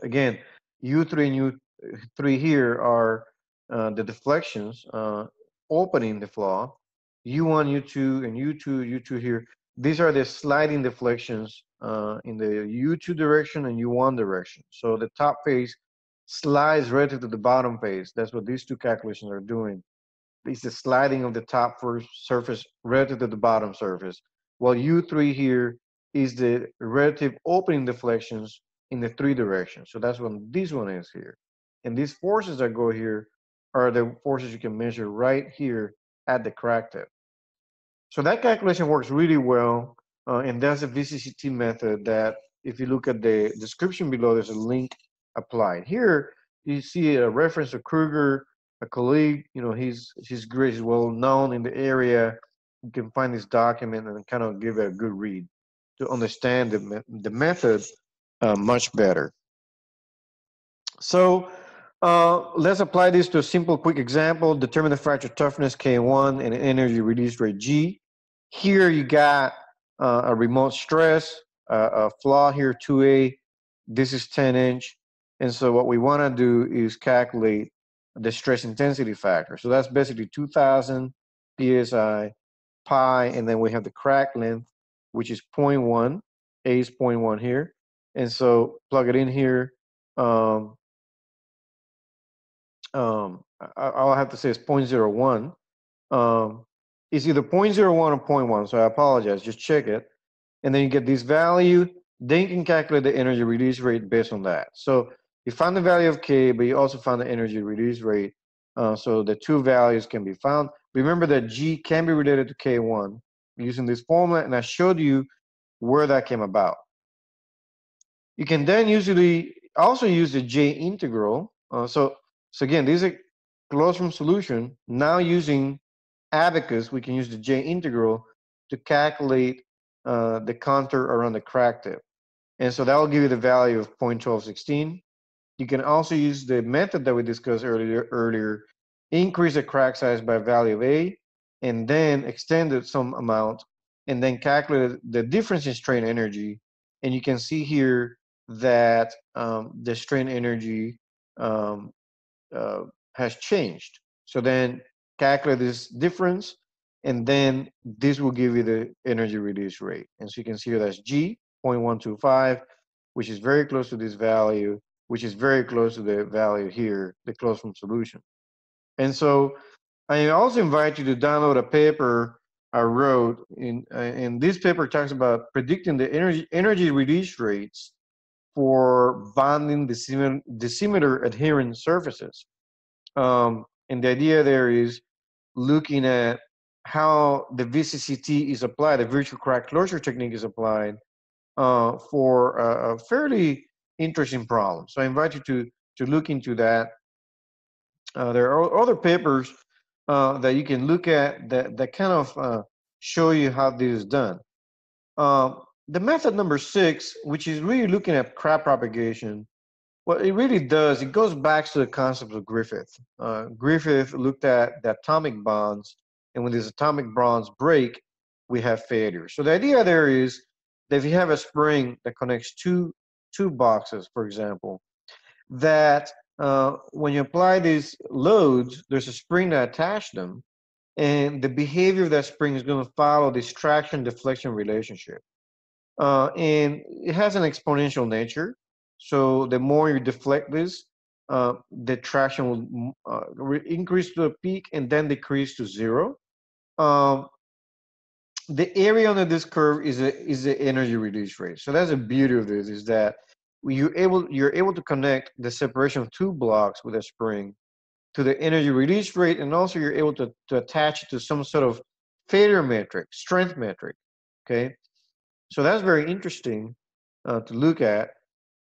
Again, U3 and U3 here are uh, the deflections uh, opening the flaw. U1, U2, and U2, U2 here. These are the sliding deflections uh, in the U2 direction and U1 direction. So the top face slides relative to the bottom face. That's what these two calculations are doing. It's the sliding of the top surface relative to the bottom surface. While U3 here is the relative opening deflections in the three directions. So that's what this one is here. And these forces that go here are the forces you can measure right here at the crack tip. So that calculation works really well. Uh, and that's a VCCT method that if you look at the description below, there's a link applied. Here, you see a reference to Krueger, a colleague, you know, he's, he's great, he's well known in the area. You can find this document and kind of give it a good read to understand the, the method uh, much better. So uh, let's apply this to a simple, quick example. Determine the fracture toughness K1 and energy release rate G. Here you got uh, a remote stress, uh, a flaw here 2A. This is 10 inch. And so what we want to do is calculate the stress intensity factor. So that's basically 2000 psi pi, and then we have the crack length, which is 0.1. A is 0.1 here. And so plug it in here. Um, um, I, all I have to say is 0.01. Um, it's either 0.01 or 0.1, so I apologize. Just check it. And then you get this value. Then you can calculate the energy release rate based on that. So you find the value of K, but you also find the energy release rate. Uh, so the two values can be found. Remember that G can be related to K1 using this formula, and I showed you where that came about. You can then usually also use the J integral. Uh, so, so again, this is a closed form solution. Now using Abaqus, we can use the J integral to calculate uh, the contour around the crack tip. And so that will give you the value of 0.1216. You can also use the method that we discussed earlier, earlier increase the crack size by value of A, and then extend it some amount, and then calculate the difference in strain energy. And you can see here that um, the strain energy um, uh, has changed. So then calculate this difference, and then this will give you the energy release rate. And so you can see here that's G, 0.125, which is very close to this value, which is very close to the value here, the closed form solution. And so I also invite you to download a paper I wrote. In, uh, and this paper talks about predicting the energy, energy release rates for bonding dissimilar, dissimilar adherent surfaces. Um, and the idea there is looking at how the VCCT is applied, the virtual crack closure technique is applied uh, for a, a, fairly interesting problem. So I invite you to, to look into that. Uh, there are other papers uh, that you can look at that, that kind of uh, show you how this is done. Uh, the method number six, which is really looking at crack propagation, what it really does, it goes back to the concept of Griffith. Uh, Griffith looked at the atomic bonds, and when these atomic bonds break, we have failure. So the idea there is that if you have a spring that connects two two boxes, for example, that uh, when you apply these loads, there's a spring that attach them, and the behavior of that spring is going to follow this traction deflection relationship. Uh, and it has an exponential nature. So the more you deflect this, uh, the traction will uh, increase to a peak and then decrease to zero. Um, the area under this curve is a, is the energy release rate. So that's the beauty of this is that you're able you're able to connect the separation of two blocks with a spring to the energy release rate, and also you're able to, to attach it to some sort of failure metric, strength metric. Okay, so that's very interesting uh, to look at.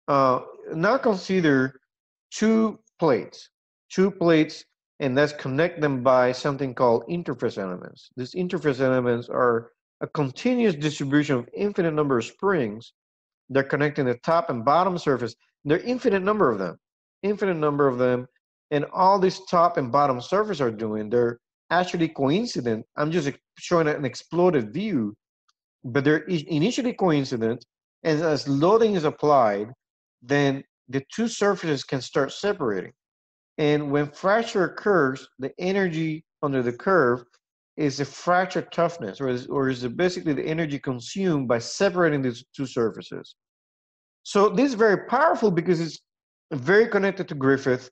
Uh, now consider two plates, two plates, and let's connect them by something called interface elements. These interface elements are a continuous distribution of infinite number of springs. They're connecting the top and bottom surface. There are infinite number of them, infinite number of them. And all these top and bottom surface are doing, they're actually coincident. I'm just showing an exploded view, but they're initially coincident. And as loading is applied, then the two surfaces can start separating. And when fracture occurs, the energy under the curve is the fracture toughness, or is, or is basically the energy consumed by separating these two surfaces. So this is very powerful because it's very connected to Griffith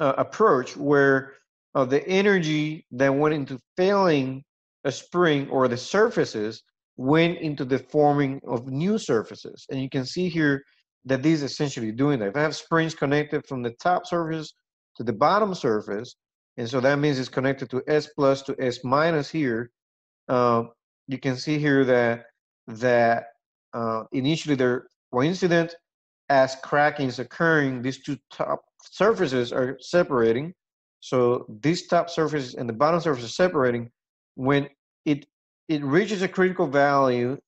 uh, approach, where uh, the energy that went into failing a spring or the surfaces went into the forming of new surfaces. And you can see here that this is essentially doing that. If I have springs connected from the top surface to the bottom surface, and so that means it's connected to S plus to S minus here, uh, you can see here that that uh, initially they're coincident as cracking is occurring, these two top surfaces are separating. So this top surface and the bottom surface are separating. When it it reaches a critical value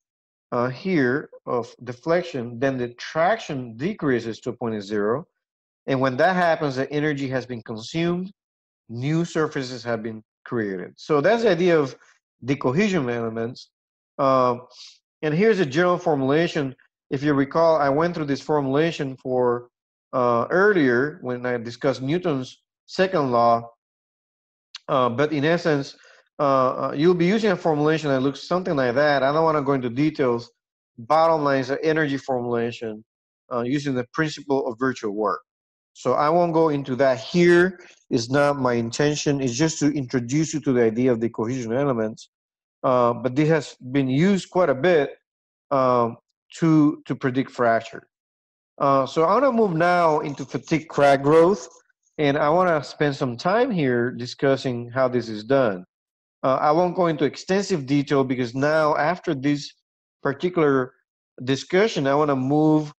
uh, here of deflection, then the traction decreases to a point of zero. And when that happens, the energy has been consumed, new surfaces have been created. So that's the idea of the cohesion elements. Uh, and here's a general formulation. If you recall, I went through this formulation for uh, earlier when I discussed Newton's second law. Uh, but in essence, uh, uh, you'll be using a formulation that looks something like that. I don't want to go into details. Bottom line is an energy formulation uh, using the principle of virtual work. So I won't go into that here. It's not my intention. It's just to introduce you to the idea of the cohesion elements. Uh, but this has been used quite a bit um, to to predict fracture. Uh, so I want to move now into fatigue crack growth, and I want to spend some time here discussing how this is done. Uh, I won't go into extensive detail because now, after this particular discussion, I want to move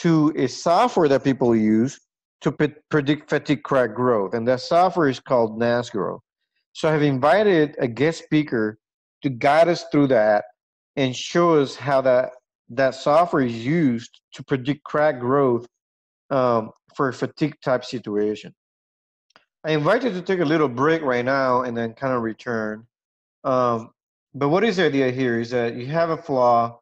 to a software that people use to predict fatigue crack growth, and that software is called NASGRO. So I have invited a guest speaker to guide us through that and show us how that that software is used to predict crack growth um, for a fatigue type situation. I invite you to take a little break right now and then kind of return. Um, but what is the idea here is that you have a flaw,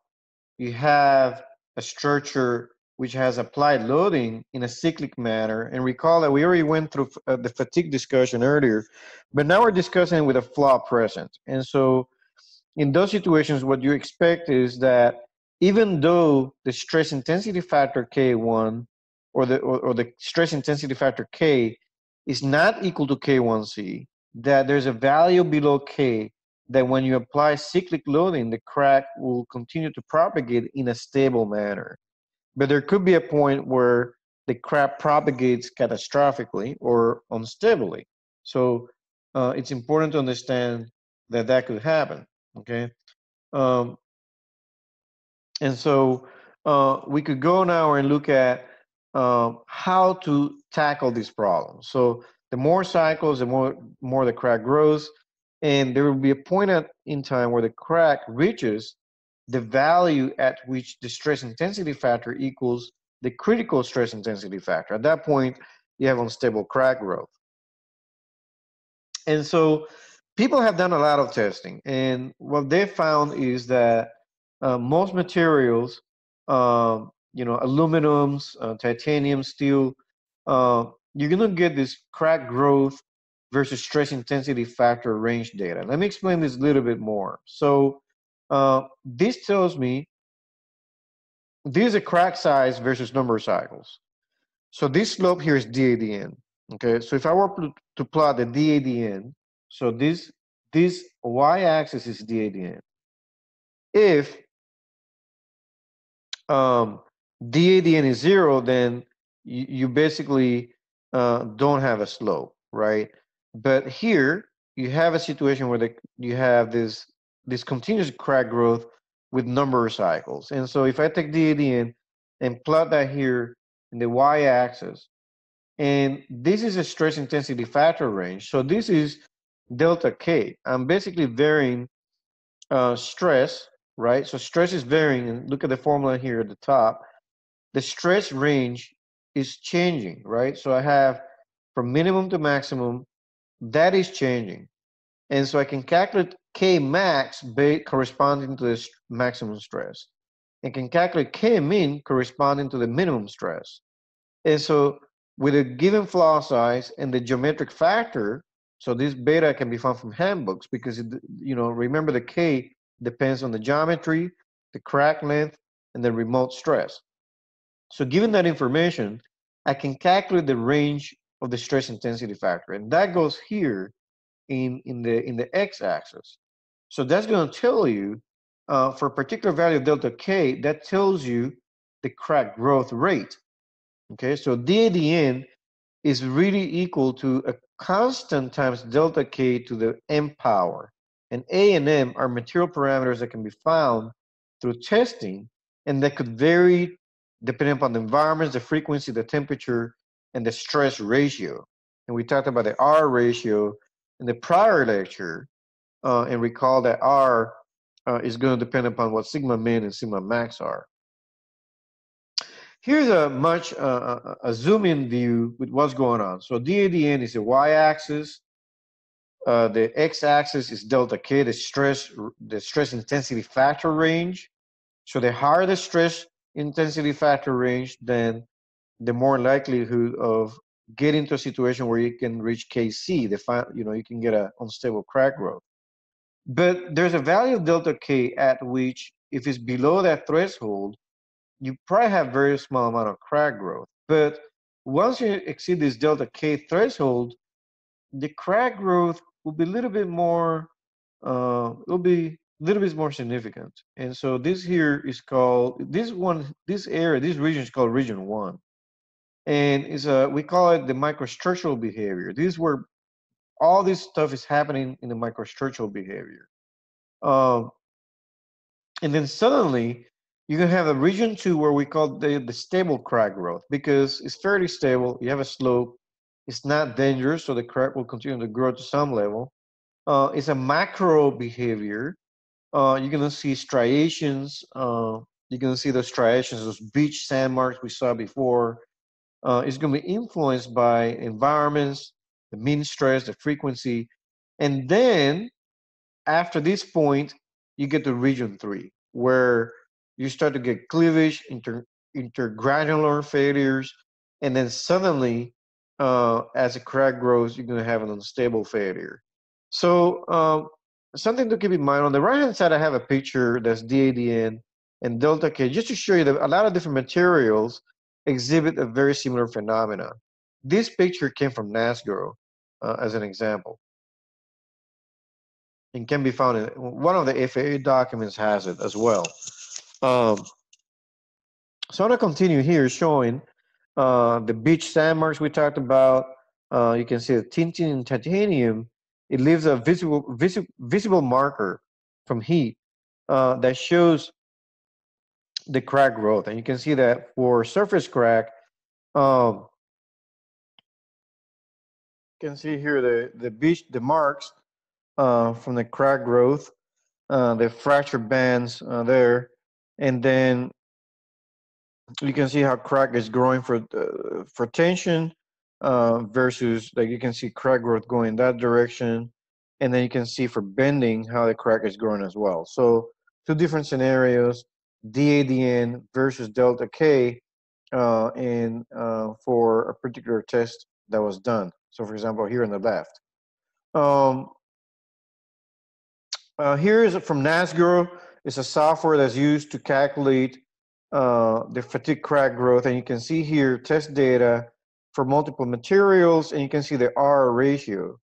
you have a structure which has applied loading in a cyclic manner. And recall that we already went through uh, the fatigue discussion earlier, but now we're discussing with a flaw present. And so in those situations, what you expect is that even though the stress intensity factor K1 or the, or, or the stress intensity factor K is not equal to K1C, that there's a value below K that when you apply cyclic loading, the crack will continue to propagate in a stable manner. But there could be a point where the crack propagates catastrophically or unstably. So uh, it's important to understand that that could happen. Okay. Um, and so uh, we could go now and look at um, how to tackle these problems. So the more cycles, the more more the crack grows, and there will be a point in time where the crack reaches the value at which the stress intensity factor equals the critical stress intensity factor. At that point, you have unstable crack growth. And so people have done a lot of testing, and what they found is that uh, most materials, uh, you know, aluminums, uh, titanium, steel, uh, you're gonna get this crack growth versus stress intensity factor range data. Let me explain this a little bit more. So uh, this tells me this is a crack size versus number of cycles. So this slope here is DADN. Okay, so if I were to plot the DADN, so this this y-axis is DADN. If um, DADN is zero, then you, you basically uh, don't have a slope, right? But here you have a situation where the, you have this this continuous crack growth with number of cycles. And so if I take DADN and plot that here in the y-axis, and this is a stress intensity factor range. So this is delta K. I'm basically varying uh, stress right? So stress is varying, and look at the formula here at the top. The stress range is changing, right? So I have from minimum to maximum, that is changing. And so I can calculate K max corresponding to the maximum stress. And can calculate K min corresponding to the minimum stress. And so with a given flaw size and the geometric factor, so this beta can be found from handbooks because, it, you know, remember the K depends on the geometry, the crack length, and the remote stress. So given that information, I can calculate the range of the stress intensity factor. And that goes here in, in the in the x-axis. So that's going to tell you uh, for a particular value of delta K, that tells you the crack growth rate. Okay, so DADN is really equal to a constant times delta K to the M power. And A and M are material parameters that can be found through testing and that could vary depending upon the environments, the frequency, the temperature, and the stress ratio. And we talked about the R ratio in the prior lecture, uh, and recall that R uh, is going to depend upon what sigma min and sigma max are. Here's a much uh, a zoom-in view with what's going on. So DADN is the y-axis. Uh, the x-axis is delta K, the stress the stress intensity factor range. So the higher the stress intensity factor range, then the more likelihood of getting to a situation where you can reach Kc, the you know you can get a unstable crack growth. But there's a value of delta K at which, if it's below that threshold, you probably have very small amount of crack growth. But once you exceed this delta K threshold, the crack growth will be a little bit more, uh, will be a little bit more significant. And so this here is called, this one, this area, this region is called region one. And it's a, we call it the microstructural behavior. This is where all this stuff is happening in the microstructural behavior. Um, and then suddenly you can have a region two where we call the, the stable crack growth because it's fairly stable. You have a slope. It's not dangerous, so the crack will continue to grow to some level. Uh, it's a macro behavior. Uh, you're gonna see striations. Uh, you're gonna see those striations, those beach sand marks we saw before. Uh, it's gonna be influenced by environments, the mean stress, the frequency, and then after this point, you get to region three, where you start to get cleavage, inter, intergranular failures, and then suddenly, uh, as the crack grows, you're going to have an unstable failure. So um, something to keep in mind. On the right-hand side, I have a picture that's DADN and delta K, just to show you that a lot of different materials exhibit a very similar phenomena. This picture came from NASGRO uh, as an example. And can be found in one of the FAA documents has it as well. Um, so I'm gonna continue here showing uh, the beach sand marks we talked about. Uh, you can see the tinting in titanium. It leaves a visible, visible, visible marker from heat uh, that shows the crack growth. And you can see that for surface crack, um, you can see here the, the beach, the marks uh, from the crack growth, uh, the fracture bands uh, there. And then you can see how crack is growing for uh, for tension uh, versus like you can see crack growth going that direction. And then you can see for bending how the crack is growing as well. So two different scenarios DADN versus delta K uh, and uh, for a particular test that was done so for example here on the left um, uh, here is from NASGRO it's a software that's used to calculate uh, the fatigue crack growth. And you can see here test data for multiple materials, and you can see the R ratio,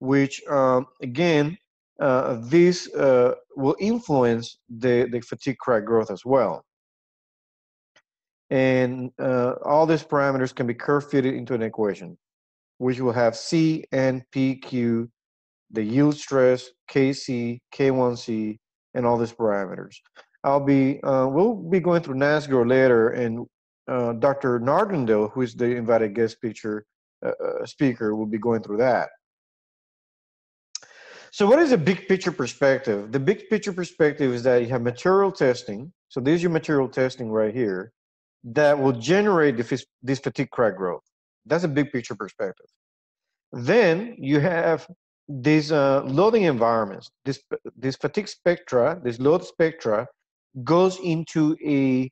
which um, again, uh, this uh, will influence the, the fatigue crack growth as well. And uh, all these parameters can be curve fitted into an equation, which will have C, N, P, Q, the yield stress, Kc, K1C, and all these parameters. I'll be, uh, we'll be going through NASGRO later, and uh, Dr. Nordendale, who is the invited guest speaker, speaker, will be going through that. So what is the big picture perspective? The big picture perspective is that you have material testing. So there's your material testing right here that will generate this, this fatigue crack growth. That's a big picture perspective. Then you have these uh, loading environments, this, this fatigue spectra, this load spectra, goes into a,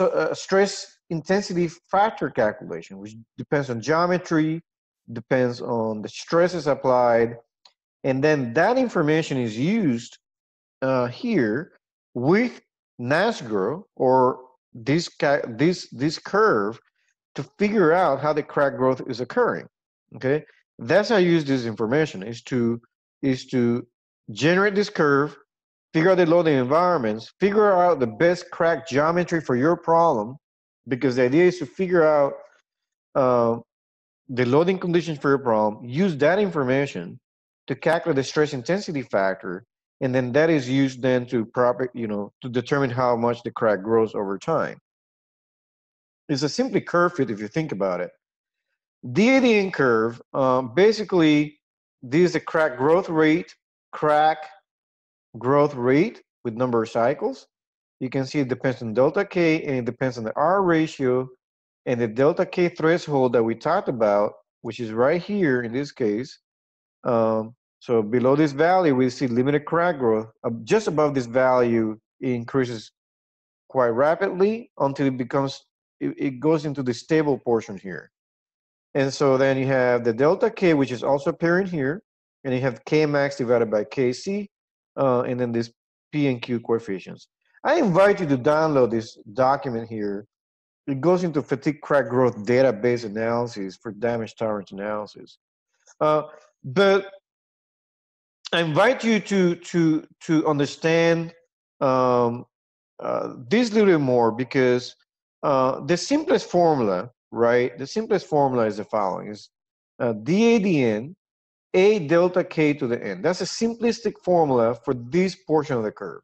a stress intensity factor calculation, which depends on geometry, depends on the stresses applied, and then that information is used uh, here with NASGRO or this this this curve to figure out how the crack growth is occurring. Okay, that's how I use this information is to is to generate this curve, figure out the loading environments, figure out the best crack geometry for your problem, because the idea is to figure out uh, the loading conditions for your problem, use that information to calculate the stress intensity factor, and then that is used then to proper, you know, to determine how much the crack grows over time. It's a simply curve fit if you think about it. DADN curve, um, basically, this is the crack growth rate, crack growth rate with number of cycles. You can see it depends on delta K and it depends on the R ratio and the delta K threshold that we talked about, which is right here in this case. Um, so below this value, we see limited crack growth. Just above this value, it increases quite rapidly until it becomes, it, it goes into the stable portion here. And so then you have the delta K, which is also appearing here, and you have K max divided by KC, uh, and then this P and Q coefficients. I invite you to download this document here. It goes into fatigue crack growth database analysis for damage tolerance analysis. Uh, but I invite you to to to understand um, uh, this a little bit more because uh, the simplest formula, right? The simplest formula is the following: is uh, DADN a delta k to the n. That's a simplistic formula for this portion of the curve.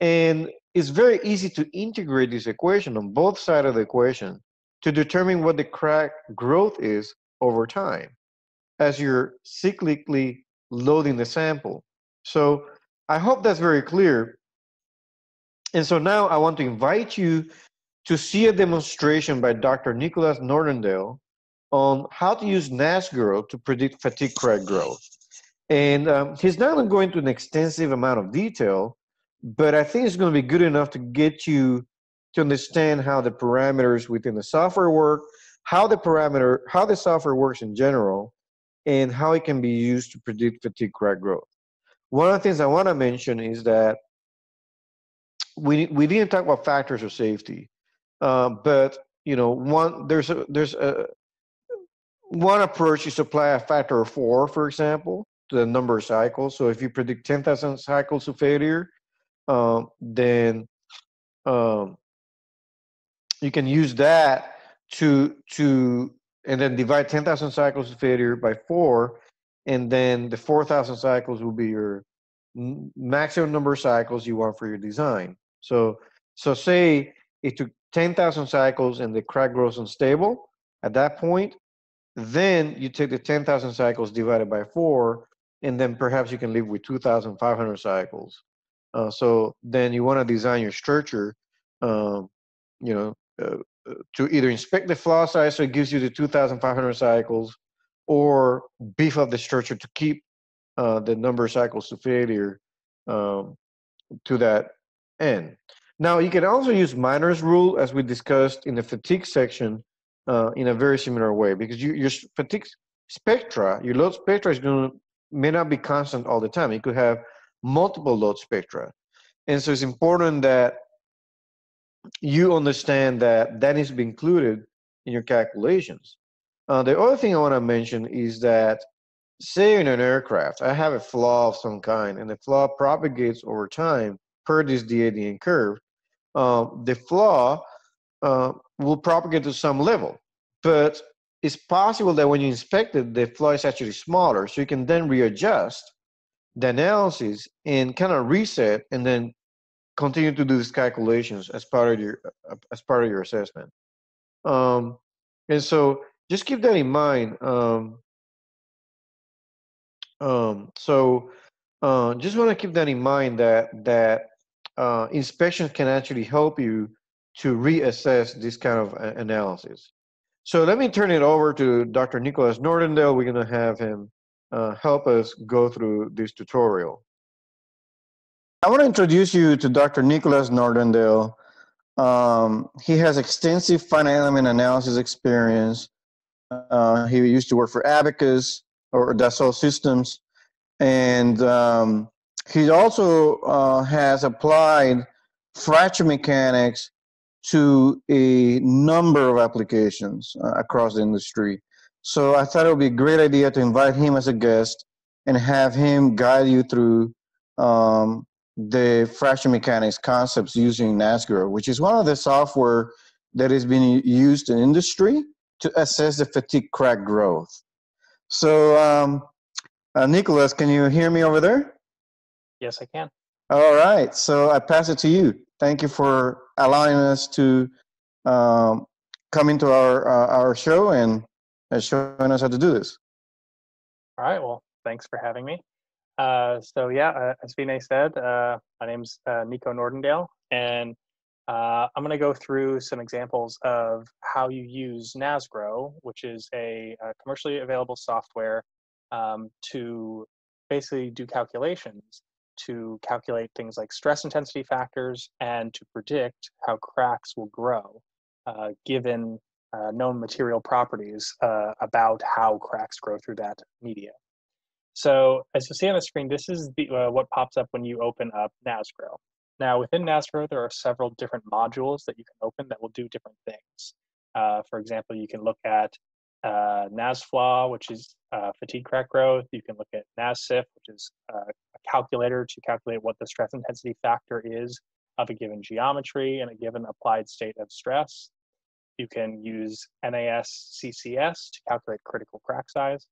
And it's very easy to integrate this equation on both sides of the equation to determine what the crack growth is over time as you're cyclically loading the sample. So I hope that's very clear. And so now I want to invite you to see a demonstration by Dr. Nicholas Nordendale on how to use NASGRO to predict fatigue crack growth. And um, he's not going to go into an extensive amount of detail, but I think it's going to be good enough to get you to understand how the parameters within the software work, how the parameter, how the software works in general, and how it can be used to predict fatigue crack growth. One of the things I want to mention is that we we didn't talk about factors of safety, uh, but you know, one there's a there's a one approach is to apply a factor of four, for example, to the number of cycles. So if you predict 10,000 cycles of failure, um, then um, you can use that to to and then divide 10,000 cycles of failure by four, and then the 4,000 cycles will be your maximum number of cycles you want for your design. So so say it took 10,000 cycles and the crack grows unstable. At that point, then you take the 10,000 cycles divided by four, and then perhaps you can live with 2,500 cycles. Uh, so then you want to design your structure, um, you know, uh, to either inspect the flaw size so it gives you the 2,500 cycles, or beef up the structure to keep uh, the number of cycles to failure um, to that end. Now you can also use Minor's rule as we discussed in the fatigue section uh, in a very similar way because you, your fatigue spectra, your load spectra is going to may not be constant all the time. You could have multiple load spectra, and so it's important that you understand that that needs to be included in your calculations. Uh, the other thing I want to mention is that, say in an aircraft, I have a flaw of some kind, and the flaw propagates over time per this DADN curve. Uh, the flaw uh, will propagate to some level. But it's possible that when you inspect it, the flaw is actually smaller. So you can then readjust the analysis and kind of reset and then continue to do these calculations as part of your as part of your assessment. Um, and so just keep that in mind. Um, um, so uh, just want to keep that in mind that that uh, inspections can actually help you to reassess this kind of analysis. So let me turn it over to Dr. Nicholas Nordendale. We're going to have him uh, help us go through this tutorial. I want to introduce you to Dr. Nicholas Nordendale. Um, he has extensive finite element analysis experience. Uh, he used to work for Abaqus or Dassault Systems. And um, he also uh, has applied fracture mechanics to a number of applications uh, across the industry. So I thought it would be a great idea to invite him as a guest and have him guide you through um, the fracture mechanics concepts using NASGRO, which is one of the software that is being used in industry to assess the fatigue crack growth. So, um, uh, Nicholas, can you hear me over there? Yes, I can. All right. So I pass it to you. Thank you for allowing us to um, come into our uh, our show and uh, showing us how to do this. All right. Well, thanks for having me. Uh, so yeah, uh, as Vinay said, uh, my name's uh, Nico Nordendale, and uh, I'm going to go through some examples of how you use NASGRO, which is a, a commercially available software um, to basically do calculations to calculate things like stress intensity factors and to predict how cracks will grow uh, given uh, known material properties about how cracks grow through that media. So as you see on the screen, this is the, uh, what pops up when you open up NASGRO. Now within NASGRO, there are several different modules that you can open that will do different things. Uh, for example, you can look at uh, which is uh, fatigue crack growth. You can look at NASSIF, which is uh, a calculator to calculate what the stress intensity factor is of a given geometry and a given applied state of stress. You can use NAS CCS to calculate critical crack size.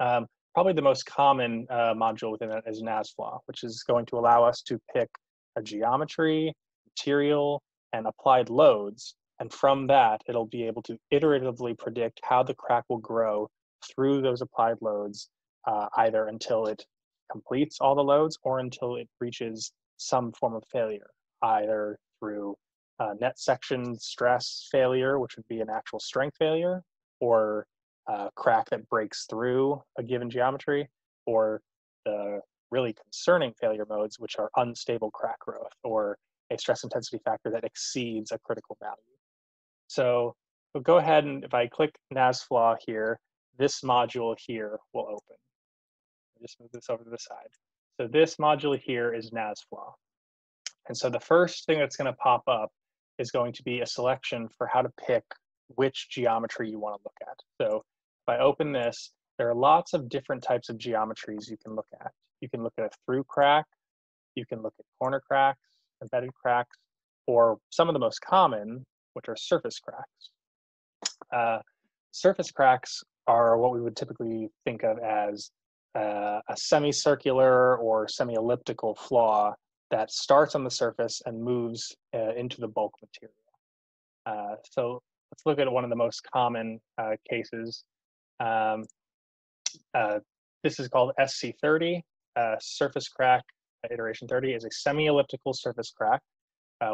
Um, probably the most common uh, module within that is NASFLA, which is going to allow us to pick a geometry, material, and applied loads and from that, it'll be able to iteratively predict how the crack will grow through those applied loads, uh, either until it completes all the loads or until it reaches some form of failure, either through uh, net section stress failure, which would be an actual strength failure, or a crack that breaks through a given geometry, or the really concerning failure modes, which are unstable crack growth or a stress intensity factor that exceeds a critical value. So we'll go ahead and if I click NASFLA here, this module here will open. I'll just move this over to the side. So this module here is NASFLA. And so the first thing that's going to pop up is going to be a selection for how to pick which geometry you want to look at. So if I open this, there are lots of different types of geometries you can look at. You can look at a through crack, you can look at corner cracks, embedded cracks, or some of the most common which are surface cracks. Uh, surface cracks are what we would typically think of as uh, a semicircular or semi-elliptical flaw that starts on the surface and moves uh, into the bulk material. Uh, so let's look at one of the most common uh, cases. Um, uh, this is called SC30. surface crack iteration 30 is a semi-elliptical surface crack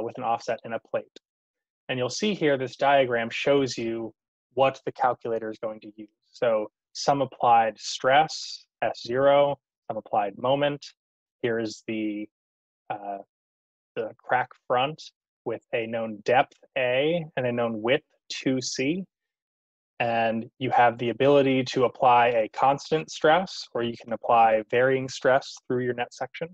with an offset in a plate. And you'll see here, this diagram shows you what the calculator is going to use. So some applied stress, S0, some applied moment. Here is the, uh, the crack front with a known depth A and a known width 2C. And you have the ability to apply a constant stress, or you can apply varying stress through your net section.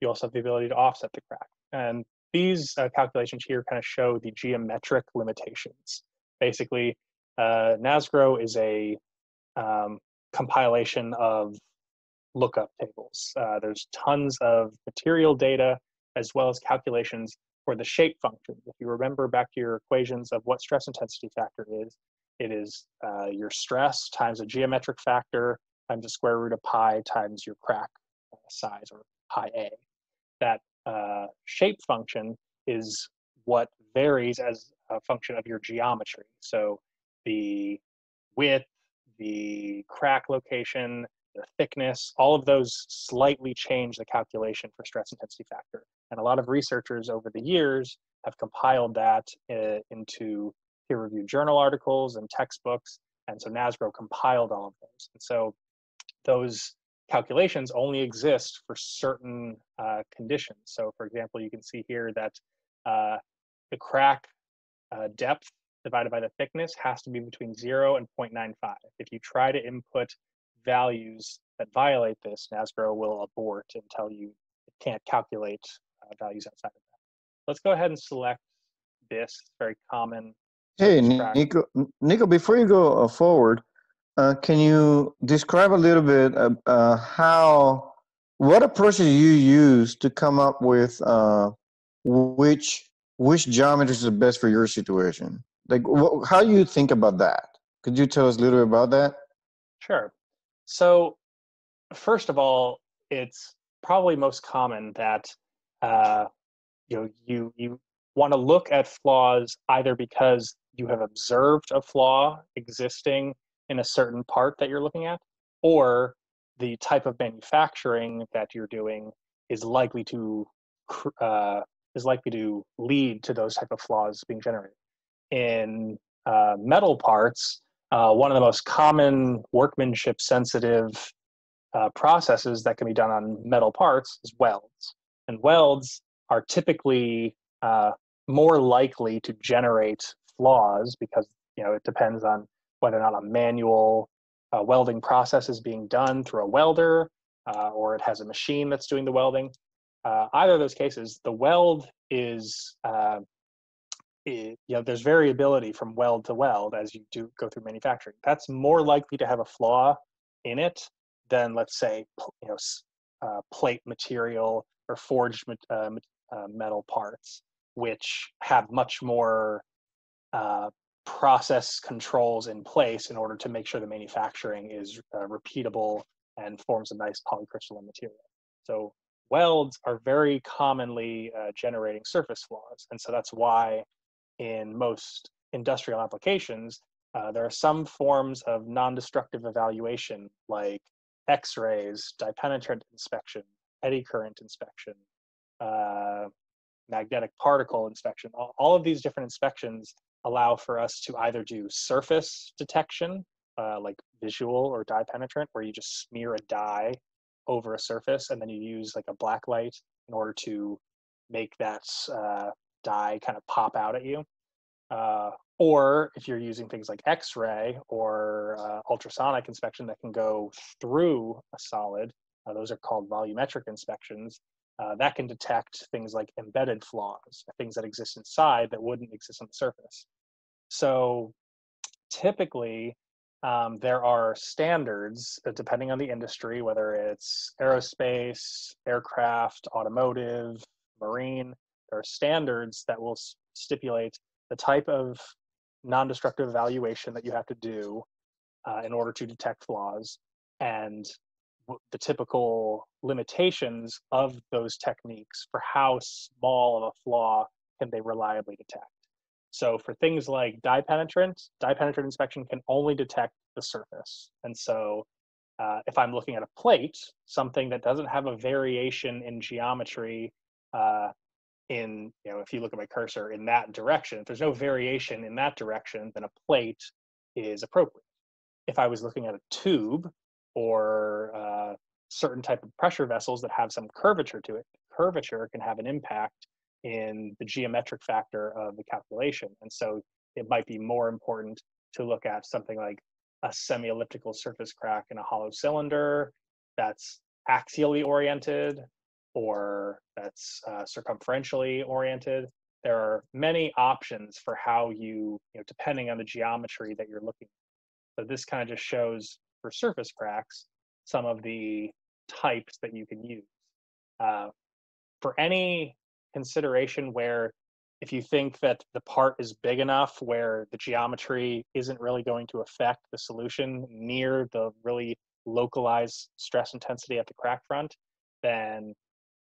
You also have the ability to offset the crack. And these uh, calculations here kind of show the geometric limitations. Basically, uh, NASGRO is a um, compilation of lookup tables. Uh, there's tons of material data as well as calculations for the shape function. If you remember back to your equations of what stress intensity factor is, it is uh, your stress times a geometric factor times the square root of pi times your crack size or pi a. That uh, shape function is what varies as a function of your geometry. So the width, the crack location, the thickness, all of those slightly change the calculation for stress intensity factor. And a lot of researchers over the years have compiled that uh, into peer-reviewed journal articles and textbooks. And so NASGRO compiled all of those. And so those calculations only exist for certain uh, conditions. So for example, you can see here that uh, the crack uh, depth divided by the thickness has to be between 0 and 0.95. If you try to input values that violate this, NASGRO will abort and tell you it can't calculate uh, values outside of that. Let's go ahead and select this very common. Hey, Nico, Nico, before you go uh, forward, uh, can you describe a little bit uh, how what approach do you use to come up with uh, which which geometry is the best for your situation? Like, wh- how do you think about that? Could you tell us a little bit about that? Sure. So, first of all, it's probably most common that uh, you know you you want to look at flaws either because you have observed a flaw existing in a certain part that you're looking at, or the type of manufacturing that you're doing is likely to uh, is likely to lead to those type of flaws being generated. In uh, metal parts, uh, one of the most common workmanship sensitive uh, processes that can be done on metal parts is welds. And welds are typically uh, more likely to generate flaws because you know it depends on whether or not a manual uh, welding process is being done through a welder uh, or it has a machine that's doing the welding. Uh, either of those cases, the weld is, uh, it, you know, there's variability from weld to weld as you do go through manufacturing. That's more likely to have a flaw in it than, let's say, you know, uh, plate material or forged uh, metal parts, which have much more process controls in place in order to make sure the manufacturing is uh, repeatable and forms a nice polycrystalline material. So welds are very commonly uh, generating surface flaws. And so that's why in most industrial applications, uh, there are some forms of non-destructive evaluation like x-rays, dye-penetrant inspection, eddy current inspection, uh, magnetic particle inspection. All, all, of these different inspections allow for us to either do surface detection, uh, like visual or dye penetrant, where you just smear a dye over a surface and then you use like a black light in order to make that uh, dye kind of pop out at you. Uh, or if you're using things like X-ray or uh, ultrasonic inspection that can go through a solid, uh, those are called volumetric inspections. Uh, that can detect things like embedded flaws, things that exist inside that wouldn't exist on the surface. So typically, um, there are standards uh, depending on the industry, whether it's aerospace, aircraft, automotive, marine. There are standards that will stipulate the type of non destructive evaluation that you have to do uh, in order to detect flaws and the typical limitations of those techniques for how small of a flaw can they reliably detect. So for things like dye penetrant, dye penetrant inspection can only detect the surface. And so uh, if I'm looking at a plate, something that doesn't have a variation in geometry uh, in, you know, if you look at my cursor in that direction, if there's no variation in that direction, then a plate is appropriate. If I was looking at a tube or uh, certain type of pressure vessels that have some curvature to it, curvature can have an impact in the geometric factor of the calculation. And so it might be more important to look at something like a semi-elliptical surface crack in a hollow cylinder that's axially oriented or that's uh, circumferentially oriented. There are many options for how you, you know, depending on the geometry that you're looking. So this kind of just shows for surface cracks some of the types that you can use. Uh, for any consideration where if you think that the part is big enough where the geometry isn't really going to affect the solution near the really localized stress intensity at the crack front, then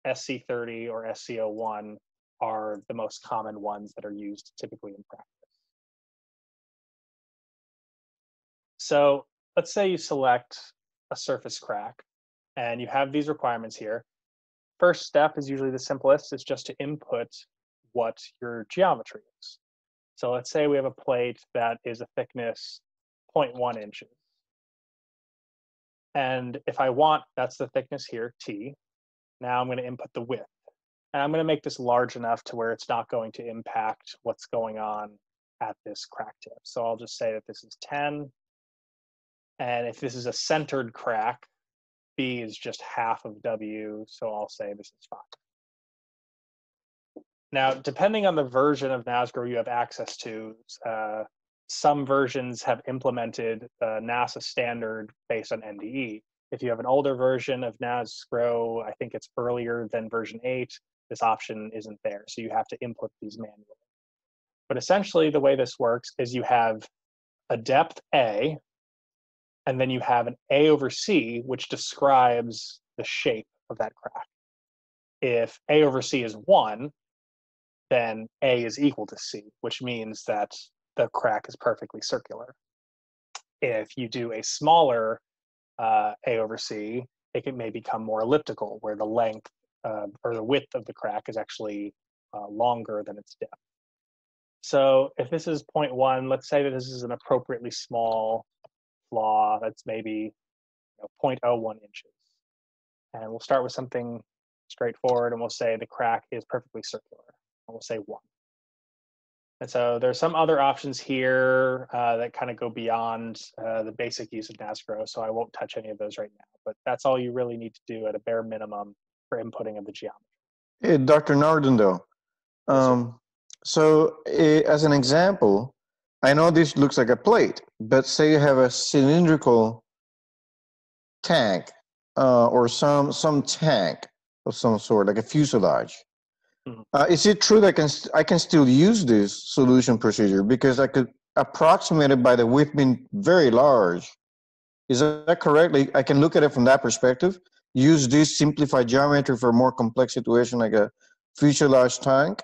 SC30 or SC01 are the most common ones that are used typically in practice. So let's say you select a surface crack and you have these requirements here first step is usually the simplest. It's just to input what your geometry is. So let's say we have a plate that is a thickness 0.1 inches. And if I want, that's the thickness here, T. Now I'm going to input the width. And I'm going to make this large enough to where it's not going to impact what's going on at this crack tip. So I'll just say that this is 10. And if this is a centered crack, B is just half of W, so I'll say this is five. Now, depending on the version of NASGRO you have access to, uh, some versions have implemented the NASA standard based on NDE. If you have an older version of NASGRO, I think it's earlier than version 8, this option isn't there. So you have to input these manually. But essentially, the way this works is you have a depth A, and then you have an A over C, which describes the shape of that crack. If A over C is 1, then A is equal to C, which means that the crack is perfectly circular. If you do a smaller uh, A over C, it can, may become more elliptical, where the length uh, or the width of the crack is actually uh, longer than its depth. So if this is 0.1, let's say that this is an appropriately small flaw that's maybe you know, 0.01 inches. And we'll start with something straightforward and we'll say the crack is perfectly circular. And we'll say one. And so there's some other options here uh, that kind of go beyond uh, the basic use of NASGRO, so I won't touch any of those right now. But that's all you really need to do at a bare minimum for inputting of the geometry. Hey, Dr. Nordendale. Um, so uh, as an example, I know this looks like a plate, but say you have a cylindrical tank uh, or some some tank of some sort, like a fuselage. Mm-hmm. Uh, is it true that I can I can still use this solution procedure because I could approximate it by the width being very large? Is that correct? I can look at it from that perspective. Use this simplified geometry for a more complex situation like a fuselage tank.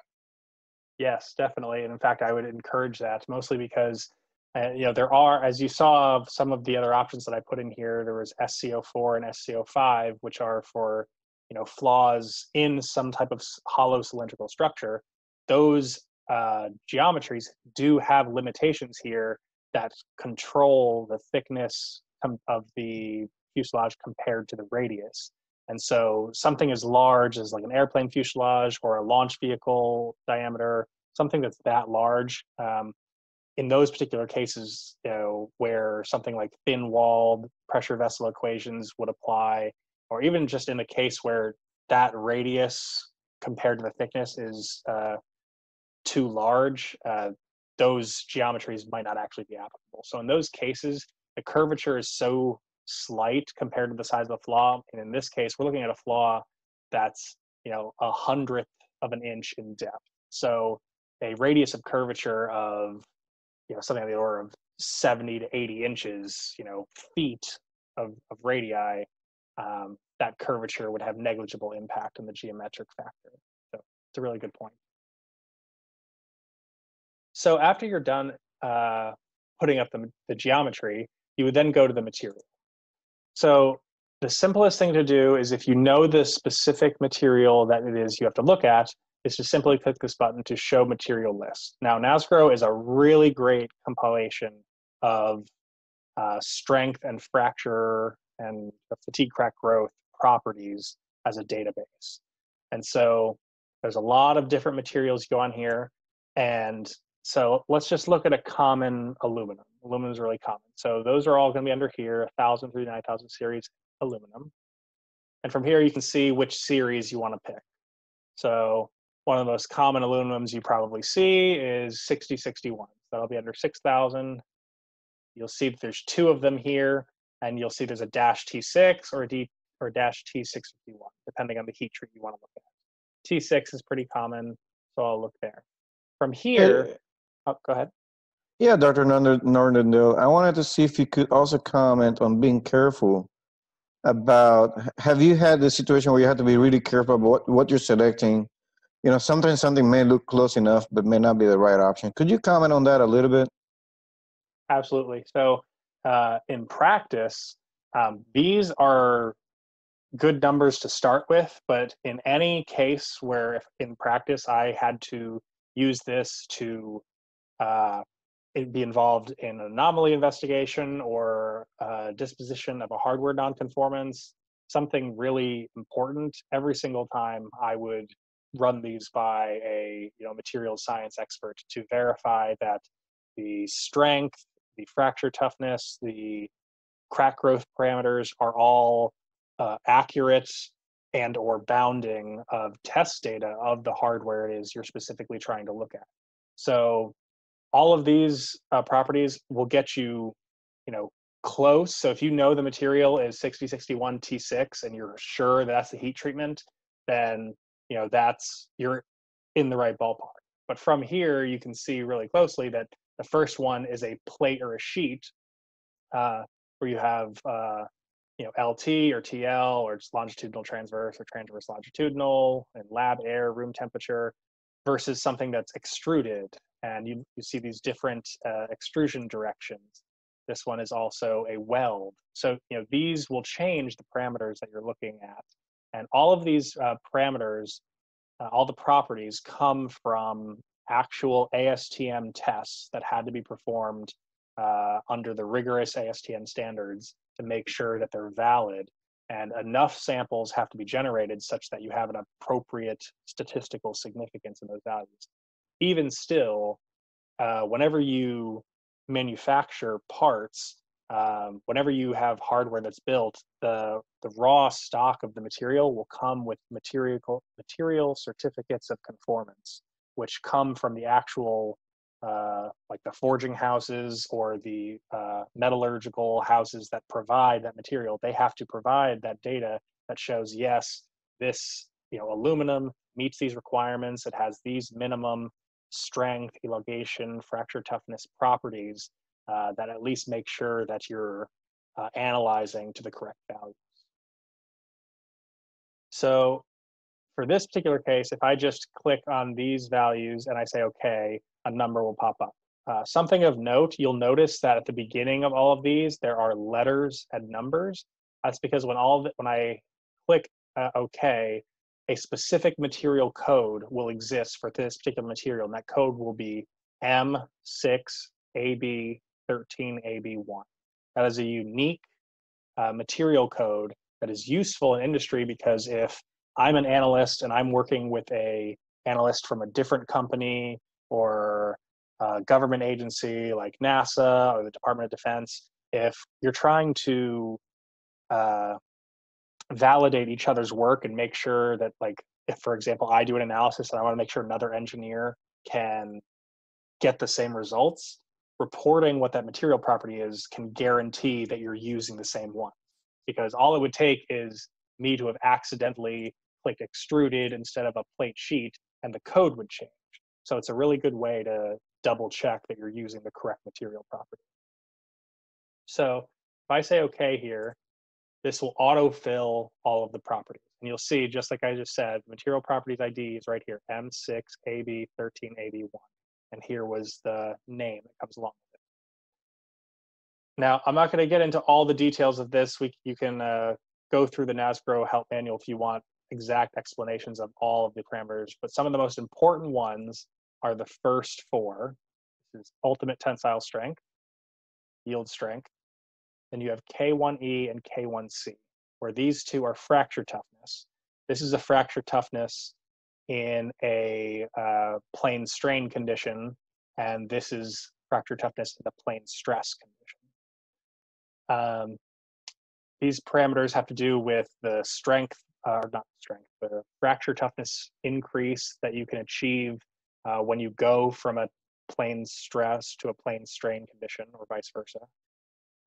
Yes, definitely. And in fact, I would encourage that mostly because uh, you know there are, as you saw, some of the other options that I put in here. There was SC04 and SC05, which are for you know flaws in some type of hollow cylindrical structure. Those uh, geometries do have limitations here that control the thickness of the fuselage compared to the radius. And so something as large as like an airplane fuselage or a launch vehicle diameter, something that's that large, um, in those particular cases, you know, where something like thin-walled pressure vessel equations would apply, or even just in the case where that radius compared to the thickness is uh, too large, uh, those geometries might not actually be applicable. So in those cases, the curvature is so slight compared to the size of the flaw. And in this case, we're looking at a flaw that's, you know, a hundredth of an inch in depth. So a radius of curvature of, you know, something on the order of 70 to 80 inches, you know, feet of, of radii, um, that curvature would have negligible impact on the geometric factor. So it's a really good point. So after you're done uh, putting up the, the geometry, you would then go to the material. So the simplest thing to do is if you know the specific material that it is you have to look at, is to simply click this button to show material list. Now, NASGRO is a really great compilation of uh, strength and fracture and fatigue crack growth properties as a database. And so there's a lot of different materials go on here. And so let's just look at a common aluminum. Aluminum is really common. So those are all going to be under here, 1000 through 9000 series aluminum. And from here, you can see which series you want to pick. So one of the most common aluminums you probably see is 6061. That'll be under 6000. You'll see that there's two of them here, and you'll see there's a dash T6 or a D or dash T651, depending on the heat treat you want to look at. T6 is pretty common, so I'll look there. From here, Oh, go ahead. Yeah, Dr. Nordendale, I wanted to see if you could also comment on being careful about have you had the situation where you have to be really careful about what, what you're selecting? You know, sometimes something may look close enough, but may not be the right option. Could you comment on that a little bit? Absolutely. So, uh, in practice, um, these are good numbers to start with, but in any case where in practice I had to use this to uh, be involved in an anomaly investigation or uh, disposition of a hardware nonconformance, something really important. Every single time I would run these by a you know material science expert to verify that the strength, the fracture toughness, the crack growth parameters are all uh, accurate and or bounding of test data of the hardware it is you're specifically trying to look at. So all of these uh, properties will get you, you know, close. So if you know the material is 6061 T6 and you're sure that's the heat treatment, then you know that's you're in the right ballpark. But from here, you can see really closely that the first one is a plate or a sheet uh, where you have uh, you know LT or TL or just longitudinal transverse or transverse longitudinal and lab air room temperature versus something that's extruded and you, you see these different uh, extrusion directions this one is also a weld. So, you know, these will change the parameters that you're looking at. And all of these uh, parameters, uh, all the properties come from actual ASTM tests that had to be performed uh, under the rigorous ASTM standards to make sure that they're valid. And enough samples have to be generated such that you have an appropriate statistical significance in those values. Even still, uh, whenever you manufacture parts, um, whenever you have hardware that's built, the the raw stock of the material will come with material material certificates of conformance, which come from the actual uh, like the forging houses or the uh, metallurgical houses that provide that material. They have to provide that data that shows yes, this you know aluminum meets these requirements. It has these minimum strength, elongation, fracture toughness properties uh, that at least make sure that you're uh, analyzing to the correct values. So for this particular case, if I just click on these values and I say okay, a number will pop up. Uh, something of note, you'll notice that at the beginning of all of these, there are letters and numbers. That's because when all when I click uh, OK, a specific material code will exist for this particular material, and that code will be M6AB13AB1. That is a unique uh, material code that is useful in industry because if I'm an analyst and I'm working with a analyst from a different company or government agency like NASA or the Department of Defense, if you're trying to uh, validate each other's work and make sure that like if for example i do an analysis and i want to make sure another engineer can get the same results reporting what that material property is can guarantee that you're using the same one because all it would take is me to have accidentally clicked extruded instead of a plate sheet and the code would change so it's a really good way to double check that you're using the correct material property so if i say okay here this will autofill all of the properties. And you'll see, just like I just said, material properties ID is right here, M6AB13AB1. And here was the name that comes along with it. Now, I'm not going to get into all the details of this. We, you can uh, go through the NASGRO help manual if you want exact explanations of all of the parameters, but some of the most important ones are the first four. This is ultimate tensile strength, yield strength, then you have K1E and K1C, where these two are fracture toughness. This is a fracture toughness in a uh, plane strain condition, and this is fracture toughness in the plane stress condition. Um, these parameters have to do with the strength, uh, or not strength, the fracture toughness increase that you can achieve uh, when you go from a plane stress to a plane strain condition, or vice versa.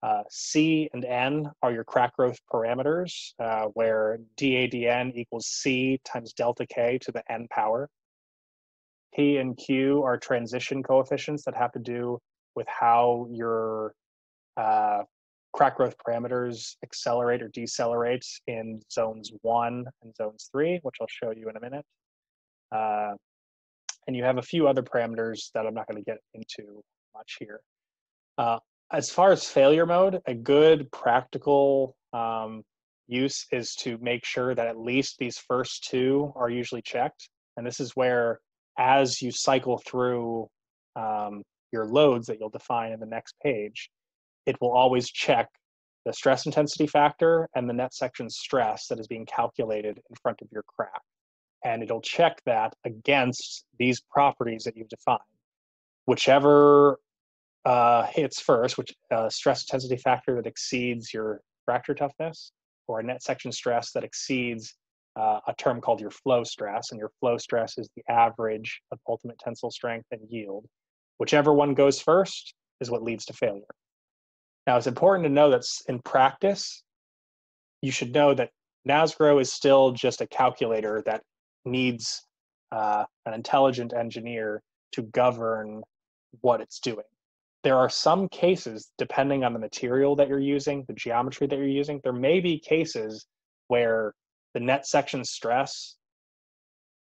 Uh, C and N are your crack growth parameters, uh, where DADN equals C times delta K to the N power. P and Q are transition coefficients that have to do with how your uh, crack growth parameters accelerate or decelerate in zones one and zones three, which I'll show you in a minute. Uh, and you have a few other parameters that I'm not going to get into much here. Uh, as far as failure mode, a good practical um, use is to make sure that at least these first two are usually checked. And this is where, as you cycle through um, your loads that you'll define in the next page, it will always check the stress intensity factor and the net section stress that is being calculated in front of your crack. And it'll check that against these properties that you've defined. Whichever uh, hits first, which uh, stress intensity factor that exceeds your fracture toughness, or a net section stress that exceeds uh, a term called your flow stress, and your flow stress is the average of ultimate tensile strength and yield. Whichever one goes first is what leads to failure. Now, it's important to know that in practice, you should know that NASGRO is still just a calculator that needs uh, an intelligent engineer to govern what it's doing. There are some cases, depending on the material that you're using, the geometry that you're using, there may be cases where the net section stress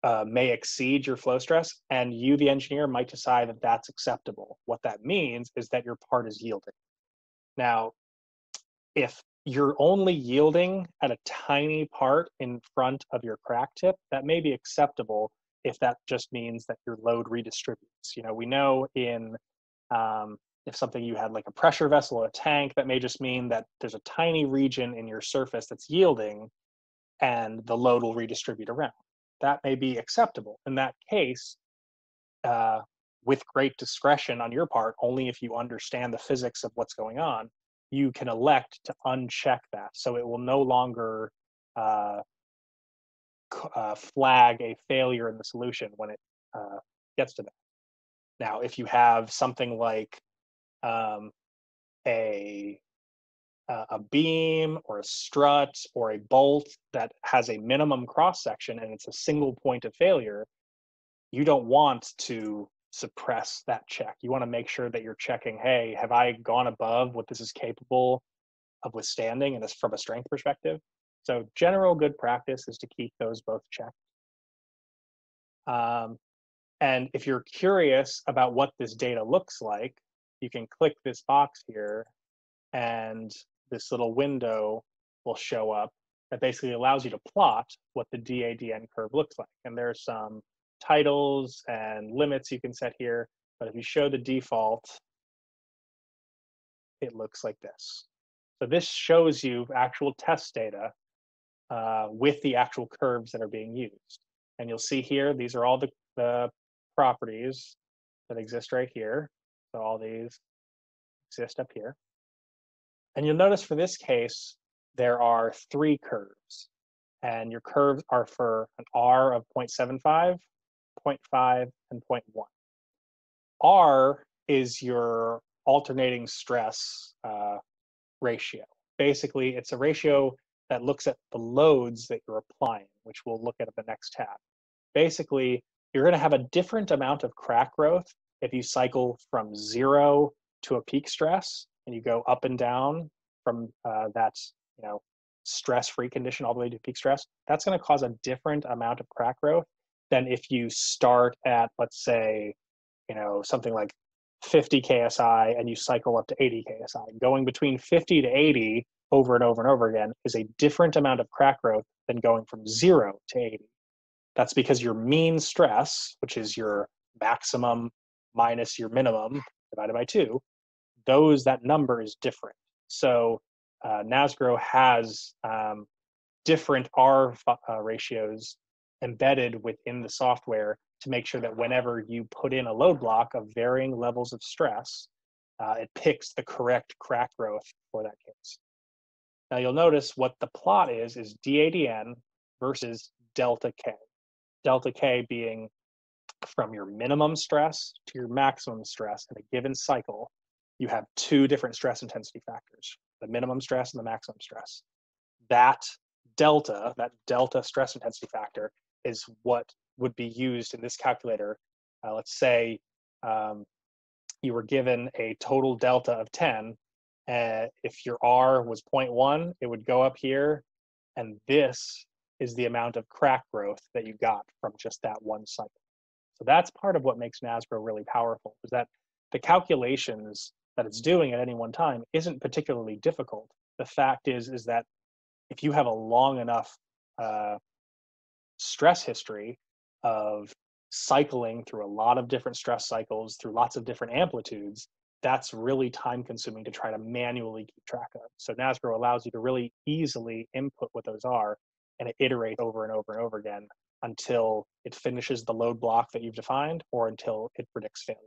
uh, may exceed your flow stress, and you, the engineer, might decide that that's acceptable. What that means is that your part is yielding. Now, if you're only yielding at a tiny part in front of your crack tip, that may be acceptable if that just means that your load redistributes. You know, we know in um, if something you had like a pressure vessel or a tank, that may just mean that there's a tiny region in your surface that's yielding and the load will redistribute around. That may be acceptable. In that case, uh, with great discretion on your part, only if you understand the physics of what's going on, you can elect to uncheck that. So it will no longer uh, uh, flag a failure in the solution when it uh, gets to that. Now, if you have something like um, a a beam or a strut or a bolt that has a minimum cross section and it's a single point of failure, you don't want to suppress that check. You want to make sure that you're checking, hey, have I gone above what this is capable of withstanding and this from a strength perspective? So general good practice is to keep those both checked. Um, and if you're curious about what this data looks like, you can click this box here and this little window will show up that basically allows you to plot what the DADN curve looks like. And there's some titles and limits you can set here. But if you show the default, it looks like this. So this shows you actual test data uh, with the actual curves that are being used. And you'll see here, these are all the, the properties that exist right here. So all these exist up here. And you'll notice for this case, there are three curves. And your curves are for an R of 0.75, 0.5, and 0.1. R is your alternating stress uh, ratio. Basically, it's a ratio that looks at the loads that you're applying, which we'll look at at the next tab. Basically, you're going to have a different amount of crack growth if you cycle from zero to a peak stress and you go up and down from uh, that you know stress-free condition all the way to peak stress. That's going to cause a different amount of crack growth than if you start at let's say you know something like 50 ksi and you cycle up to 80 ksi. Going between 50 to 80 over and over and over again is a different amount of crack growth than going from zero to 80. That's because your mean stress, which is your maximum minus your minimum divided by two, those that number is different. So uh, NASGRO has um, different R uh, ratios embedded within the software to make sure that whenever you put in a load block of varying levels of stress, uh, it picks the correct crack growth for that case. Now you'll notice what the plot is, is DADN versus delta K. Delta K being from your minimum stress to your maximum stress in a given cycle, you have two different stress intensity factors, the minimum stress and the maximum stress. That delta, that delta stress intensity factor, is what would be used in this calculator. Uh, let's say um, you were given a total delta of 10 uh, if your R was 0.1, it would go up here. And this is the amount of crack growth that you got from just that one cycle. So that's part of what makes NASGRO really powerful, is that the calculations that it's doing at any one time isn't particularly difficult. The fact is, is that if you have a long enough uh, stress history of cycling through a lot of different stress cycles, through lots of different amplitudes, that's really time consuming to try to manually keep track of. So NASGRO allows you to really easily input what those are and it iterates over and over and over again until it finishes the load block that you've defined or until it predicts failure.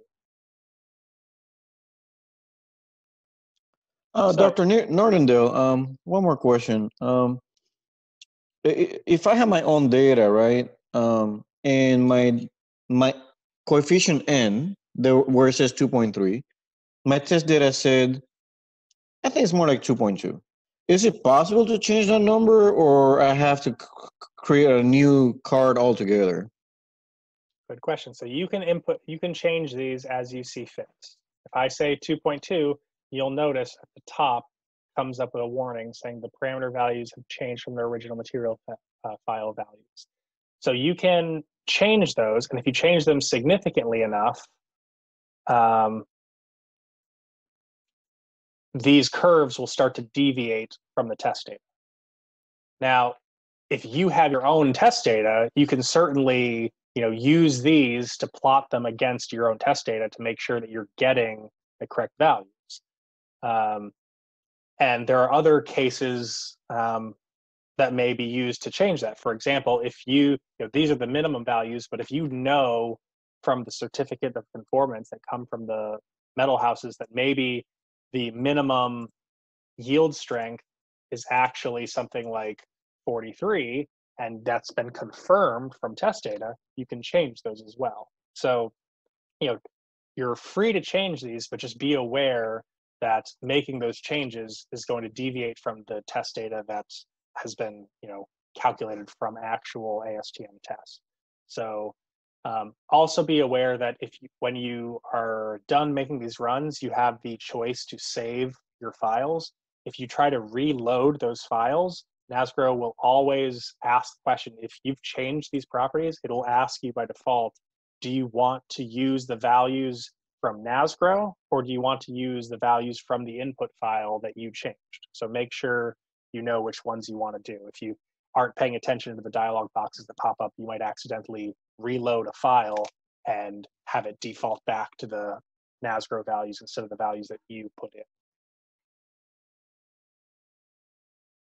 Uh, so, Dr. Nordendale, um, one more question. Um, if I have my own data, right, um, and my my coefficient n, the where it says 2.3, my test data said I think it's more like 2.2. Is it possible to change that number or I have to create a new card altogether? Good question. So you can input, you can change these as you see fit. If I say 2.2, you'll notice at the top comes up with a warning saying the parameter values have changed from their original material uh, file values. So you can change those, and if you change them significantly enough, um, these curves will start to deviate from the test data. Now, if you have your own test data, you can certainly you know use these to plot them against your own test data to make sure that you're getting the correct values. Um, and there are other cases um, that may be used to change that. For example, if you, you know, these are the minimum values, but if you know from the certificate of conformance that come from the metal houses that maybe the minimum yield strength is actually something like 43 and that's been confirmed from test data you can change those as well so you know you're free to change these but just be aware that making those changes is going to deviate from the test data that has been you know calculated from actual ASTM tests. So um, also be aware that if you, when you are done making these runs, you have the choice to save your files. If you try to reload those files, NASGRO will always ask the question, if you've changed these properties, it'll ask you by default, do you want to use the values from NASGRO or do you want to use the values from the input file that you changed? So make sure you know which ones you want to do. If you aren't paying attention to the dialog boxes that pop up, you might accidentally reload a file and have it default back to the NASGRO values instead of the values that you put in.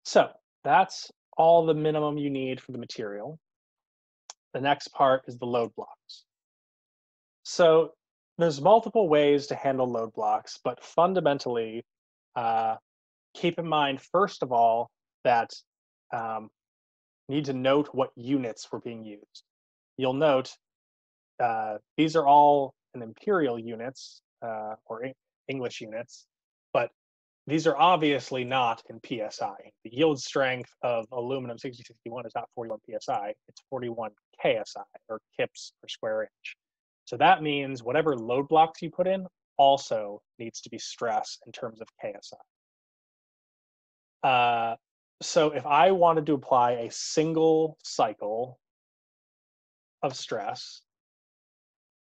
So that's all the minimum you need for the material. The next part is the load blocks. So there's multiple ways to handle load blocks, but fundamentally, uh, keep in mind, first of all, that um, need to note what units were being used. You'll note uh, these are all in imperial units uh, or English units, but these are obviously not in PSI. The yield strength of aluminum 6061 is not 41 PSI, it's 41 KSI or kips per square inch. So that means whatever load blocks you put in also needs to be stressed in terms of KSI. Uh, so if I wanted to apply a single cycle of stress,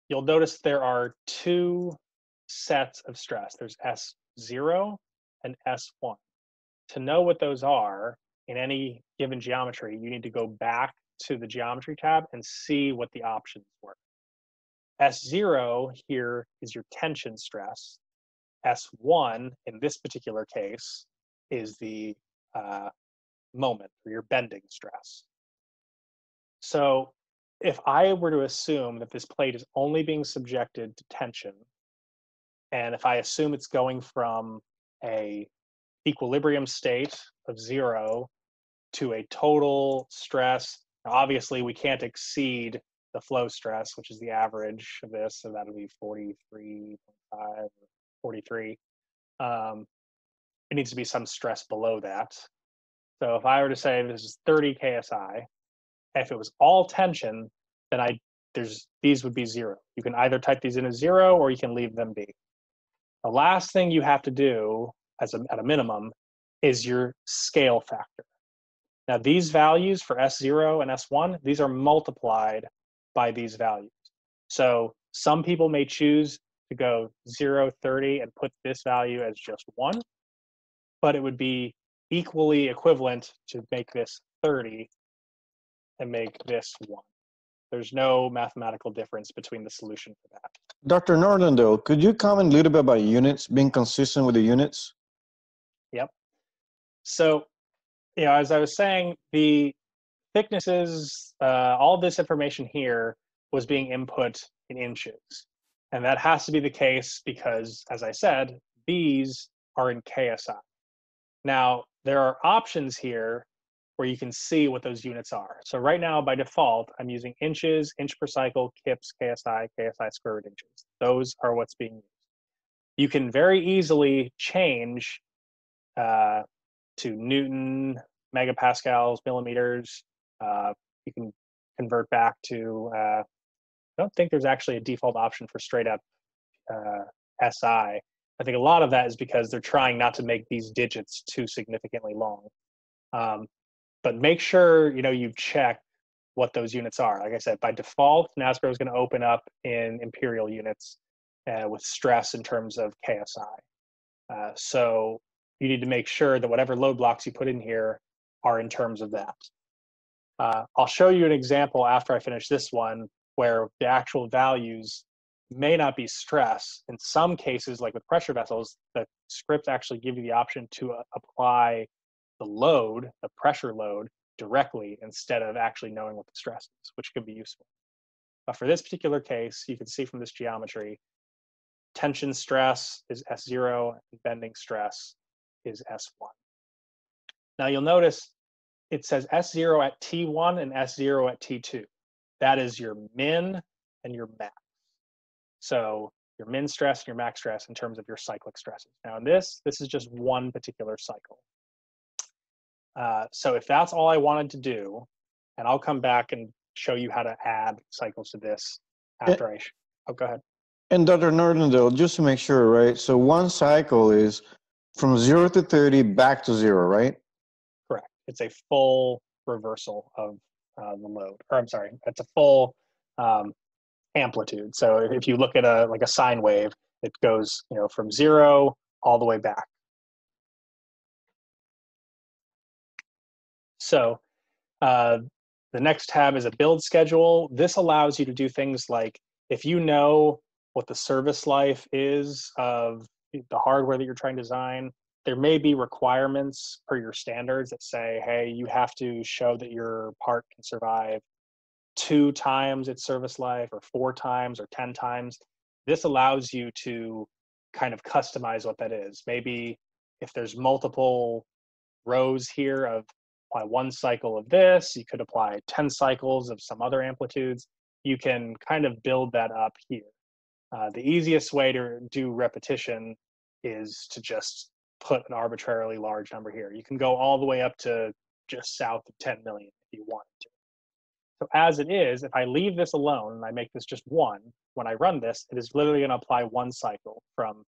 you'll notice there are two sets of stress. There's S0 and S1. To know what those are in any given geometry, you need to go back to the geometry tab and see what the options were. S0 here is your tension stress. S1 in this particular case is the uh, moment or your bending stress. So if I were to assume that this plate is only being subjected to tension, and if I assume it's going from a equilibrium state of zero to a total stress, obviously we can't exceed the flow stress, which is the average of this, so that would be 43.5 or 43. Um, it needs to be some stress below that. So if I were to say this is 30 KSI, if it was all tension, then I there's these would be zero. You can either type these in as zero or you can leave them be. The last thing you have to do as a, at a minimum is your scale factor. Now these values for S0 and S1, these are multiplied by these values. So some people may choose to go 0, 30 and put this value as just one, but it would be equally equivalent to make this 30 and make this 1. There's no mathematical difference between the solution for that. Dr. Nordendale, could you comment a little bit about units, being consistent with the units? Yep. So, you know, as I was saying, the thicknesses, uh, all this information here was being input in inches. And that has to be the case because, as I said, these are in KSI. Now, there are options here where you can see what those units are. So right now, by default, I'm using inches, inch per cycle, kips, KSI, KSI square root inches. Those are what's being used. You can very easily change uh, to Newton, megapascals, millimeters. Uh, you can convert back to, uh, I don't think there's actually a default option for straight up uh, SI. I think a lot of that is because they're trying not to make these digits too significantly long. Um, but make sure you know you check what those units are. Like I said, by default, NASGRO is going to open up in imperial units uh, with stress in terms of KSI. Uh, so you need to make sure that whatever load blocks you put in here are in terms of that. Uh, I'll show you an example after I finish this one where the actual values may not be stress. In some cases, like with pressure vessels, the scripts actually give you the option to uh, apply the load, the pressure load, directly instead of actually knowing what the stress is, which could be useful. But for this particular case, you can see from this geometry, tension stress is S0 and bending stress is S1. Now you'll notice it says S0 at T1 and S0 at T2. That is your min and your max. So your min stress and your max stress in terms of your cyclic stresses. Now in this, this is just one particular cycle. Uh, so if that's all I wanted to do, and I'll come back and show you how to add cycles to this after I. oh, go ahead. And Dr. Nordendale, just to make sure, right? So one cycle is from zero to 30 back to zero, right? Correct. It's a full reversal of uh, the load, or I'm sorry, it's a full um, amplitude. So if you look at a like a sine wave, it goes you know from zero all the way back. So uh, the next tab is a build schedule. This allows you to do things like if you know what the service life is of the hardware that you're trying to design, there may be requirements per your standards that say, hey, you have to show that your part can survive two times its service life or four times or 10 times. This allows you to kind of customize what that is. Maybe if there's multiple rows here of apply one cycle of this, you could apply 10 cycles of some other amplitudes. You can kind of build that up here. Uh, the easiest way to do repetition is to just put an arbitrarily large number here. You can go all the way up to just south of 10 million if you wanted to. So as it is, if I leave this alone and I make this just one, when I run this, it is literally going to apply one cycle from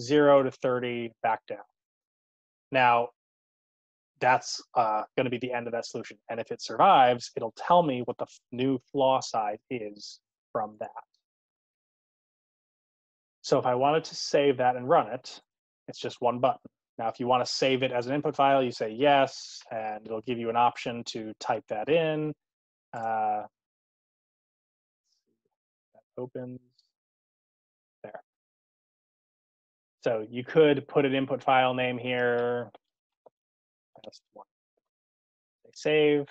zero to 30 back down. Now, that's uh, going to be the end of that solution. And if it survives, it'll tell me what the new flaw size is from that. So if I wanted to save that and run it, it's just one button. Now, if you want to save it as an input file, you say yes, and it'll give you an option to type that in. Uh, that opens there. So you could put an input file name here, test one. They save.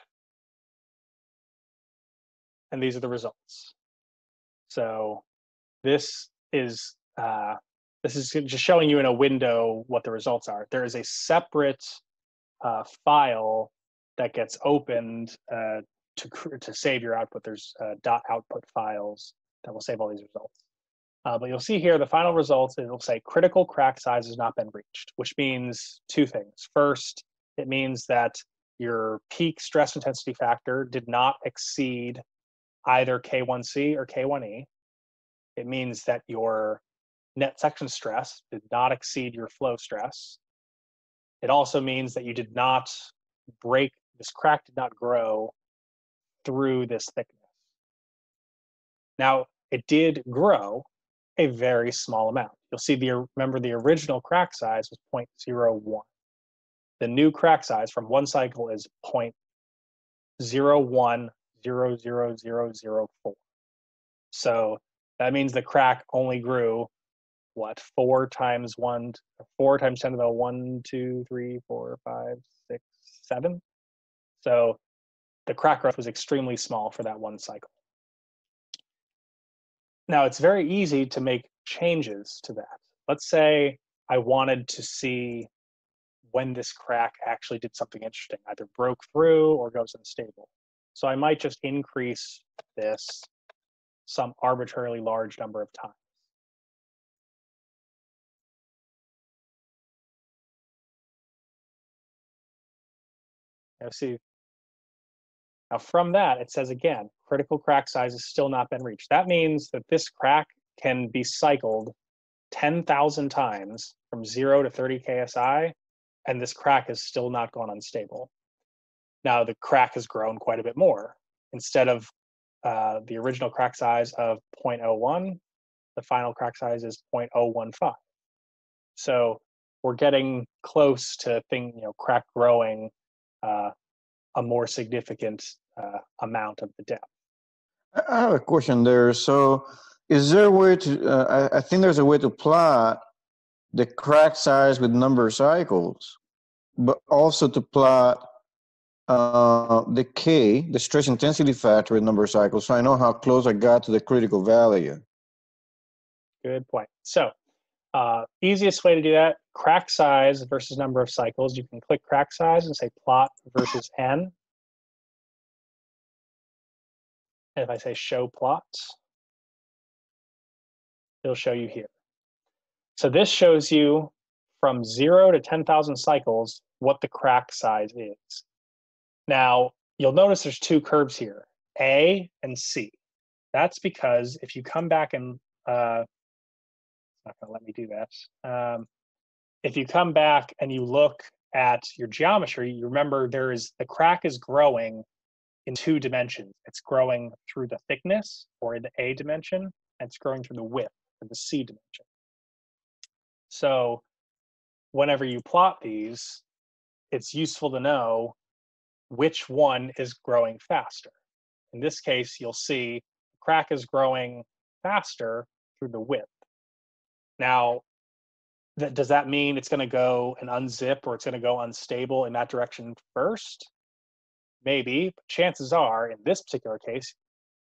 And these are the results. So this is uh, this is just showing you in a window what the results are. There is a separate uh, file that gets opened uh, to to save your output. There's uh, dot output files that will save all these results. Uh, but you'll see here the final results. It'll say critical crack size has not been reached, which means two things. First, it means that your peak stress intensity factor did not exceed either K1C or K1E. It means that your net section stress did not exceed your flow stress. It also means that you did not break, this crack did not grow through this thickness. Now, it did grow a very small amount. You'll see the, remember the original crack size was 0.01. The new crack size from one cycle is 0.0100004. So that means the crack only grew what four times one four times 10 to the one two three four five six seven? So the crack growth was extremely small for that one cycle. Now it's very easy to make changes to that. Let's say i wanted to see when this crack actually did something interesting, either broke through or goes unstable. So I might just increase this some arbitrarily large number of times. Now see, now from that, it says again, critical crack size has still not been reached. That means that this crack can be cycled 10,000 times from zero to 30 KSI, and this crack has still not gone unstable. Now the crack has grown quite a bit more. Instead of uh, the original crack size of 0.01, the final crack size is 0.015. So we're getting close to thing, you know, crack growing uh, a more significant uh, amount of the depth. I have a question there. So, is there a way to? Uh, I, I, think there's a way to plot the crack size with number of cycles, but also to plot uh, the K, the stress intensity factor with number of cycles, so I know how close I got to the critical value. Good point. So, uh, easiest way to do that: crack size versus number of cycles. You can click crack size and say plot versus n And if I say show plots, it'll show you here. So this shows you from zero to 10,000 cycles what the crack size is. Now, you'll notice there's two curves here, A and C. That's because if you come back and, uh, it's not gonna let me do that. Um, if you come back and you look at your geometry, you remember there is, the crack is growing in two dimensions. It's growing through the thickness or in the A dimension, and it's growing through the width or the C dimension. So whenever you plot these, it's useful to know which one is growing faster. In this case, you'll see the crack is growing faster through the width. Now, that, does that mean it's going to go and unzip or it's going to go unstable in that direction first? maybe, but chances are in this particular case,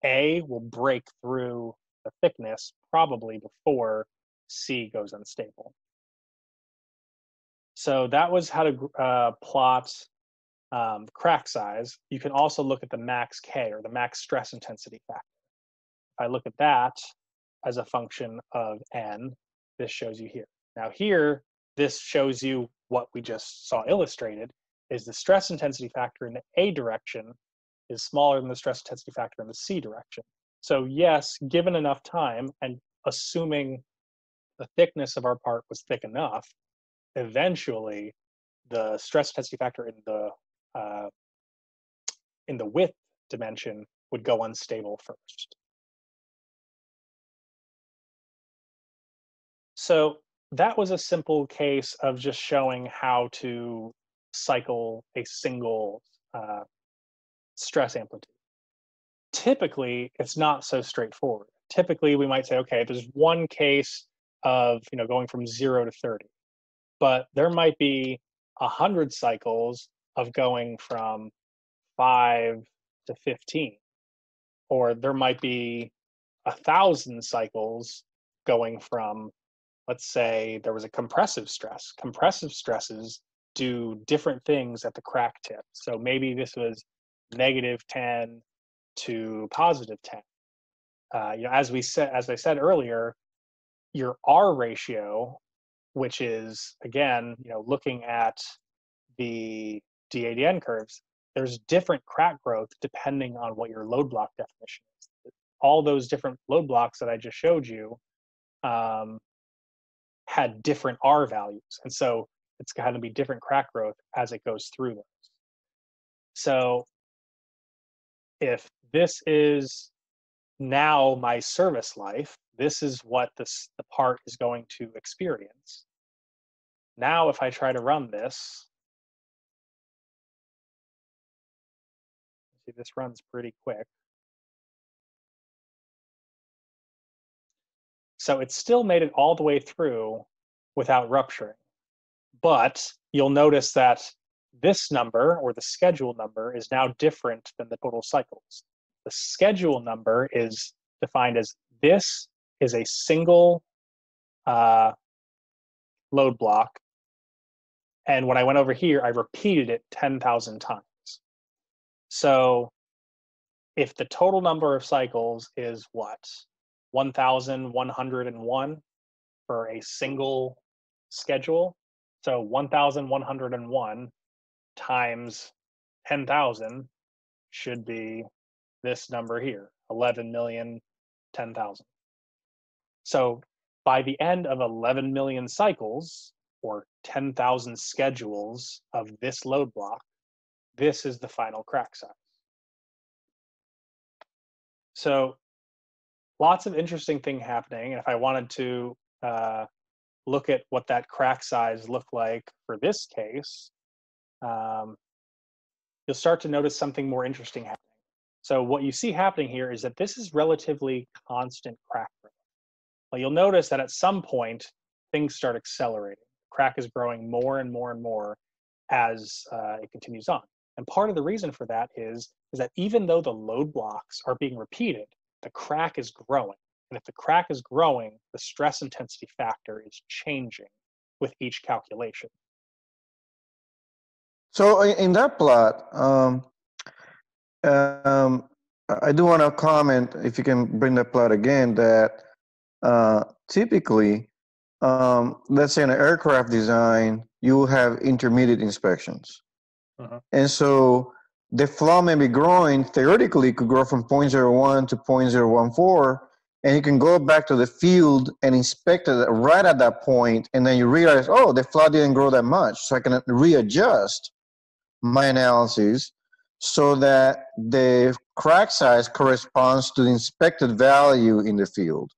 A will break through the thickness probably before C goes unstable. So that was how to uh, plot um, crack size. You can also look at the max K or the max stress intensity factor. If I look at that as a function of N, this shows you here. Now here, this shows you what we just saw illustrated, is the stress intensity factor in the A direction is smaller than the stress intensity factor in the C direction. So yes, given enough time and assuming the thickness of our part was thick enough, eventually the stress intensity factor in the uh, in the width dimension would go unstable first. So that was a simple case of just showing how to cycle a single uh, stress amplitude. Typically, it's not so straightforward. Typically, we might say, okay, there's one case of you know going from zero to 30, but there might be a hundred cycles of going from five to 15, or there might be a thousand cycles going from let's say there was a compressive stress. Compressive stresses do different things at the crack tip. So maybe this was negative 10 to positive 10. Uh, you know, as we said, as I said earlier, your R ratio, which is again, you know, looking at the DADN curves, there's different crack growth depending on what your load block definition is. All those different load blocks that I just showed you um, had different R values, and so it's going to be different crack growth as it goes through those. So if this is now my service life, this is what this the part is going to experience. Now if I try to run this, see this runs pretty quick. So it still made it all the way through without rupturing. But you'll notice that this number or the schedule number is now different than the total cycles. The schedule number is defined as this is a single uh, load block. And when I went over here, I repeated it 10,000 times. So if the total number of cycles is what? 1,101 for a single schedule, so 1,101 times 10,000 should be this number here 11 million 10,000. So by the end of 11 million cycles or 10,000 schedules of this load block, this is the final crack size. So lots of interesting thing happening. And if I wanted to uh, look at what that crack size looked like for this case, um, you'll start to notice something more interesting happening. So what you see happening here is that this is relatively constant crack growth. Well, you'll notice that at some point, things start accelerating. Crack is growing more and more and more as uh, it continues on. And part of the reason for that is, is that even though the load blocks are being repeated, the crack is growing. And if the crack is growing, the stress intensity factor is changing with each calculation. So in that plot, um, um, I do want to comment, if you can bring that plot again, that uh, typically, um, let's say in an aircraft design, you will have intermediate inspections. Uh-huh. And so the flaw may be growing, theoretically, it could grow from 0.01 to 0.014, and you can go back to the field and inspect it right at that point, and then you realize, oh, the flaw didn't grow that much, so I can readjust my analysis so that the crack size corresponds to the inspected value in the field.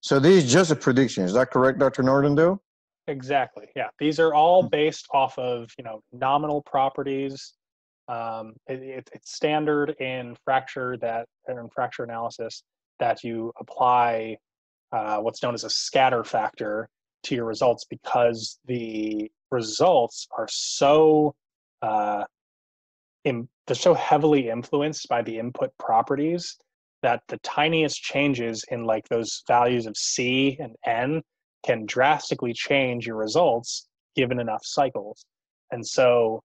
So these just a prediction. Is that correct, Dr. Nordendale? Exactly. Yeah. These are all hmm. based off of you know nominal properties. Um, it, it, it's standard in fracture that in fracture analysis that you apply uh, what's known as a scatter factor to your results because the results are so uh, in, they're so heavily influenced by the input properties that the tiniest changes in like those values of C and N can drastically change your results given enough cycles. And so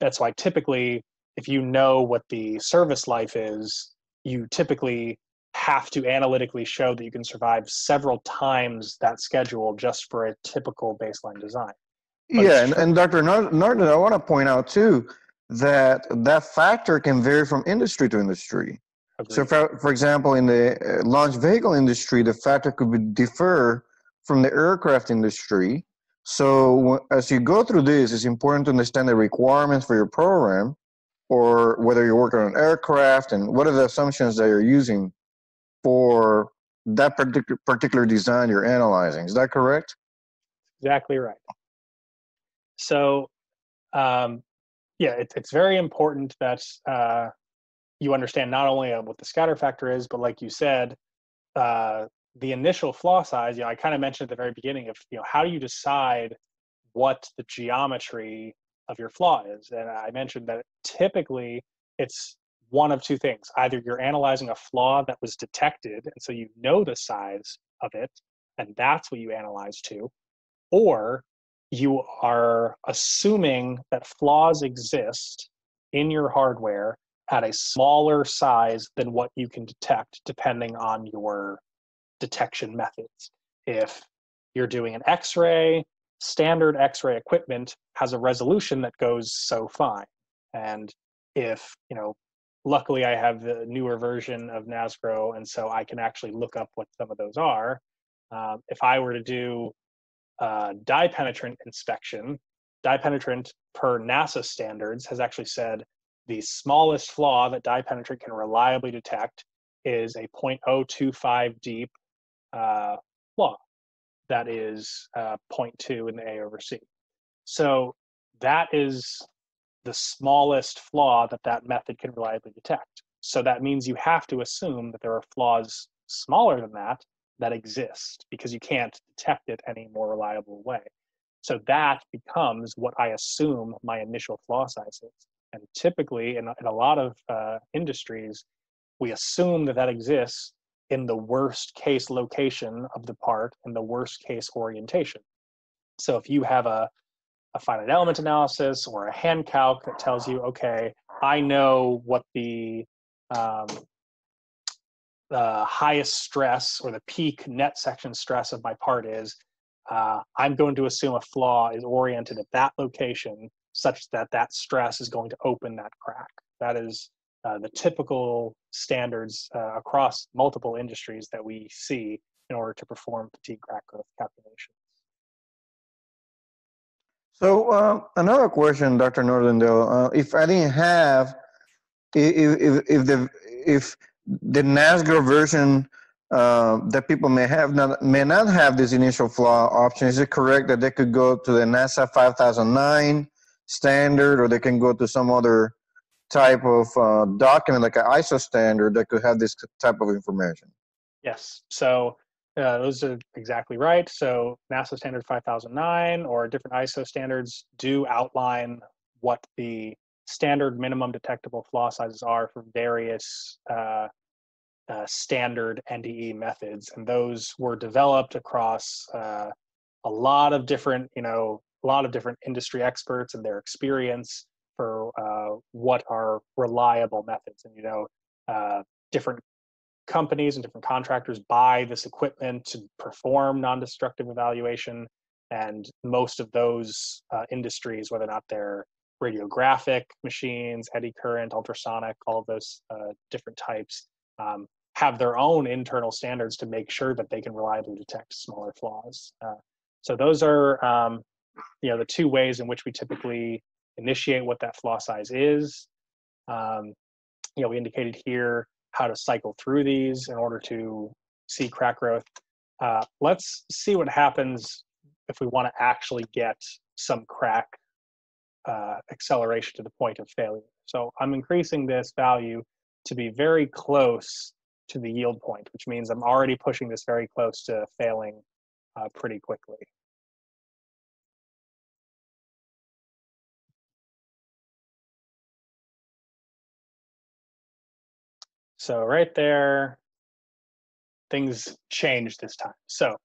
that's why typically if you know what the service life is, you typically have to analytically show that you can survive several times that schedule just for a typical baseline design. But yeah, and, and Dr. Norton, I want to point out too that that factor can vary from industry to industry. Agreed. So, for, for example, in the uh, launch vehicle industry, the factor could be differ from the aircraft industry. So, as you go through this, it's important to understand the requirements for your program, or whether you're working on aircraft, and what are the assumptions that you're using for that particular particular design you're analyzing. Is that correct? Exactly right. So, um, yeah, it, it's very important that uh, you understand not only uh, what the scatter factor is, but like you said, uh, the initial flaw size. You know, I kind of mentioned at the very beginning of you know how do you decide what the geometry of your flaw is, and I mentioned that typically it's one of two things: either you're analyzing a flaw that was detected, and so you know the size of it, and that's what you analyze to, or you are assuming that flaws exist in your hardware at a smaller size than what you can detect depending on your detection methods. If you're doing an x ray, standard x ray equipment has a resolution that goes so fine. And if, you know, luckily I have the newer version of NASGRO, and so I can actually look up what some of those are. Um, if I were to do uh, dye penetrant inspection, dye penetrant per NASA standards has actually said the smallest flaw that dye penetrant can reliably detect is a 0.025 deep uh, flaw that is uh, 0.2 in the A over C. So that is the smallest flaw that that method can reliably detect. So that means you have to assume that there are flaws smaller than that that exist because you can't detect it any more reliable way. So that becomes what I assume my initial flaw size is. And typically, in, in a lot of uh, industries, we assume that that exists in the worst case location of the part and the worst case orientation. So if you have a, a finite element analysis or a hand calc that tells you, okay, I know what the um, the highest stress or the peak net section stress of my part is, uh, I'm going to assume a flaw is oriented at that location such that that stress is going to open that crack. That is uh, the typical standards uh, across multiple industries that we see in order to perform fatigue crack growth calculations. So uh, another question, Dr. Nordendale, uh, if I didn't have, if, if, if the if the NASGRO version uh, that people may have not may not have this initial flaw option, is it correct that they could go to the NASA 5009 standard, or they can go to some other type of uh, document like an ISO standard that could have this type of information? Yes. So uh, those are exactly right. So NASA Standard 5009 or different ISO standards do outline what the standard minimum detectable flaw sizes are for various uh, uh, standard NDE methods, and those were developed across uh, a lot of different, you know, a lot of different industry experts and their experience for uh, what are reliable methods. And you know, uh, different companies and different contractors buy this equipment to perform non-destructive evaluation and most of those uh, industries whether or not they're radiographic machines eddy current ultrasonic all of those uh, different types um, have their own internal standards to make sure that they can reliably detect smaller flaws uh, so those are um, you know the two ways in which we typically initiate what that flaw size is um, you know we indicated here how to cycle through these in order to see crack growth. Uh, let's see what happens if we want to actually get some crack uh, acceleration to the point of failure. So I'm increasing this value to be very close to the yield point, which means I'm already pushing this very close to failing uh, pretty quickly. So right there, things change this time. So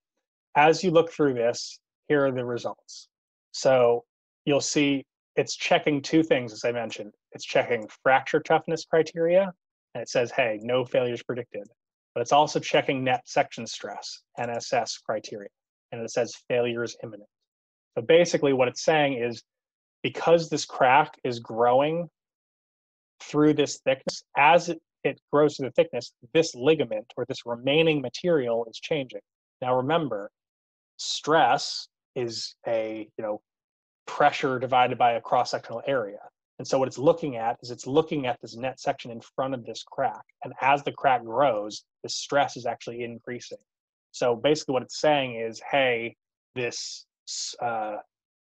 as you look through this, here are the results. So you'll see it's checking two things, as I mentioned. It's checking fracture toughness criteria, and it says, hey, no failures predicted. But it's also checking net section stress, NSS criteria, and it says failures imminent. So basically what it's saying is because this crack is growing through this thickness, as it it grows to the thickness, this ligament or this remaining material is changing. Now remember, stress is a you know pressure divided by a cross-sectional area. And so what it's looking at is it's looking at this net section in front of this crack. And as the crack grows, the stress is actually increasing. So basically what it's saying is, hey, this uh,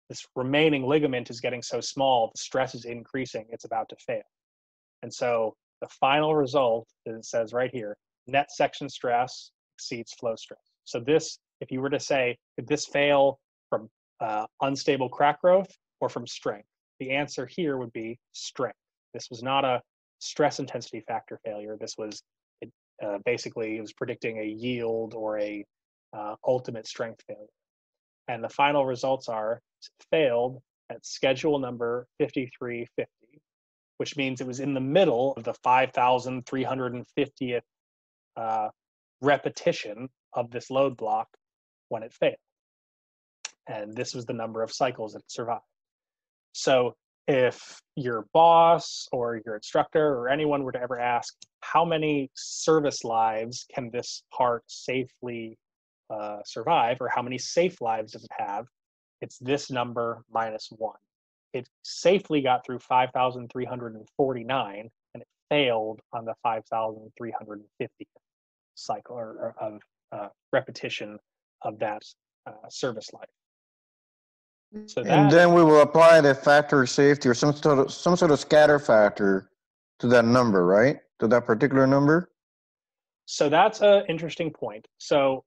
this remaining ligament is getting so small, the stress is increasing, it's about to fail. And so the final result is it says right here, net section stress exceeds flow stress. So this, if you were to say, could this fail from uh, unstable crack growth or from strength? The answer here would be strength. This was not a stress intensity factor failure. This was it, uh, basically it was predicting a yield or a uh, ultimate strength failure. And the final results are failed at schedule number 5350 which means it was in the middle of the 5,350th uh, repetition of this load block when it failed. And this was the number of cycles that it survived. So if your boss or your instructor or anyone were to ever ask, how many service lives can this part safely uh, survive, or how many safe lives does it have? It's this number minus one it safely got through 5,349 and it failed on the 5,350 cycle or, or of uh, repetition of that uh, service life. So that, and then we will apply the factor of safety or some sort of some sort of scatter factor to that number, right? To that particular number. So that's an interesting point. So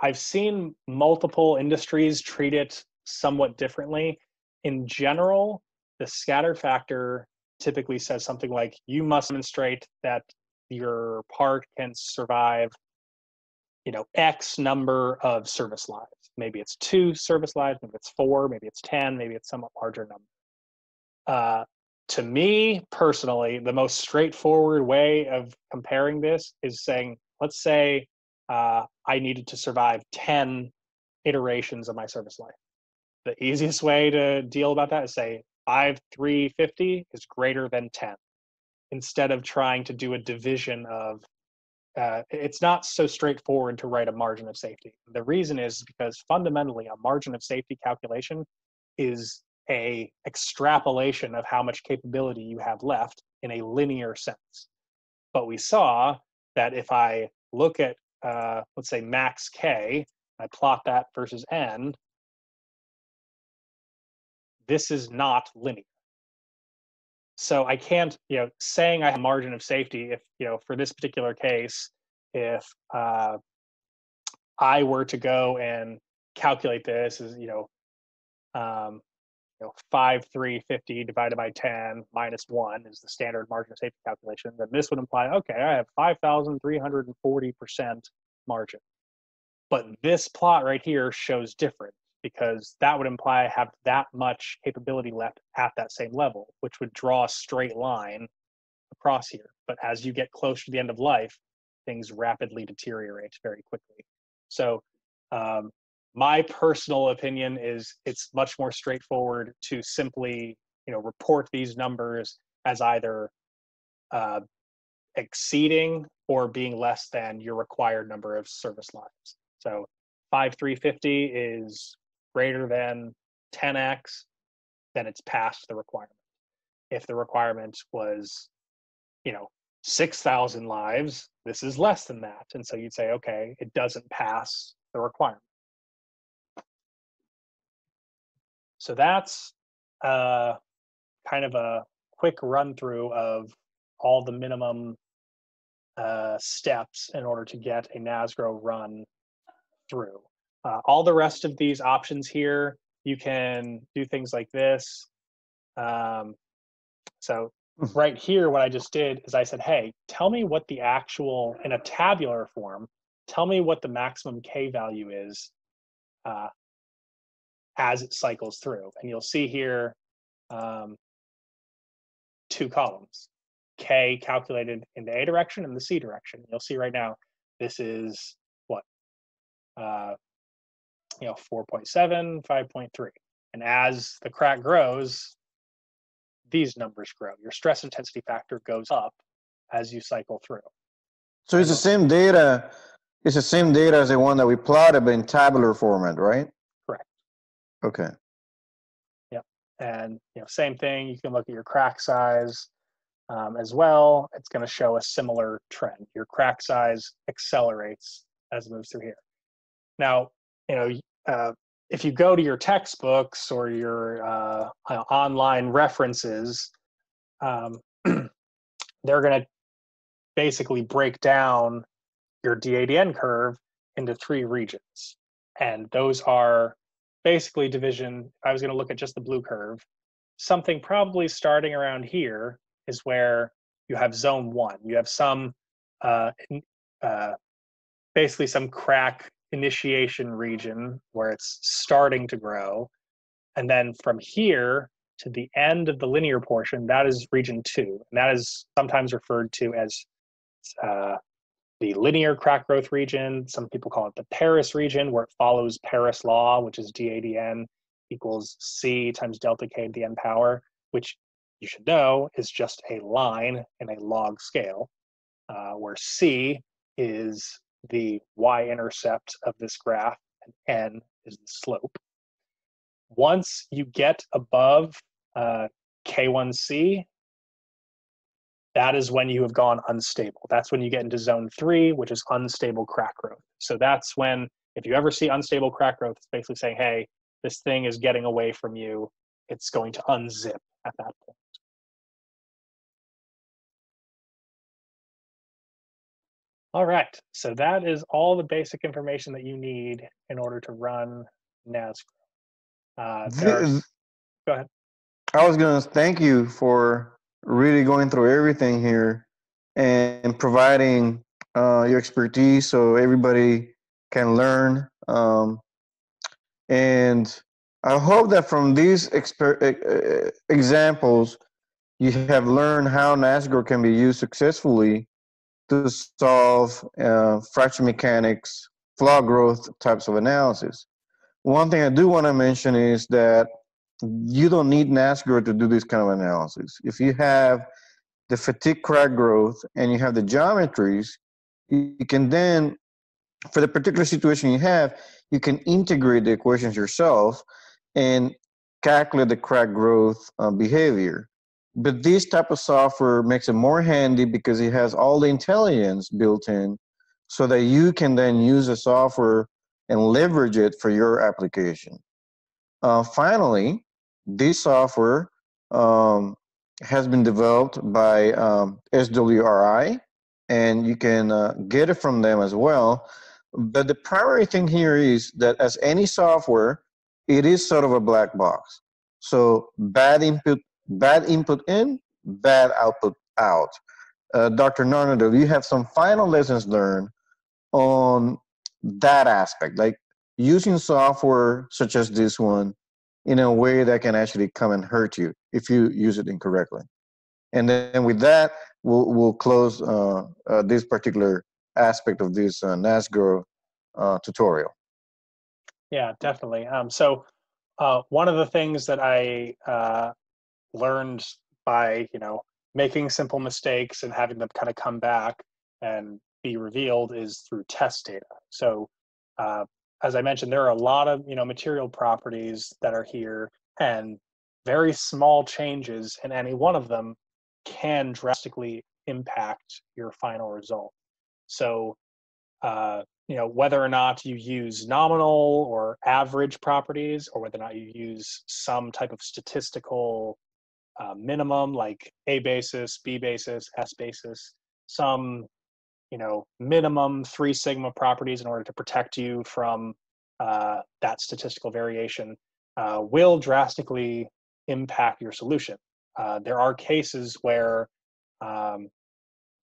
I've seen multiple industries treat it somewhat differently in general, the scatter factor typically says something like you must demonstrate that your part can survive you know x number of service lives. Maybe it's two service lives maybe it's four maybe it's ten maybe it's somewhat larger number. Uh, to me personally the most straightforward way of comparing this is saying let's say uh, i needed to survive 10 iterations of my service life the easiest way to deal about that is say five 5350 is greater than 10 instead of trying to do a division of uh, it's not so straightforward to write a margin of safety. The reason is because fundamentally a margin of safety calculation is a extrapolation of how much capability you have left in a linear sense. But we saw that if I look at, uh, let's say, max k, I plot that versus n, this is not linear. So I can't, you know, saying I have margin of safety if, you know, for this particular case, if uh, I were to go and calculate this as, you know, um, you know, 5, 3, 50 divided by 10 minus 1 is the standard margin of safety calculation, then this would imply, okay, I have 5,340% margin. But this plot right here shows different because that would imply I have that much capability left at that same level, which would draw a straight line across here. But as you get closer to the end of life, things rapidly deteriorate very quickly. So um, my personal opinion is it's much more straightforward to simply you know report these numbers as either uh, exceeding or being less than your required number of service lives. So 5350 is greater than 10x, then it's past the requirement. If the requirement was, you know, 6,000 lives, this is less than that. And so you'd say, okay, it doesn't pass the requirement. So that's uh, kind of a quick run through of all the minimum uh, steps in order to get a NASGRO run through. Uh, all the rest of these options here, you can do things like this. Um, so hmm. right here, what I just did is I said, hey, tell me what the actual, in a tabular form, tell me what the maximum K value is uh, as it cycles through. And you'll see here um, two columns, K calculated in the A direction and the C direction. You'll see right now, this is what? Uh, you know, 4.7, 5.3. And as the crack grows, these numbers grow. Your stress intensity factor goes up as you cycle through. So it's the same data. It's the same data as the one that we plotted, but in tabular format, right? Correct. Okay. Yep. And you know, same thing. You can look at your crack size um, as well. It's going to show a similar trend. Your crack size accelerates as it moves through here. Now, you know, uh, if you go to your textbooks or your uh, online references, um, they're going to basically break down your DADN curve into three regions. And those are basically division, I was going to look at just the blue curve, something probably starting around here is where you have zone one. You have some, uh, uh, basically some crack initiation region where it's starting to grow. And then from here to the end of the linear portion, that is region two. And that is sometimes referred to as uh, the linear crack growth region. Some people call it the Paris region, where it follows Paris law, which is DADN equals C times delta K to the n power, which you should know is just a line in a log scale, uh, where C is the y-intercept of this graph, and n is the slope. Once you get above uh, K1C, that is when you have gone unstable. That's when you get into zone three, which is unstable crack growth. So that's when, if you ever see unstable crack growth, it's basically saying, hey, this thing is getting away from you. It's going to unzip at that point. All right, so that is all the basic information that you need in order to run NASGRO. Uh, go ahead. I was going to thank you for really going through everything here and providing uh, your expertise so everybody can learn. Um, and I hope that from these exper- examples, you have learned how NASGRO can be used successfully to solve uh, fracture mechanics, flaw growth types of analysis. One thing I do want to mention is that you don't need NASGRO to do this kind of analysis. If you have the fatigue crack growth and you have the geometries, you can then, for the particular situation you have, you can integrate the equations yourself and calculate the crack growth uh, behavior. But this type of software makes it more handy because it has all the intelligence built in so that you can then use the software and leverage it for your application. Uh, finally, this software um, has been developed by um, SWRI, and you can uh, get it from them as well. But the primary thing here is that as any software, it is sort of a black box. So bad input, bad input in, bad output out. Uh, Dr. Nordendale, do you have some final lessons learned on that aspect, like using software such as this one in a way that can actually come and hurt you if you use it incorrectly. And then with that, we'll we'll close uh, uh, this particular aspect of this uh, NASGRO uh, tutorial. Yeah, definitely. Um, so uh, one of the things that I uh, learned by you know making simple mistakes and having them kind of come back and be revealed is through test data. So uh, as I mentioned, there are a lot of you know material properties that are here, and very small changes in any one of them can drastically impact your final result. So, uh, you know, whether or not you use nominal or average properties, or whether or not you use some type of statistical uh, minimum like A basis, B basis, S basis, some you know minimum three sigma properties in order to protect you from uh, that statistical variation uh, will drastically impact your solution. Uh, there are cases where um,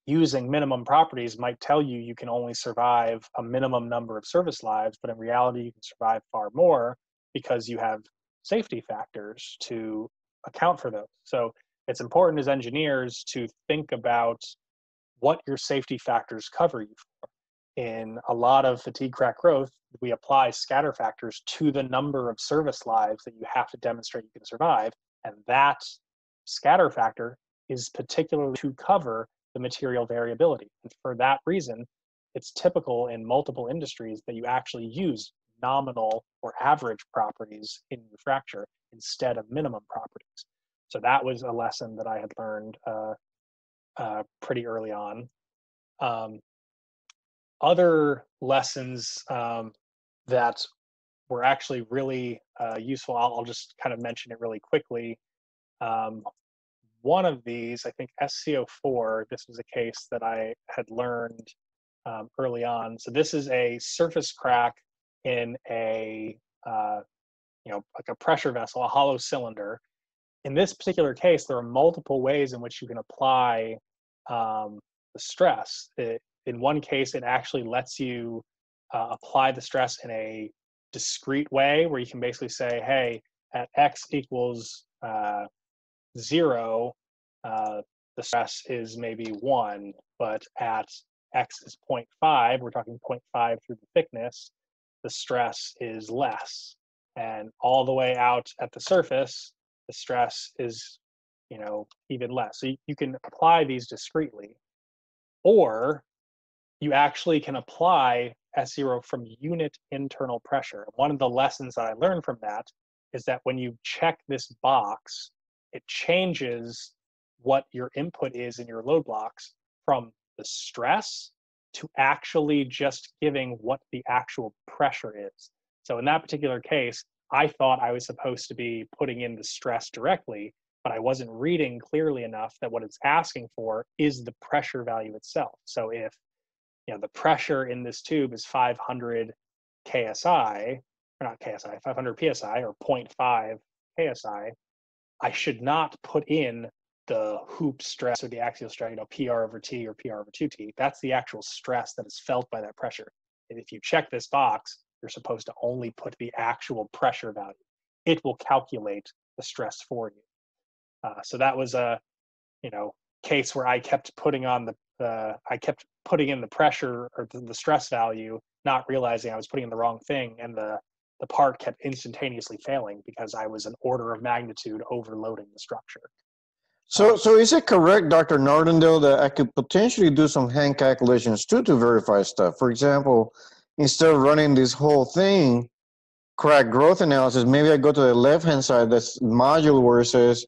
using minimum properties might tell you you can only survive a minimum number of service lives, but in reality, you can survive far more because you have safety factors to account for those. So it's important as engineers to think about what your safety factors cover you for. In a lot of fatigue crack growth, we apply scatter factors to the number of service lives that you have to demonstrate you can survive. And that scatter factor is particularly to cover the material variability. And for that reason, it's typical in multiple industries that you actually use nominal or average properties in your fracture instead of minimum properties. So that was a lesson that I had learned uh, uh, pretty early on. Um, other lessons um, that were actually really uh, useful, I'll, I'll, just kind of mention it really quickly. Um, one of these, I think SC04, this was a case that I had learned um, early on. So this is a surface crack in a, uh, you know, like a pressure vessel, a hollow cylinder. In this particular case, there are multiple ways in which you can apply um, the stress. It, in one case, it actually lets you uh, apply the stress in a discrete way where you can basically say, hey, at x equals uh, zero, uh, the stress is maybe one, but at x is 0.5, we're talking 0.5 through the thickness, the stress is less. And all the way out at the surface, the stress is, you know, even less. So you, can apply these discretely. Or you actually can apply S0 from unit internal pressure. One of the lessons that I learned from that is that when you check this box, it changes what your input is in your load blocks from the stress to actually just giving what the actual pressure is. So in that particular case, I thought I was supposed to be putting in the stress directly, but I wasn't reading clearly enough that what it's asking for is the pressure value itself. So if you know the pressure in this tube is 500 ksi or not ksi 500 psi or 0.5 ksi i should not put in the hoop stress or the axial stress you know pr over t or pr over 2t that's the actual stress that is felt by that pressure. And if you check this box you're supposed to only put the actual pressure value. It will calculate the stress for you. Uh, so that was a you know case where i kept putting on the uh, I kept putting in the pressure or the, the stress value, not realizing I was putting in the wrong thing, and the the part kept instantaneously failing because I was an order of magnitude overloading the structure. So, so is it correct, Dr. Nordendale, that I could potentially do some hand calculations too to verify stuff? For example, instead of running this whole thing, crack growth analysis, maybe I go to the left-hand side, that's module where it says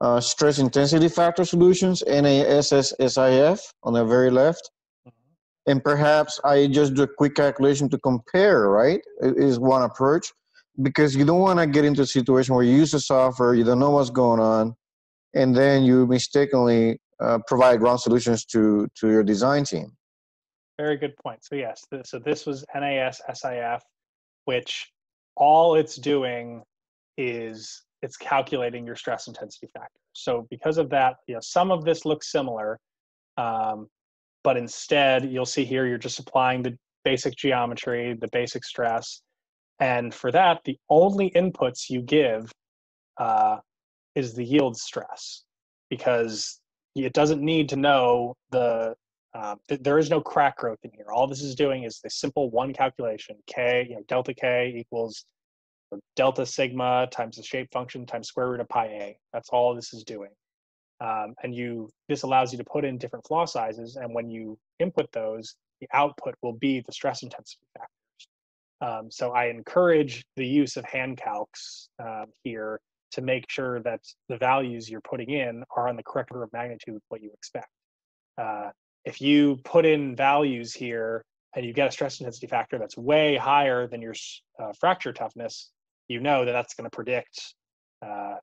uh, stress intensity factor solutions, NASSIF on the very left. Mm-hmm. And perhaps I just do a quick calculation to compare, right? Is one approach. Because you don't want to get into a situation where you use the software, you don't know what's going on, and then you mistakenly uh, provide wrong solutions to, to your design team. Very good point. So yes, so this was NAS SIF, which all it's doing is it's calculating your stress intensity factor. So because of that, you know, some of this looks similar, um, but instead you'll see here you're just applying the basic geometry, the basic stress, and for that, the only inputs you give uh, is the yield stress because it doesn't need to know the uh, th- there is no crack growth in here. All this is doing is the simple one calculation: k, you know, delta k equals delta sigma times the shape function times square root of pi a. That's all this is doing. Um, and you this allows you to put in different flaw sizes, and when you input those, the output will be the stress intensity factors. Um, so I encourage the use of hand calcs uh, here to make sure that the values you're putting in are on the correct order of magnitude what you expect. Uh, if you put in values here and you get a stress intensity factor that's way higher than your uh, fracture toughness, you know that that's going to predict, uh,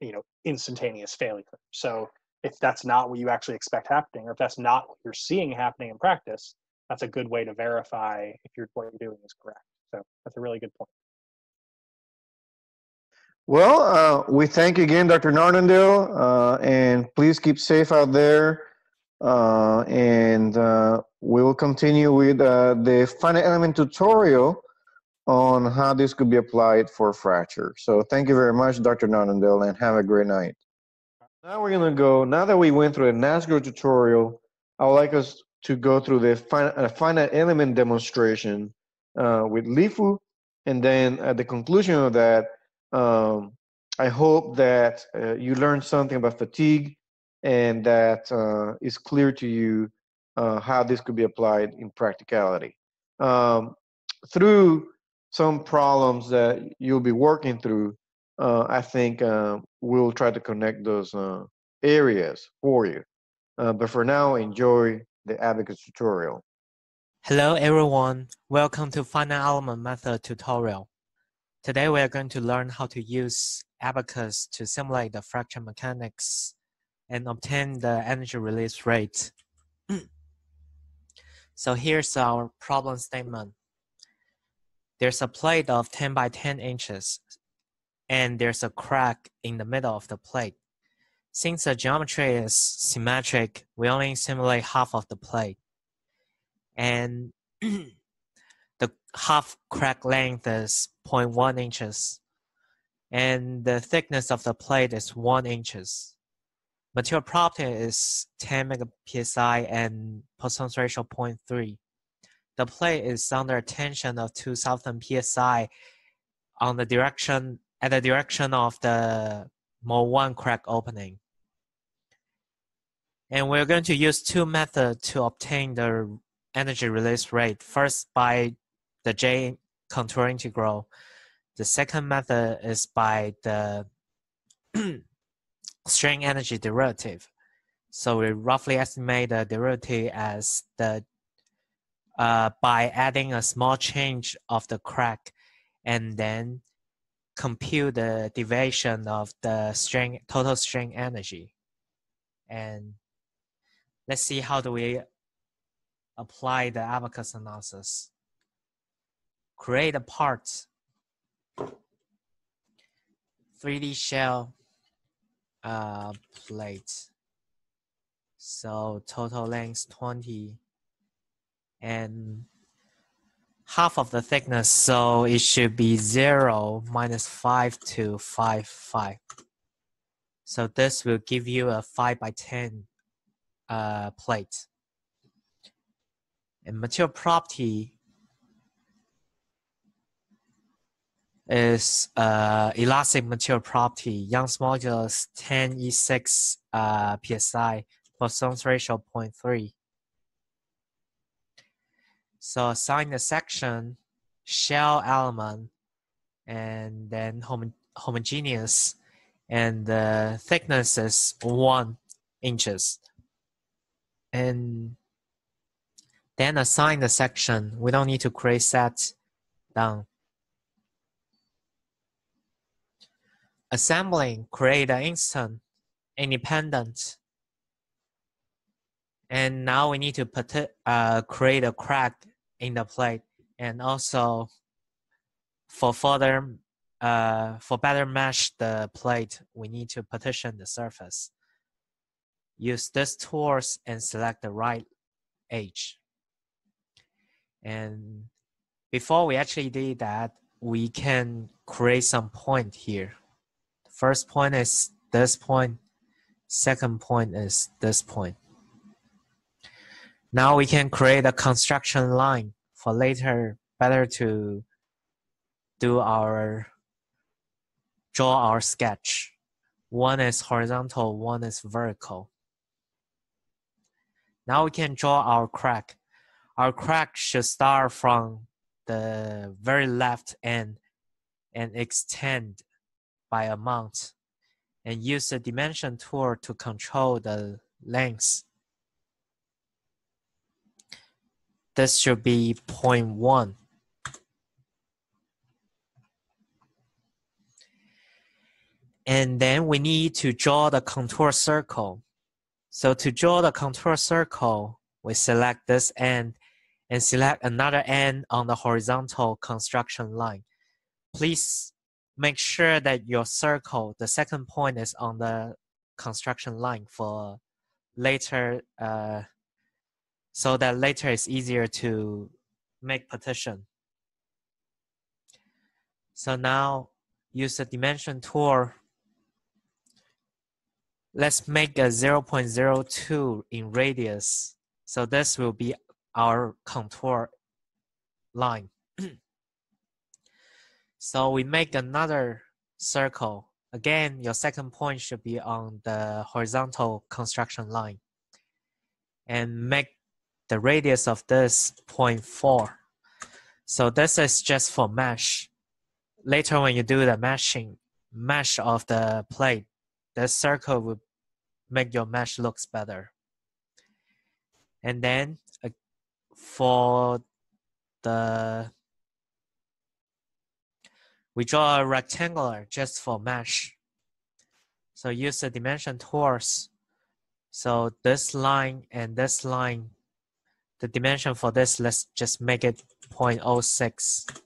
you know, instantaneous failure. So if that's not what you actually expect happening, or if that's not what you're seeing happening in practice, that's a good way to verify if you're, what you're doing is correct. So that's a really good point. Well, uh, we thank you again, Dr. Nordendale, uh, and please keep safe out there. Uh, and uh, we will continue with uh, the finite element tutorial on how this could be applied for fracture. So thank you very much, Dr. Nordendale, and have a great night. Now we're going to go, now that we went through the NASGRO tutorial, I would like us to go through the finite, finite element demonstration uh, with LIFU. And then at the conclusion of that, um, I hope that uh, you learned something about fatigue and that uh, is clear to you uh, how this could be applied in practicality. Um, through some problems that you'll be working through, uh, I think uh, we'll try to connect those uh, areas for you. But for now, enjoy the Abaqus tutorial. Hello everyone, welcome to Finite Element Method tutorial. Today we are going to learn how to use Abaqus to simulate the fracture mechanics and obtain the energy release rate. so here's our problem statement. There's a plate of 10 by 10 inches and there's a crack in the middle of the plate. Since the geometry is symmetric, we only simulate half of the plate. And the half crack length is 0.1 inches and the thickness of the plate is 1 inches. Material property is 10 megapsi and Poisson's ratio 0.3. The plate is under tension of 2000 psi on the direction at the direction of the mode 1 crack opening. And we're going to use two methods to obtain the energy release rate. First, by the J contour integral. The second method is by the strain energy derivative. So we roughly estimate the derivative as the uh, by adding a small change of the crack and then compute the deviation of the strain total strain energy. And let's see how do we apply the Abaqus analysis. Create a part 3D shell uh, plate. So total length 20 and half of the thickness. So it should be 0 minus 5 to 5, 5. So this will give you a 5 by 10 uh, plate. And material property is uh, elastic material property, Young's modulus 10 E6 uh, psi, Poisson's ratio 0.3. So assign the section, shell element, and then hom homogeneous, and the thickness is 1 inches. And then assign the section. We don't need to create set down. Assembling create an instant independent and now we need to uh, create a crack in the plate and also for further uh, for better mesh the plate we need to partition the surface. Use this tools and select the right edge. And before we actually did that we can create some point here First point is this point. Second point is this point. Now we can create a construction line for later better to do our draw our sketch. One is horizontal, one is vertical. Now we can draw our crack. Our crack should start from the very left end and extend by amount and use the dimension tool to control the length. This should be 0.1. And then we need to draw the contour circle. So to draw the contour circle, we select this end and select another end on the horizontal construction line. Please make sure that your circle, the second point is on the construction line for later, uh, so that later it's easier to make partition. So now use the dimension tool. Let's make a 0.02 in radius. So this will be our contour line. So we make another circle. Again, your second point should be on the horizontal construction line. And make the radius of this 0.4. So this is just for mesh. Later when you do the meshing, mesh of the plate, the circle will make your mesh looks better. And then uh, for the we draw a rectangular just for mesh. So use the dimension tools. So this line and this line, the dimension for this, let's just make it 0.06.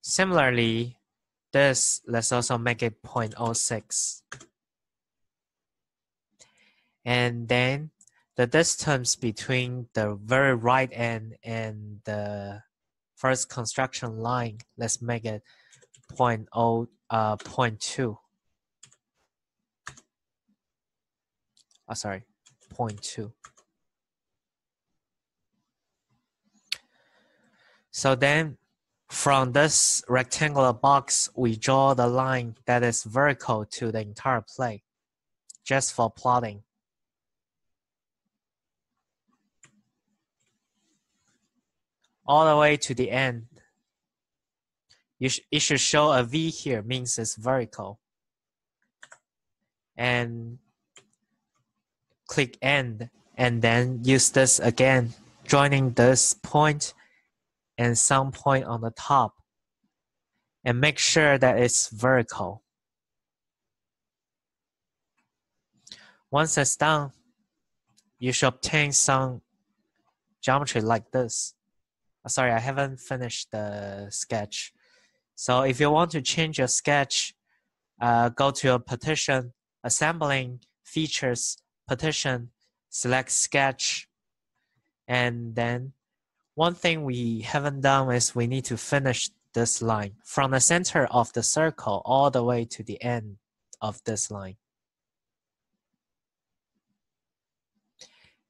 Similarly, this, let's also make it 0.06. And then the distance between the very right end and the first construction line, let's make it 0, 0.0, uh, 0.2. Oh, sorry, 0.2. So then from this rectangular box, we draw the line that is vertical to the entire plate, just for plotting. All the way to the end. You sh it should show a V here, means it's vertical. And click end, and then use this again, joining this point and some point on the top. And make sure that it's vertical. Once it's done, you should obtain some geometry like this. Uh, sorry, I haven't finished the sketch. So if you want to change your sketch, uh, go to your partition, assembling, features, partition, select sketch, and then one thing we haven't done is we need to finish this line from the center of the circle all the way to the end of this line.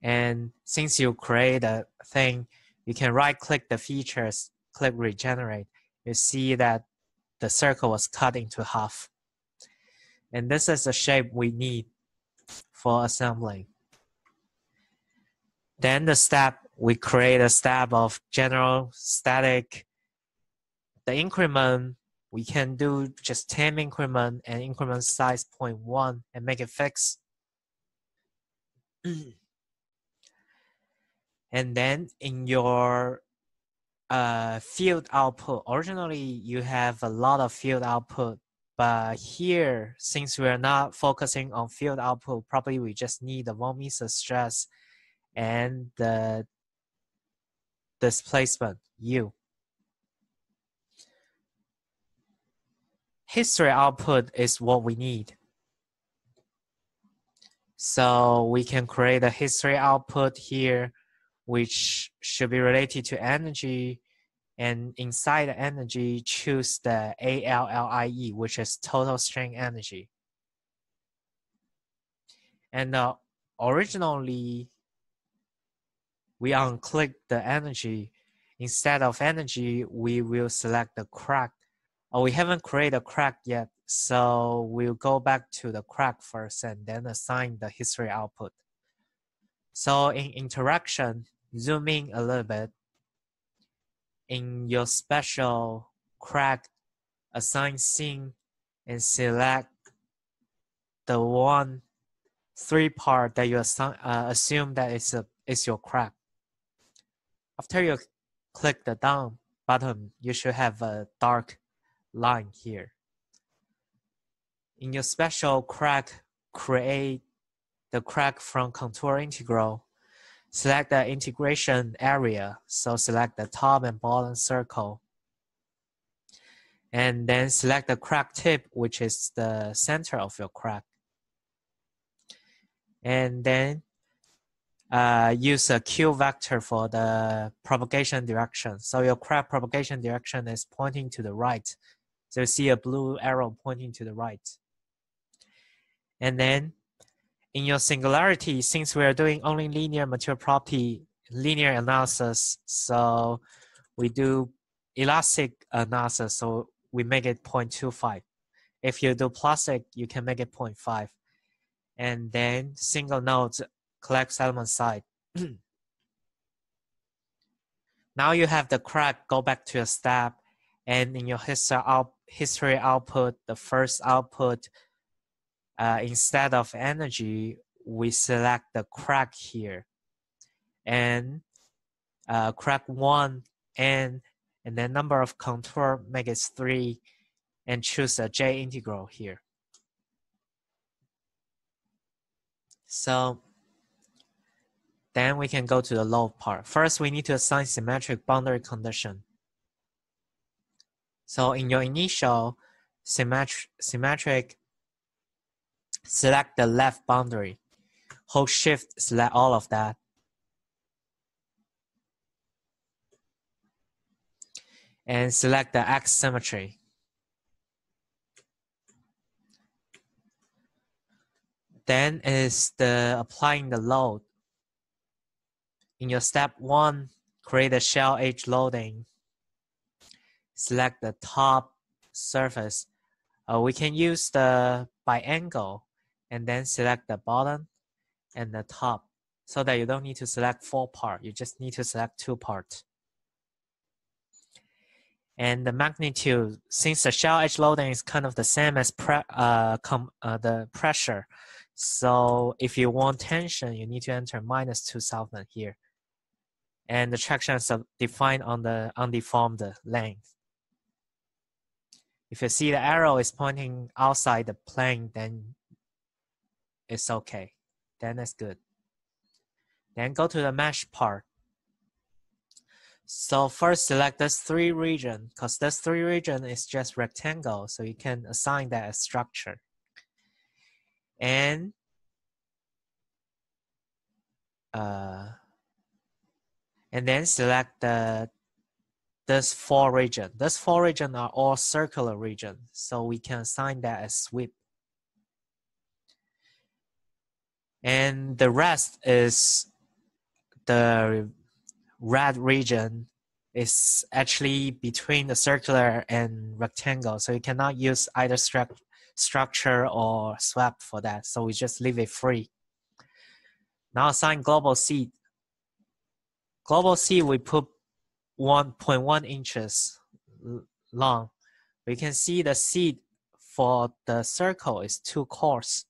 And since you create a thing, you can right click the features, click regenerate, you see that the circle was cut into half. And this is the shape we need for assembling. Then the step, we create a step of general static. The increment, we can do just 10 increment and increment size 0.1 and make it fixed. and then in your uh, field output, originally you have a lot of field output, but here, since we're not focusing on field output, probably we just need the von Mises stress and the displacement U. History output is what we need. So we can create a history output here, which should be related to energy. And inside the energy, choose the ALLIE, which is total strain energy. And uh, originally, we unclick the energy. Instead of energy, we will select the crack. Oh, we haven't created a crack yet, so we'll go back to the crack first and then assign the history output. So in interaction, zoom in a little bit. In your special crack, assign seam and select the one three part that you uh, assume that is a is your crack. After you click the down button, you should have a dark line here. In your special crack, create the crack from contour integral. Select the integration area. So select the top and bottom circle. And then select the crack tip, which is the center of your crack. And then uh, use a Q vector for the propagation direction. So your crack propagation direction is pointing to the right. So you see a blue arrow pointing to the right. And then in your singularity, since we are doing only linear material property, linear analysis, so we do elastic analysis, so we make it 0.25. If you do plastic, you can make it 0.5. And then single nodes collect element side. now you have the crack, go back to your step, and in your history, out, history output, the first output, uh, instead of energy, we select the crack here. And uh, crack one and and then number of contour make it three and choose a J integral here. So then we can go to the load part. First, we need to assign symmetric boundary condition. So in your initial symmetric, symmetric select the left boundary. Hold shift, select all of that. And select the X symmetry. Then is the applying the load. In your step one, create a shell edge loading. Select the top surface. Uh, we can use the biangle and then select the bottom and the top so that you don't need to select four part. You just need to select two parts. And the magnitude, since the shell edge loading is kind of the same as pre, uh, uh, the pressure, so if you want tension, you need to enter minus 2000 here. And the traction is defined on the undeformed length. If you see the arrow is pointing outside the plane, then it's okay. Then it's good. Then go to the mesh part. So first select this three region because this three region is just rectangle. So you can assign that as structure. And uh, and then select the this four region. This four region are all circular region. So we can assign that as sweep. And the rest is the red region is actually between the circular and rectangle. So you cannot use either stru- structure or swap for that. So we just leave it free. Now assign global seed. Global seed we put 1.1 inches long. We can see the seed for the circle is too coarse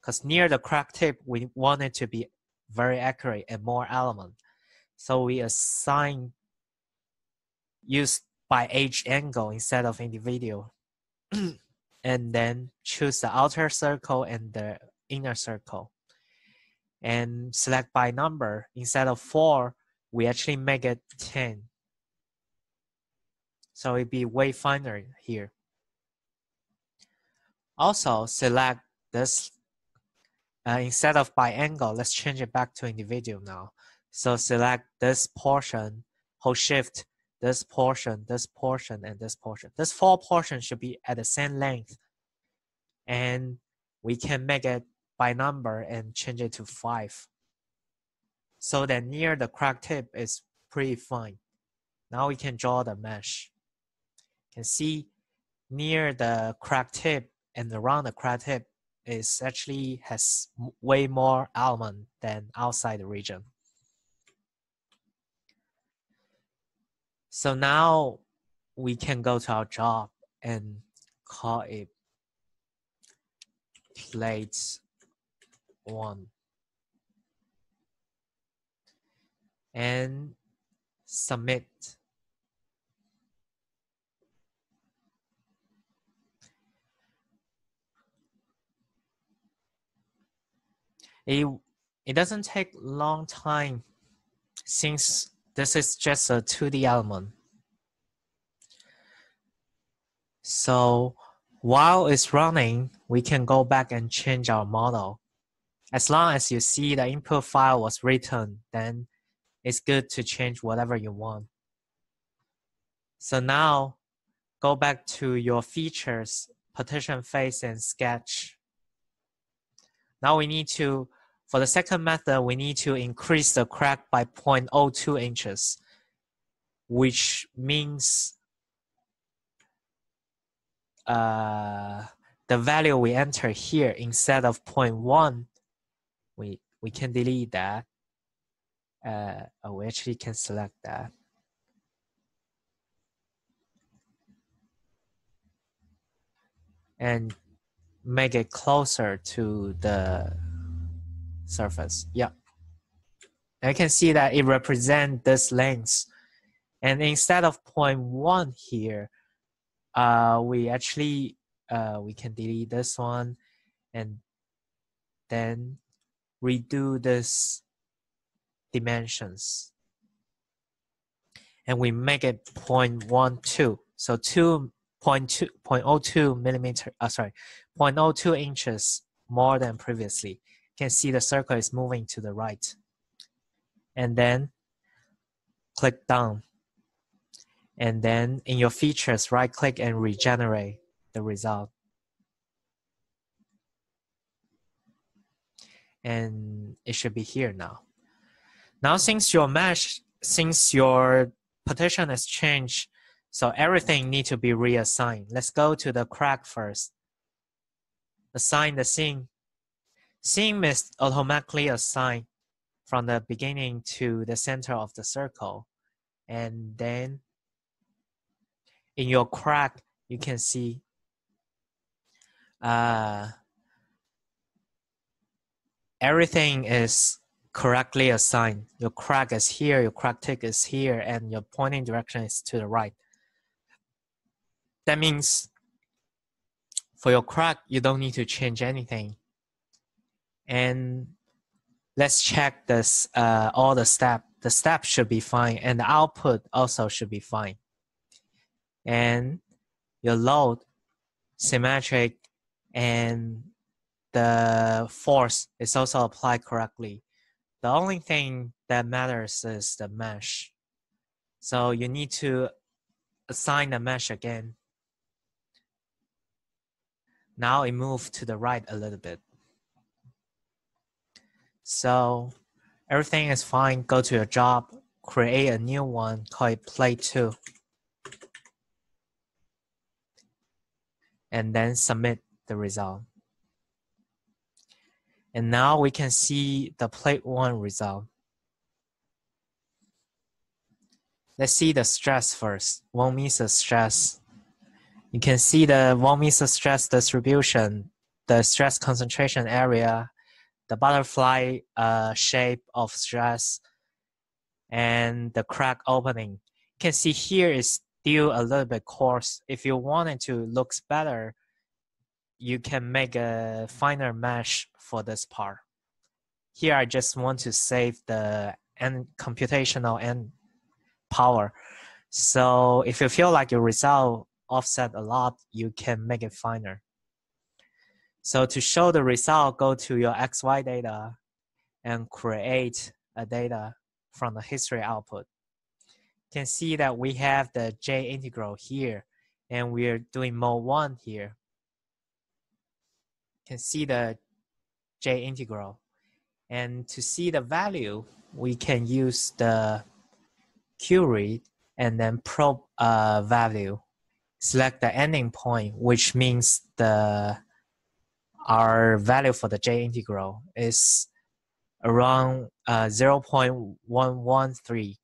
because near the crack tip we want it to be very accurate and more element. So we assign use by age angle instead of individual. and then choose the outer circle and the inner circle. And select by number. Instead of 4, we actually make it 10. So it'd be way finer here. Also select this, uh, instead of by angle, let's change it back to individual now. So select this portion, hold shift, this portion, this portion, and this portion. This four portions should be at the same length. And we can make it by number and change it to five. So that near the crack tip is pretty fine. Now we can draw the mesh. You can see near the crack tip and around the crack tip is actually has way more element than outside the region. So now we can go to our job and call it plate one and submit. It, it doesn't take long time since this is just a 2D element. So while it's running, we can go back and change our model. As long as you see the input file was written, then it's good to change whatever you want. So now go back to your features, partition face and sketch. Now we need to for the second method, we need to increase the crack by 0.02 inches, which means uh, the value we enter here instead of 0.1, we, we can delete that. Uh, oh, we actually can select that. And make it closer to the surface. Yeah. I can see that it represents this length. And instead of 0.1 here, uh, we actually, uh, we can delete this one and then redo this dimensions. And we make it 0.12. So 2.2, 0.02 millimeter, uh, sorry, 0.02 inches more than previously can see the circle is moving to the right. And then click down. And then in your features, right click and regenerate the result. And it should be here now. Now, since your mesh, since your partition has changed, so everything need to be reassigned. Let's go to the crack first. Assign the seam Seam is automatically assigned from the beginning to the center of the circle. And then in your crack, you can see uh, everything is correctly assigned. Your crack is here, your crack tip is here, and your pointing direction is to the right. That means for your crack, you don't need to change anything and let's check this uh, all the step. The step should be fine and the output also should be fine. And your load symmetric and the force is also applied correctly. The only thing that matters is the mesh. So you need to assign the mesh again. Now it moved to the right a little bit so everything is fine. Go to your job, create a new one, call it plate two. And then submit the result. And now we can see the plate one result. Let's see the stress first. Von Mises stress. You can see the von Mises stress distribution, the stress concentration area, the butterfly uh, shape of stress, and the crack opening. You can see here is still a little bit coarse. If you wanted to looks better, you can make a finer mesh for this part. Here I just want to save the end computational end power. So if you feel like your result offset a lot, you can make it finer. So to show the result, go to your XY data and create a data from the history output. You can see that we have the J integral here and we're doing mode one here. You can see the J integral. And to see the value, we can use the query and then probe uh, value. Select the ending point, which means the our value for the J integral is around uh, 0.113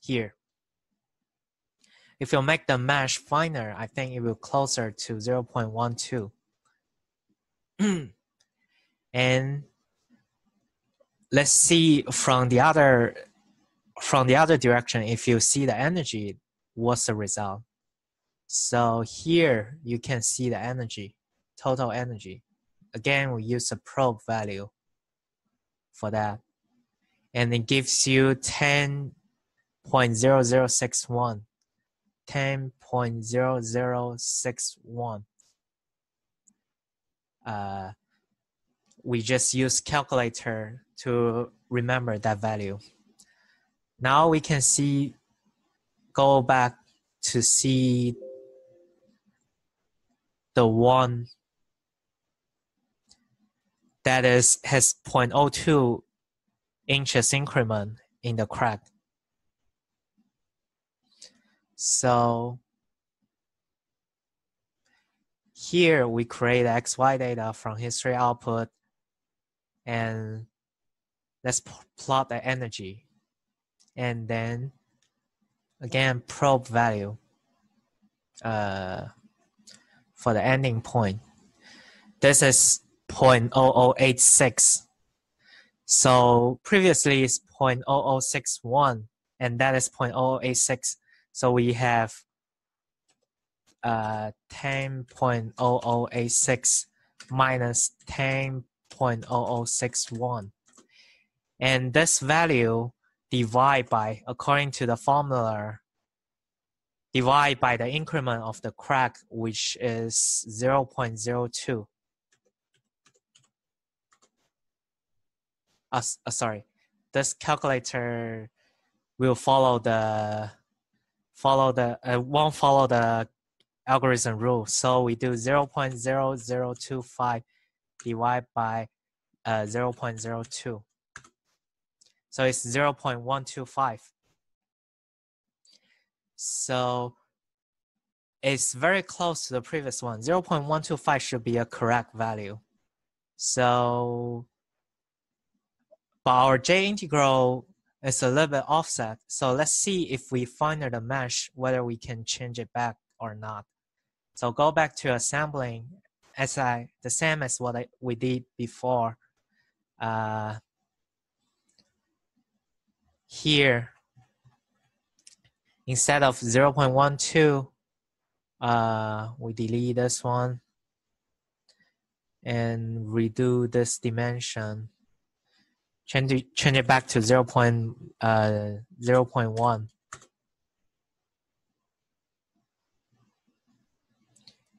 here. If you make the mesh finer, I think it will closer to 0.12. and let's see from the other from the other direction if you see the energy what's the result so here you can see the energy total energy. Again we use a probe value for that. And it gives you 10.0061 10.0061 uh, we just use calculator to remember that value. Now we can see, go back to see the one that is has 0.02 inches increment in the crack. So here we create XY data from history output and let's plot the energy and then again probe value uh, for the ending point this is 0.0086 so previously it's 0.0061 and that is 0.0086 so we have uh, 10.0086 minus 10.0061. And this value divide by, according to the formula, divide by the increment of the crack, which is 0.02. Uh, uh, sorry, this calculator will follow the follow the uh, won't follow the algorithm rule. So we do 0.0025 divided by uh, 0.02. So it's 0.125. So it's very close to the previous one. 0.125 should be a correct value. So, but our J integral is a little bit offset. So let's see if we find the mesh, whether we can change it back or not. So go back to assembling as I the same as what I, we did before. Uh, here, instead of 0.12, uh, we delete this one and redo this dimension. Change it, change it back to 0. Uh, 0 0.1.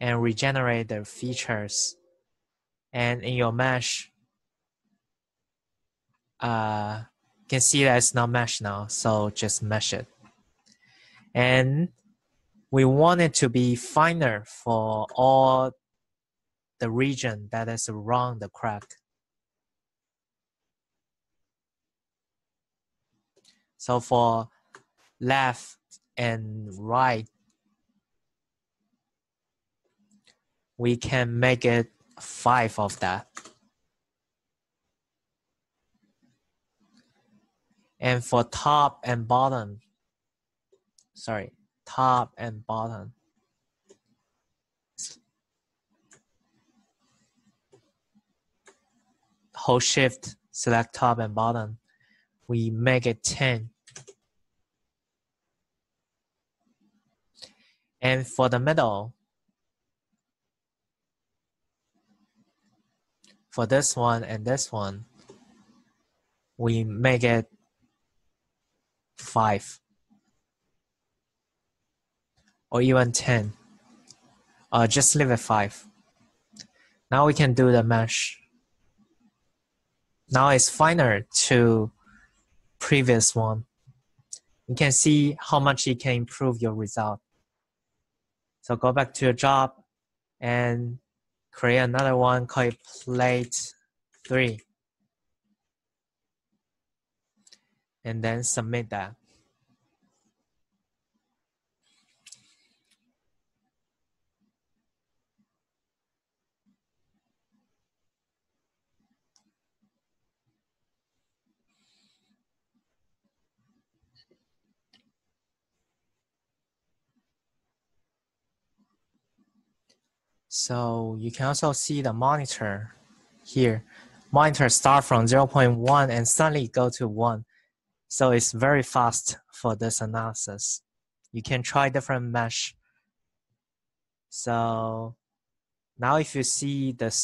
and regenerate the features. And in your mesh, uh, you can see that it's not mesh now, so just mesh it. And we want it to be finer for all the region that is around the crack. So for left and right, we can make it five of that. And for top and bottom, sorry, top and bottom, hold shift, select top and bottom, we make it 10. And for the middle, for this one and this one, we make it 5 or even 10. Uh, just leave it 5. Now we can do the mesh. Now it's finer to previous one. You can see how much it can improve your result. So go back to your job and create another one called plate three. And then submit that. So you can also see the monitor here. Monitor start from 0.1 and suddenly go to 1. So it's very fast for this analysis. You can try different mesh. So now if you see the,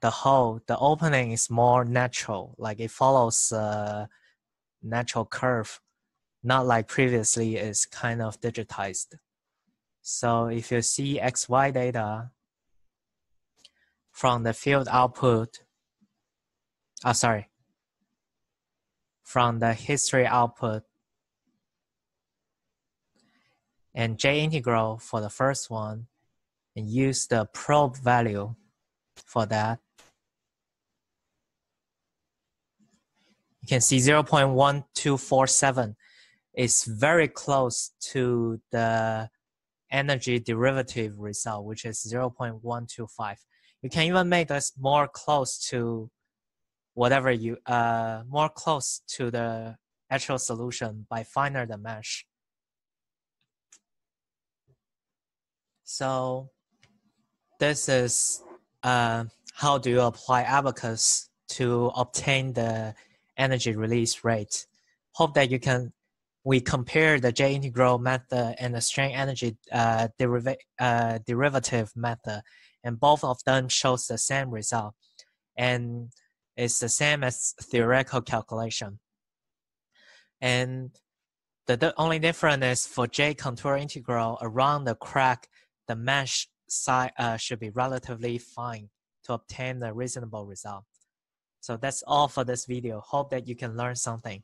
the hole, the opening is more natural, like it follows a natural curve, not like previously it's kind of digitized. So if you see XY data, from the field output, oh, sorry, from the history output, and J integral for the first one, and use the probe value for that. You can see 0.1247 is very close to the energy derivative result, which is 0.125 you can even make this more close to whatever you uh more close to the actual solution by finer the mesh. So this is uh, how do you apply Abaqus to obtain the energy release rate. Hope that you can, we compare the J integral method and the strain energy uh, deriva uh, derivative method and both of them shows the same result. And it's the same as theoretical calculation. And the, the only difference is for j contour integral around the crack the mesh side uh, should be relatively fine to obtain a reasonable result. So that's all for this video. Hope that you can learn something